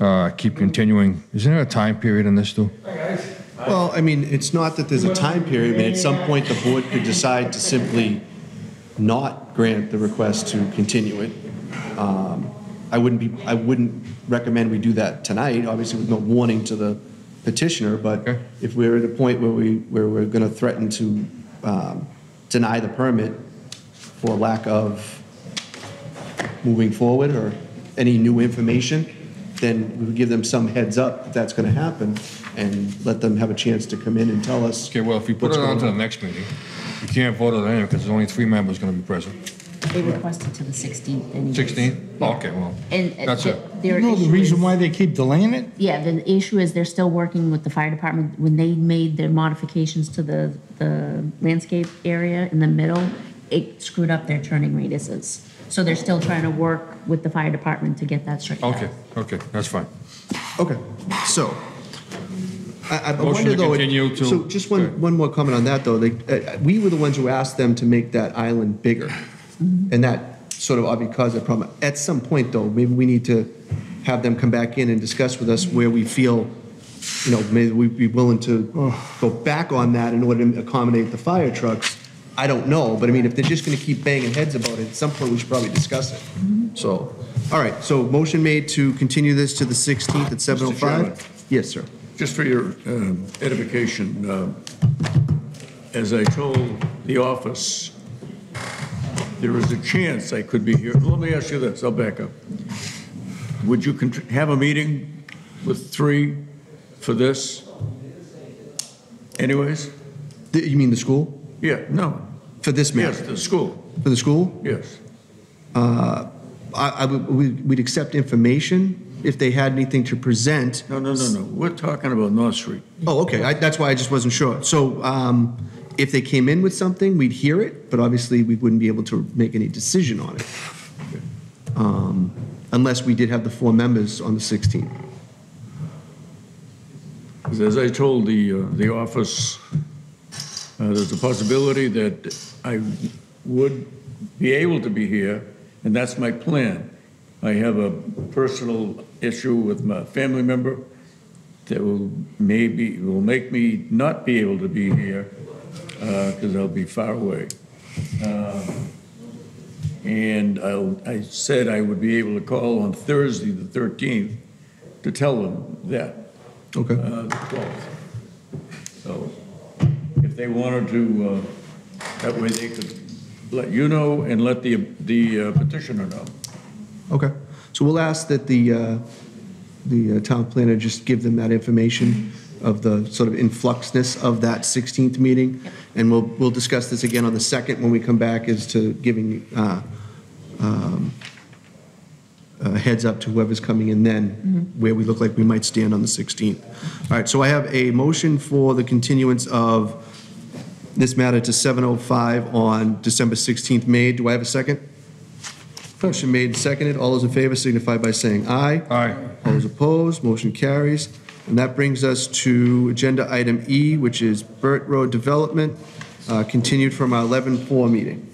B: uh, keep continuing. Isn't there a time period in this, too?
A: Well, I mean, it's not that there's a time period, but at some point, the board could decide to simply not grant the request to continue it. Um, I wouldn't be, I wouldn't recommend we do that tonight, obviously with no warning to the petitioner, but if we're at a point where we, where we're gonna threaten to um, deny the permit for lack of moving forward or any new information, then we would give them some heads up that that's gonna happen and let them have a chance to come in and tell us.
B: Okay, well, if we put
A: what's
B: it on to the next meeting, we can't vote on it anyway because there's only three members going to be present.
Q: they requested to the 16th anyways.
B: 16? Okay, well,
Q: And uh,
B: that's it.
Q: their
C: No, the
Q: issue
C: reason
Q: is-
C: why they keep delaying it?
Q: Yeah, the issue is they're still working with the fire department. When they made their modifications to the, the landscape area in the middle, it screwed up their turning radiuses. So they're still trying to work with the fire department to get that straightened out.
B: Okay, okay, that's fine.
A: Okay, so, I, I
B: Motion
A: wonder
B: to
A: though.
B: continue to-
A: So just one, one more comment on that though, they, uh, we were the ones who asked them to make that island bigger. And that sort of obviously caused a problem. At some point though, maybe we need to have them come back in and discuss with us where we feel you know, maybe we'd be willing to go back on that in order to accommodate the fire trucks. I don't know, but I mean, if they're just gonna keep banging heads about it, at some point, we should probably discuss it. So, all right, so motion made to continue this to the 16th at 7:05? Yes, sir.
D: Just for your um, edification, uh, as I told the office, there is a chance I could be here. Let me ask you this, I'll back up. Would you have a meeting with three for this? Anyways?
A: You mean the school?
D: Yeah, no.
A: For this matter?
D: Yes, the school.
A: For the school?
D: Yes.
A: Uh, I, I we'd accept information if they had anything to present.
D: No, no, no, no. We're talking about North Street.
A: Oh, okay, I- that's why I just wasn't sure. So um, if they came in with something, we'd hear it, but obviously, we wouldn't be able to make any decision on it. Um, Unless we did have the four members on the 16th.
D: As I told the, uh, the office, uh, there's a possibility that I would be able to be here, and that's my plan. I have a personal issue with my family member that will maybe, will make me not be able to be here, because I'll be far away. Um, And I'll, I said I would be able to call on Thursday, the 13th, to tell them that.
A: Okay.
D: Uh, the 12th. So if they wanted to, uh, that way they could let you know and let the, the uh, petitioner know.
A: Okay, so we'll ask that the, uh, the uh, town planner just give them that information of the sort of influxness of that 16th meeting, and we'll, we'll discuss this again on the 2nd when we come back as to giving uh, um, a heads up to whoever's coming in then, where we look like we might stand on the 16th. All right, so I have a motion for the continuance of this matter to 7:05 on December 16th May. Do I have a second? Motion made and seconded. All those in favor signify by saying aye.
B: Aye.
A: All those opposed, motion carries. And that brings us to agenda item E, which is Burtt Road Development, uh, continued from our 11-4 meeting.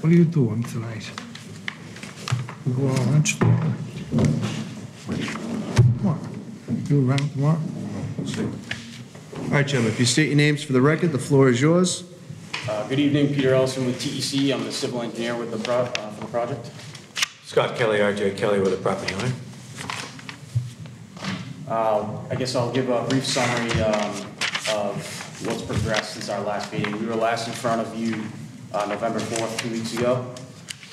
C: What are you doing tonight? You go out lunch tomorrow? Come on. You around tomorrow?
A: All right, gentlemen, if you state your names for the record, the floor is yours.
R: Uh, Good evening, Peter Ellison with TEC. I'm the civil engineer with the, pro- uh, for the project.
S: Scott Kelly, RJ Kelly with the property owner.
R: Uh, I guess I'll give a brief summary um, of what's progressed since our last meeting. We were last in front of you uh, November 4th, two weeks ago.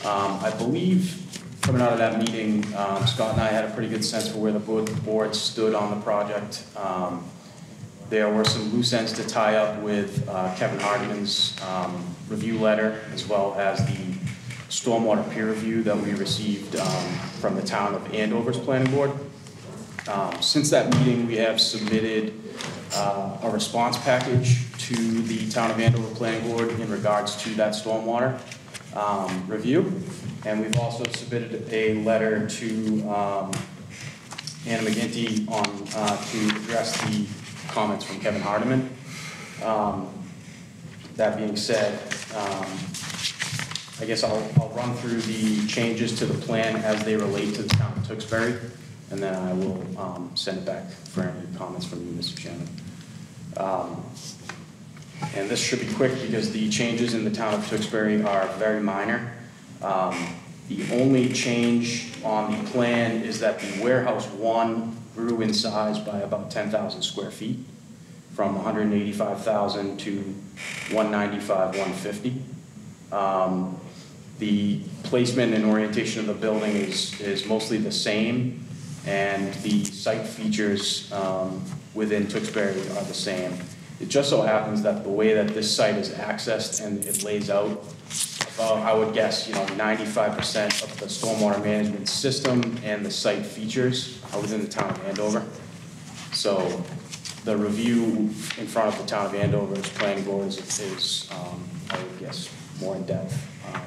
R: Um, I believe, coming out of that meeting, um, Scott and I had a pretty good sense for where the board board stood on the project. Um, There were some loose ends to tie up with uh, Kevin Hardiman's um, review letter, as well as the stormwater peer review that we received um, from the town of Andover's planning board. Um, Since that meeting, we have submitted uh, a response package to the Town of Andover Planning Board in regards to that stormwater um, review. And we've also submitted a letter to um, Anna McGinty on, uh, to address the comments from Kevin Hardiman. Um, That being said, um, I guess I'll, I'll run through the changes to the plan as they relate to the town of Tewksbury, and then I will um, send it back for any comments from you, Mr. Chairman. Um, And this should be quick because the changes in the town of Tewksbury are very minor. Um, The only change on the plan is that the warehouse one grew in size by about 10,000 square feet, from 185,000 to 195, 150. Um, The placement and orientation of the building is, is mostly the same, and the site features um, within Tewksbury are the same. It just so happens that the way that this site is accessed and it lays out, about, I would guess, you know, 95% of the stormwater management system and the site features are within the town of Andover. So the review in front of the town of Andover's planning board is, is, um, I would guess, more in-depth. Um,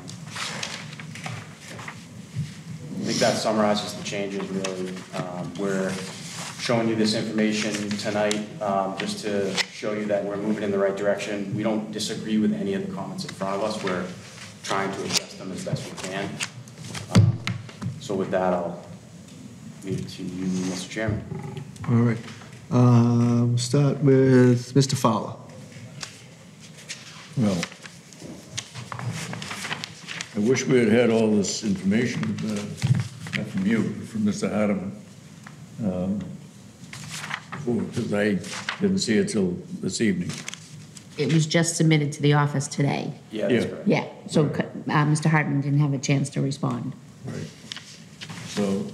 R: I think that summarizes the changes really. Um, We're showing you this information tonight, um, just to show you that we're moving in the right direction. We don't disagree with any of the comments in front of us. We're trying to address them as best we can. Um, So with that, I'll leave it to you, Mr. Chairman.
A: All right. Um, Start with Mr. Fowler.
D: Well, I wish we had had all this information, uh, not from you, but from Mr. Hardeman. um, Because I didn't see it till this evening.
Q: It was just submitted to the office today.
R: Yeah, that's
D: Yeah.
R: correct.
Q: Yeah, so uh, Mr. Hartman didn't have a chance to respond. Right.
D: So,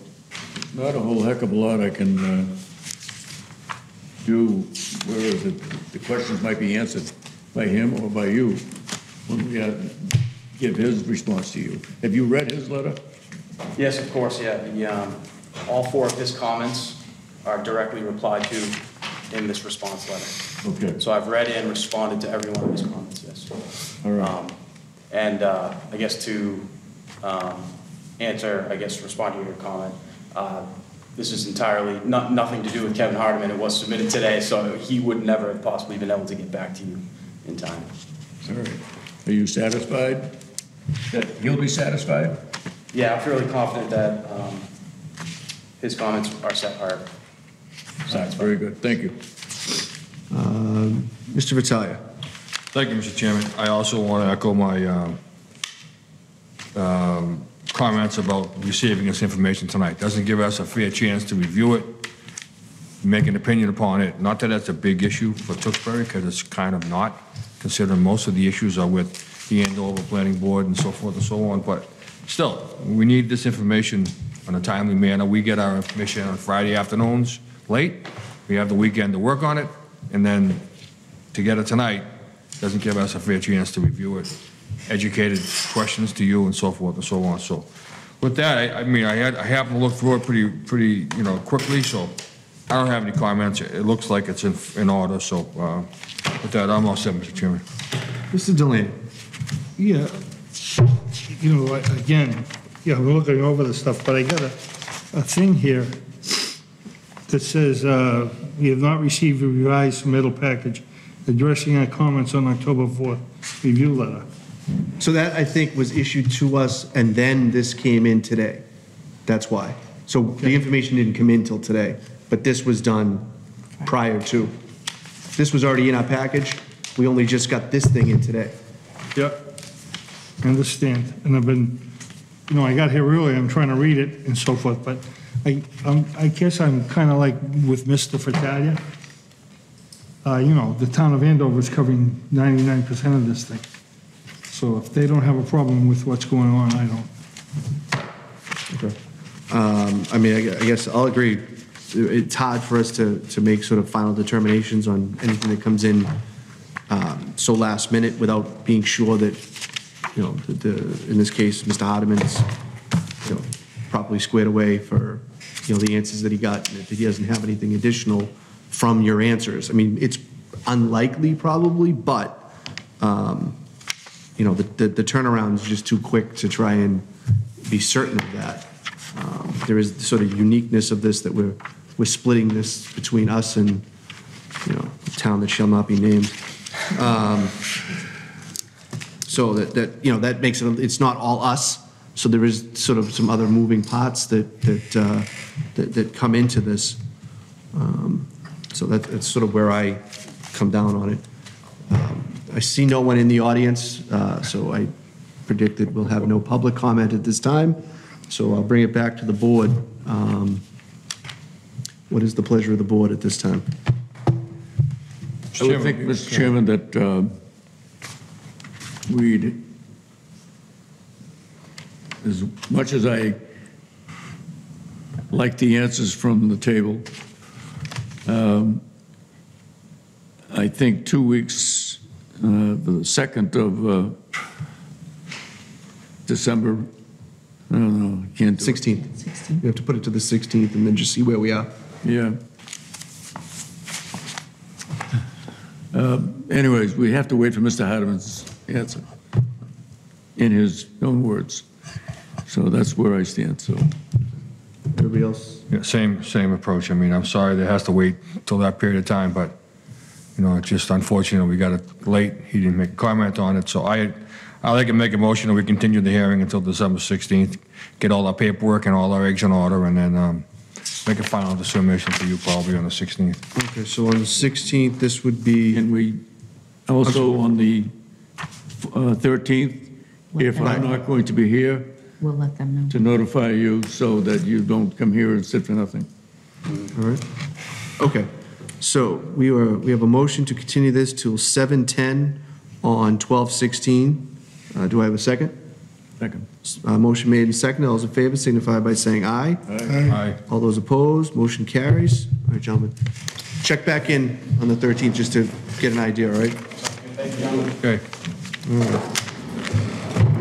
D: not a whole heck of a lot I can uh, do, whereas the the questions might be answered by him or by you when we uh, give his response to you. Have you read his letter?
R: Yes, of course, yeah. The, um, all four of his comments are directly replied to in this response letter.
D: Okay.
R: So I've read and responded to every one of his comments, yes.
D: All right.
R: Um, And uh, I guess to um, answer, I guess, respond to your comment, uh, this is entirely, not, nothing to do with Kevin Hardeman. It was submitted today, so he would never have possibly been able to get back to you in time.
D: All right. Are you satisfied? That he'll be satisfied?
R: Yeah, I'm fairly confident that um, his comments are set, are
D: That's very good, thank you.
A: Um, Mr. Fratalia.
B: Thank you, Mr. Chairman. I also want to echo my um, um, comments about receiving this information tonight. Doesn't give us a fair chance to review it, make an opinion upon it. Not that that's a big issue for Tewksbury, because it's kind of not, considering most of the issues are with the Andover Planning Board and so forth and so on. But still, we need this information in a timely manner. We get our information on Friday afternoons, late. We have the weekend to work on it, and then to get it tonight doesn't give us a fair chance to review it, educated questions to you and so forth and so on. So with that, I, I mean, I had, I happened to look through it pretty, pretty, you know, quickly, so I don't have any comments. It looks like it's in, in order, so, uh, with that, I'm all set, Mr. Chairman.
A: Mr. Delaney.
C: Yeah, you know, I- again, yeah, we're looking over the stuff, but I got a, a thing here that says, uh, we have not received a revised submittal package addressing our comments on October 4th review letter.
A: So that, I think, was issued to us, and then this came in today. That's why. So the information didn't come in till today, but this was done prior to. This was already in our package. We only just got this thing in today.
C: Yep. I understand, and I've been, you know, I got here early, I'm trying to read it and so forth, but I, I'm, I guess I'm kind of like with Mr. Fratalia. Uh, you know, the town of Andover is covering 99% of this thing. So if they don't have a problem with what's going on, I don't.
A: Okay. Um, I mean, I I guess I'll agree. It's hard for us to, to make sort of final determinations on anything that comes in um, so last minute without being sure that, you know, that the, in this case, Mr. Hardeman's, you know, properly squared away for, you know, the answers that he got, that he doesn't have anything additional from your answers. I mean, it's unlikely probably, but, um, you know, the, the the turnaround is just too quick to try and be certain of that. Um, There is sort of uniqueness of this that we're, we're splitting this between us and, you know, a town that shall not be named. Um, So that, that, you know, that makes it, it's not all us, so there is sort of some other moving parts that, that, uh, that, that come into this. Um, So that, that's sort of where I come down on it. Um, I see no one in the audience, uh, so I predict that we'll have no public comment at this time. So I'll bring it back to the board. Um, What is the pleasure of the board at this time?
D: I would think, Mr. Chairman, that uh, we'd, as much as I like the answers from the table, um, I think two weeks, uh, the 2nd of uh, December, I don't know, I can't do it.
A: 16th. We have to put it to the 16th and then just see where we are.
D: Yeah. Um, Anyways, we have to wait for Mr. Hardeman's answer in his own words. So that's where I stand, so.
A: Everybody Everybody else?
B: Yeah, same, same approach. I mean, I'm sorry that has to wait till that period of time, but, you know, it's just unfortunate we got it late. He didn't make a comment on it, so I, I'd like to make a motion that we continue the hearing until December 16th, get all our paperwork and all our eggs in order, and then um, make a final determination for you probably on the 16th.
A: Okay, so on the 16th, this would be.
D: And we, also on the uh, 13th, if I'm not going to be here,
Q: We'll let them know.
D: to notify you so that you don't come here and sit for nothing.
A: All right. Okay, so we are, we have a motion to continue this till 7:10 on 12:16. Uh, Do I have a second?
D: Second.
A: Uh, Motion made and seconded. All those in favor signify by saying aye.
B: Aye.
A: All those opposed, motion carries. All right, gentlemen. Check back in on the 13th just to get an idea, all right?
B: Okay.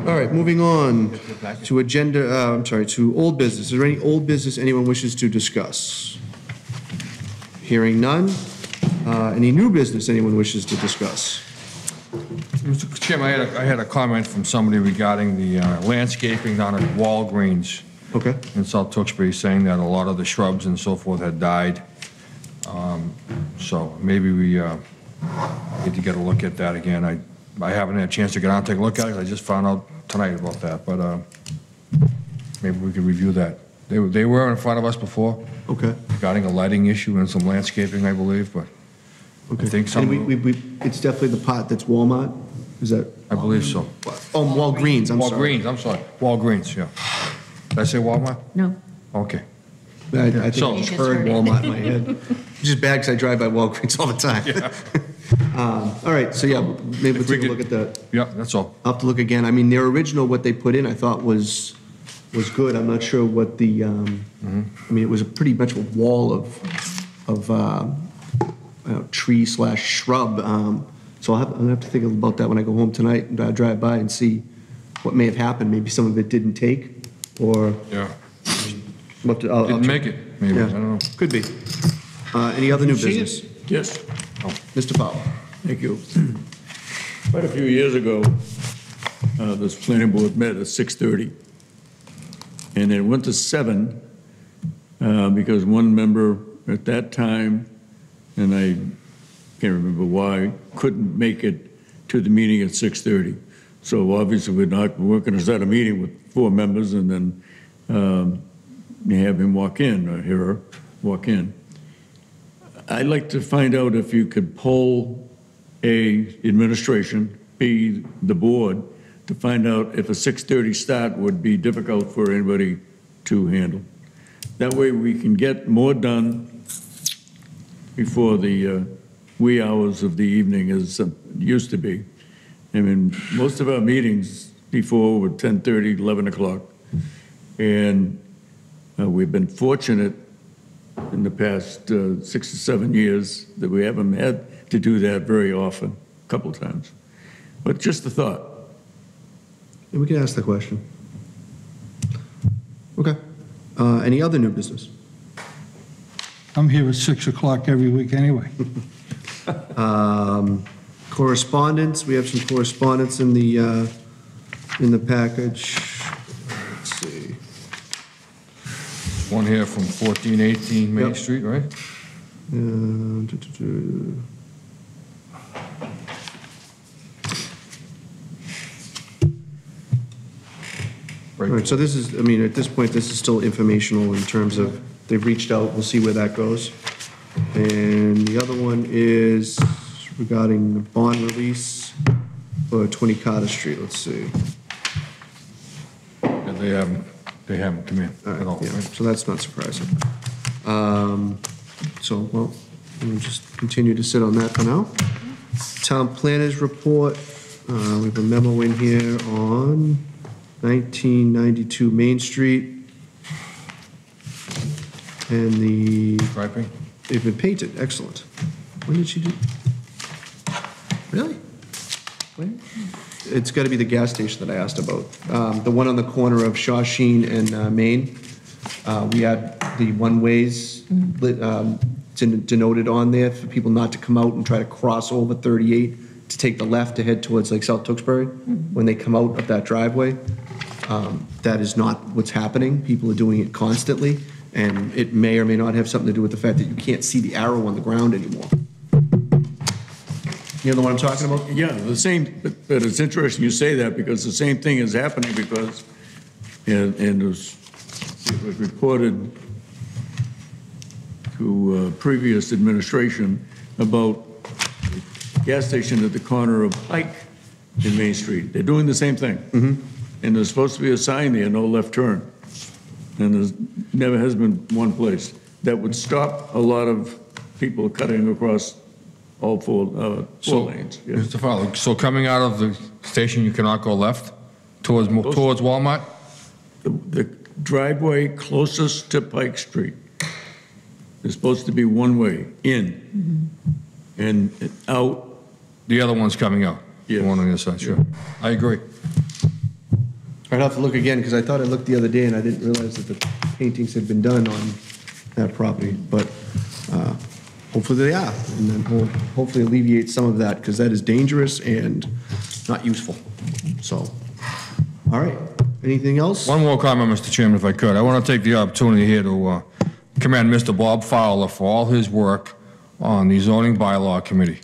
A: All right, moving on to agenda, uh, I'm sorry, to old business. Is there any old business anyone wishes to discuss? Hearing none. Uh, Any new business anyone wishes to discuss?
B: Mr. Chairman, I had a, I had a comment from somebody regarding the uh, landscaping down at Walgreens.
A: Okay.
B: In South Tewksbury, saying that a lot of the shrubs and so forth had died. Um, So maybe we uh, need to get a look at that again. I, I haven't had a chance to get out and take a look at it. I just found out tonight about that, but uh, maybe we could review that. They, were- they were in front of us before.
A: Okay.
B: Regarding a lighting issue and some landscaping, I believe, but okay, I think some.
A: And we, we, we- it's definitely the pot that's Walmart? Is that?
B: I believe so.
A: Oh, Walgreens, I'm sorry.
B: Walgreens, I'm sorry. Walgreens, yeah. Did I say Walmart?
Q: No.
B: Okay.
A: I I think
B: So-
A: I just heard Walmart in my head. Which is bad because I drive by Walgreens all the time. Um, All right, so yeah, maybe we'll
B: If we
A: take a
B: could-
A: look at that.
B: Yeah, that's all.
A: I'll have to look again. I mean, their original, what they put in, I thought was, was good. I'm not sure what the, um, I mean, it was a pretty much a wall of, of, I don't know, tree slash shrub. Um, So I'll have, I'm gonna have to think about that when I go home tonight and uh, drive by and see what may have happened. Maybe some of it didn't take, or.
B: Yeah.
A: I'll to- I'll- I'll
B: Didn't
A: check.
B: make it, maybe, I don't know.
A: Could be. Uh, Any other new
D: You see it?
A: business?
D: Yes.
A: Mr. Powell.
D: Thank you. Quite a few years ago, uh, this planning board met at 6:30. And it went to 7 uh, because one member at that time, and I can't remember why, couldn't make it to the meeting at 6:30. So obviously, we're not, we're going to set a meeting with four members and then um, have him walk in, or hear her walk in. I'd like to find out if you could poll A, administration, B, the board, to find out if a 6:30 start would be difficult for anybody to handle. That way, we can get more done before the uh, wee hours of the evening as it used to be. I mean, most of our meetings before were 10:30, 11 o'clock. And uh, we've been fortunate in the past uh, six to seven years that we haven't had to do that very often, a couple times. But just a thought.
A: And We can ask the question. Okay. Uh, Any other new business?
C: I'm here at 6 o'clock every week anyway.
A: Um, Correspondence, we have some correspondence in the, uh, in the package. Let's see.
B: One here from 1418 Main
A: Yep.
B: Street, right?
A: Uh. All right, so this is, I mean, at this point, this is still informational in terms of, they've reached out, we'll see where that goes. And the other one is regarding the bond release for 20 Carter Street, let's see.
B: Yeah, They haven't, they haven't come in at all,
A: Yeah,
B: right?
A: so that's not surprising. Um, So, well, we'll just continue to sit on that for now. Town planners report, uh, we have a memo in here on 1992 Main Street. And the.
B: Striping?
A: They've been painted, excellent. When did she do? Really? When? It's got to be the gas station that I asked about. Um, The one on the corner of Shawsheen and uh, Main. Uh, We had the one-ways lit, um, den- denoted on there for people not to come out and try to cross over 38 to take the left to head towards like South Tewksbury. When they come out of that driveway, Um, that is not what's happening. People are doing it constantly. And it may or may not have something to do with the fact that you can't see the arrow on the ground anymore. You know what I'm talking about?
D: Yeah, the same, but, but it's interesting you say that because the same thing is happening because, and, and it was, it was reported to uh, previous administration about the gas station at the corner of Pike in Main Street. They're doing the same thing. And there's supposed to be a sign there, no left turn. And there's, never has been one place. That would stop a lot of people cutting across all four, uh,
B: So,
D: four lanes. yeah.
B: Mr. Fowler, so coming out of the station, you cannot go left towards, towards Walmart?
D: The the driveway closest to Pike Street is supposed to be one way, in, and out.
B: The other one's coming out? The one on the other side, sure. I agree.
A: I'd have to look again, because I thought I looked the other day and I didn't realize that the paintings had been done on that property, but uh, hopefully they are, and then we'll hopefully alleviate some of that, because that is dangerous and not useful, so. All right, anything else?
B: One more comment, Mr. Chairman, if I could. I want to take the opportunity here to uh, commend Mr. Bob Fowler for all his work on the zoning bylaw committee.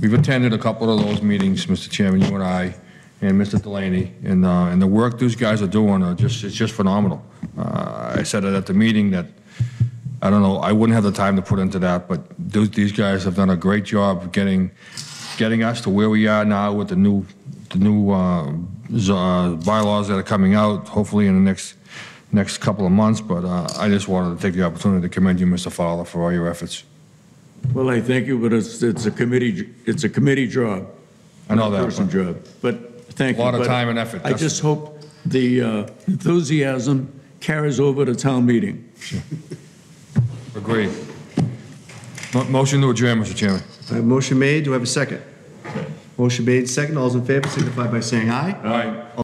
B: We've attended a couple of those meetings, Mr. Chairman, you and I, and Mr. Delaney, and, uh, and the work those guys are doing are just, just phenomenal. Uh, I said it at the meeting that, I don't know, I wouldn't have the time to put into that, but those, these guys have done a great job getting, getting us to where we are now with the new, the new uh, uh, bylaws that are coming out, hopefully in the next, next couple of months, but uh, I just wanted to take the opportunity to commend you, Mr. Fowler, for all your efforts.
D: Well, I thank you, but it's, it's a committee, it's a committee job.
B: I know
D: a
B: that,
D: Person job, but thank you.
B: A lot of time and effort,
D: I
B: that's-
D: just hope the uh, enthusiasm carries over to town meeting.
B: Agreed. Mo- Motion to adjourn, Mr. Chairman.
A: I have motion made, do I have a second? Motion made, second, all those in favor signify by saying aye.
B: Aye.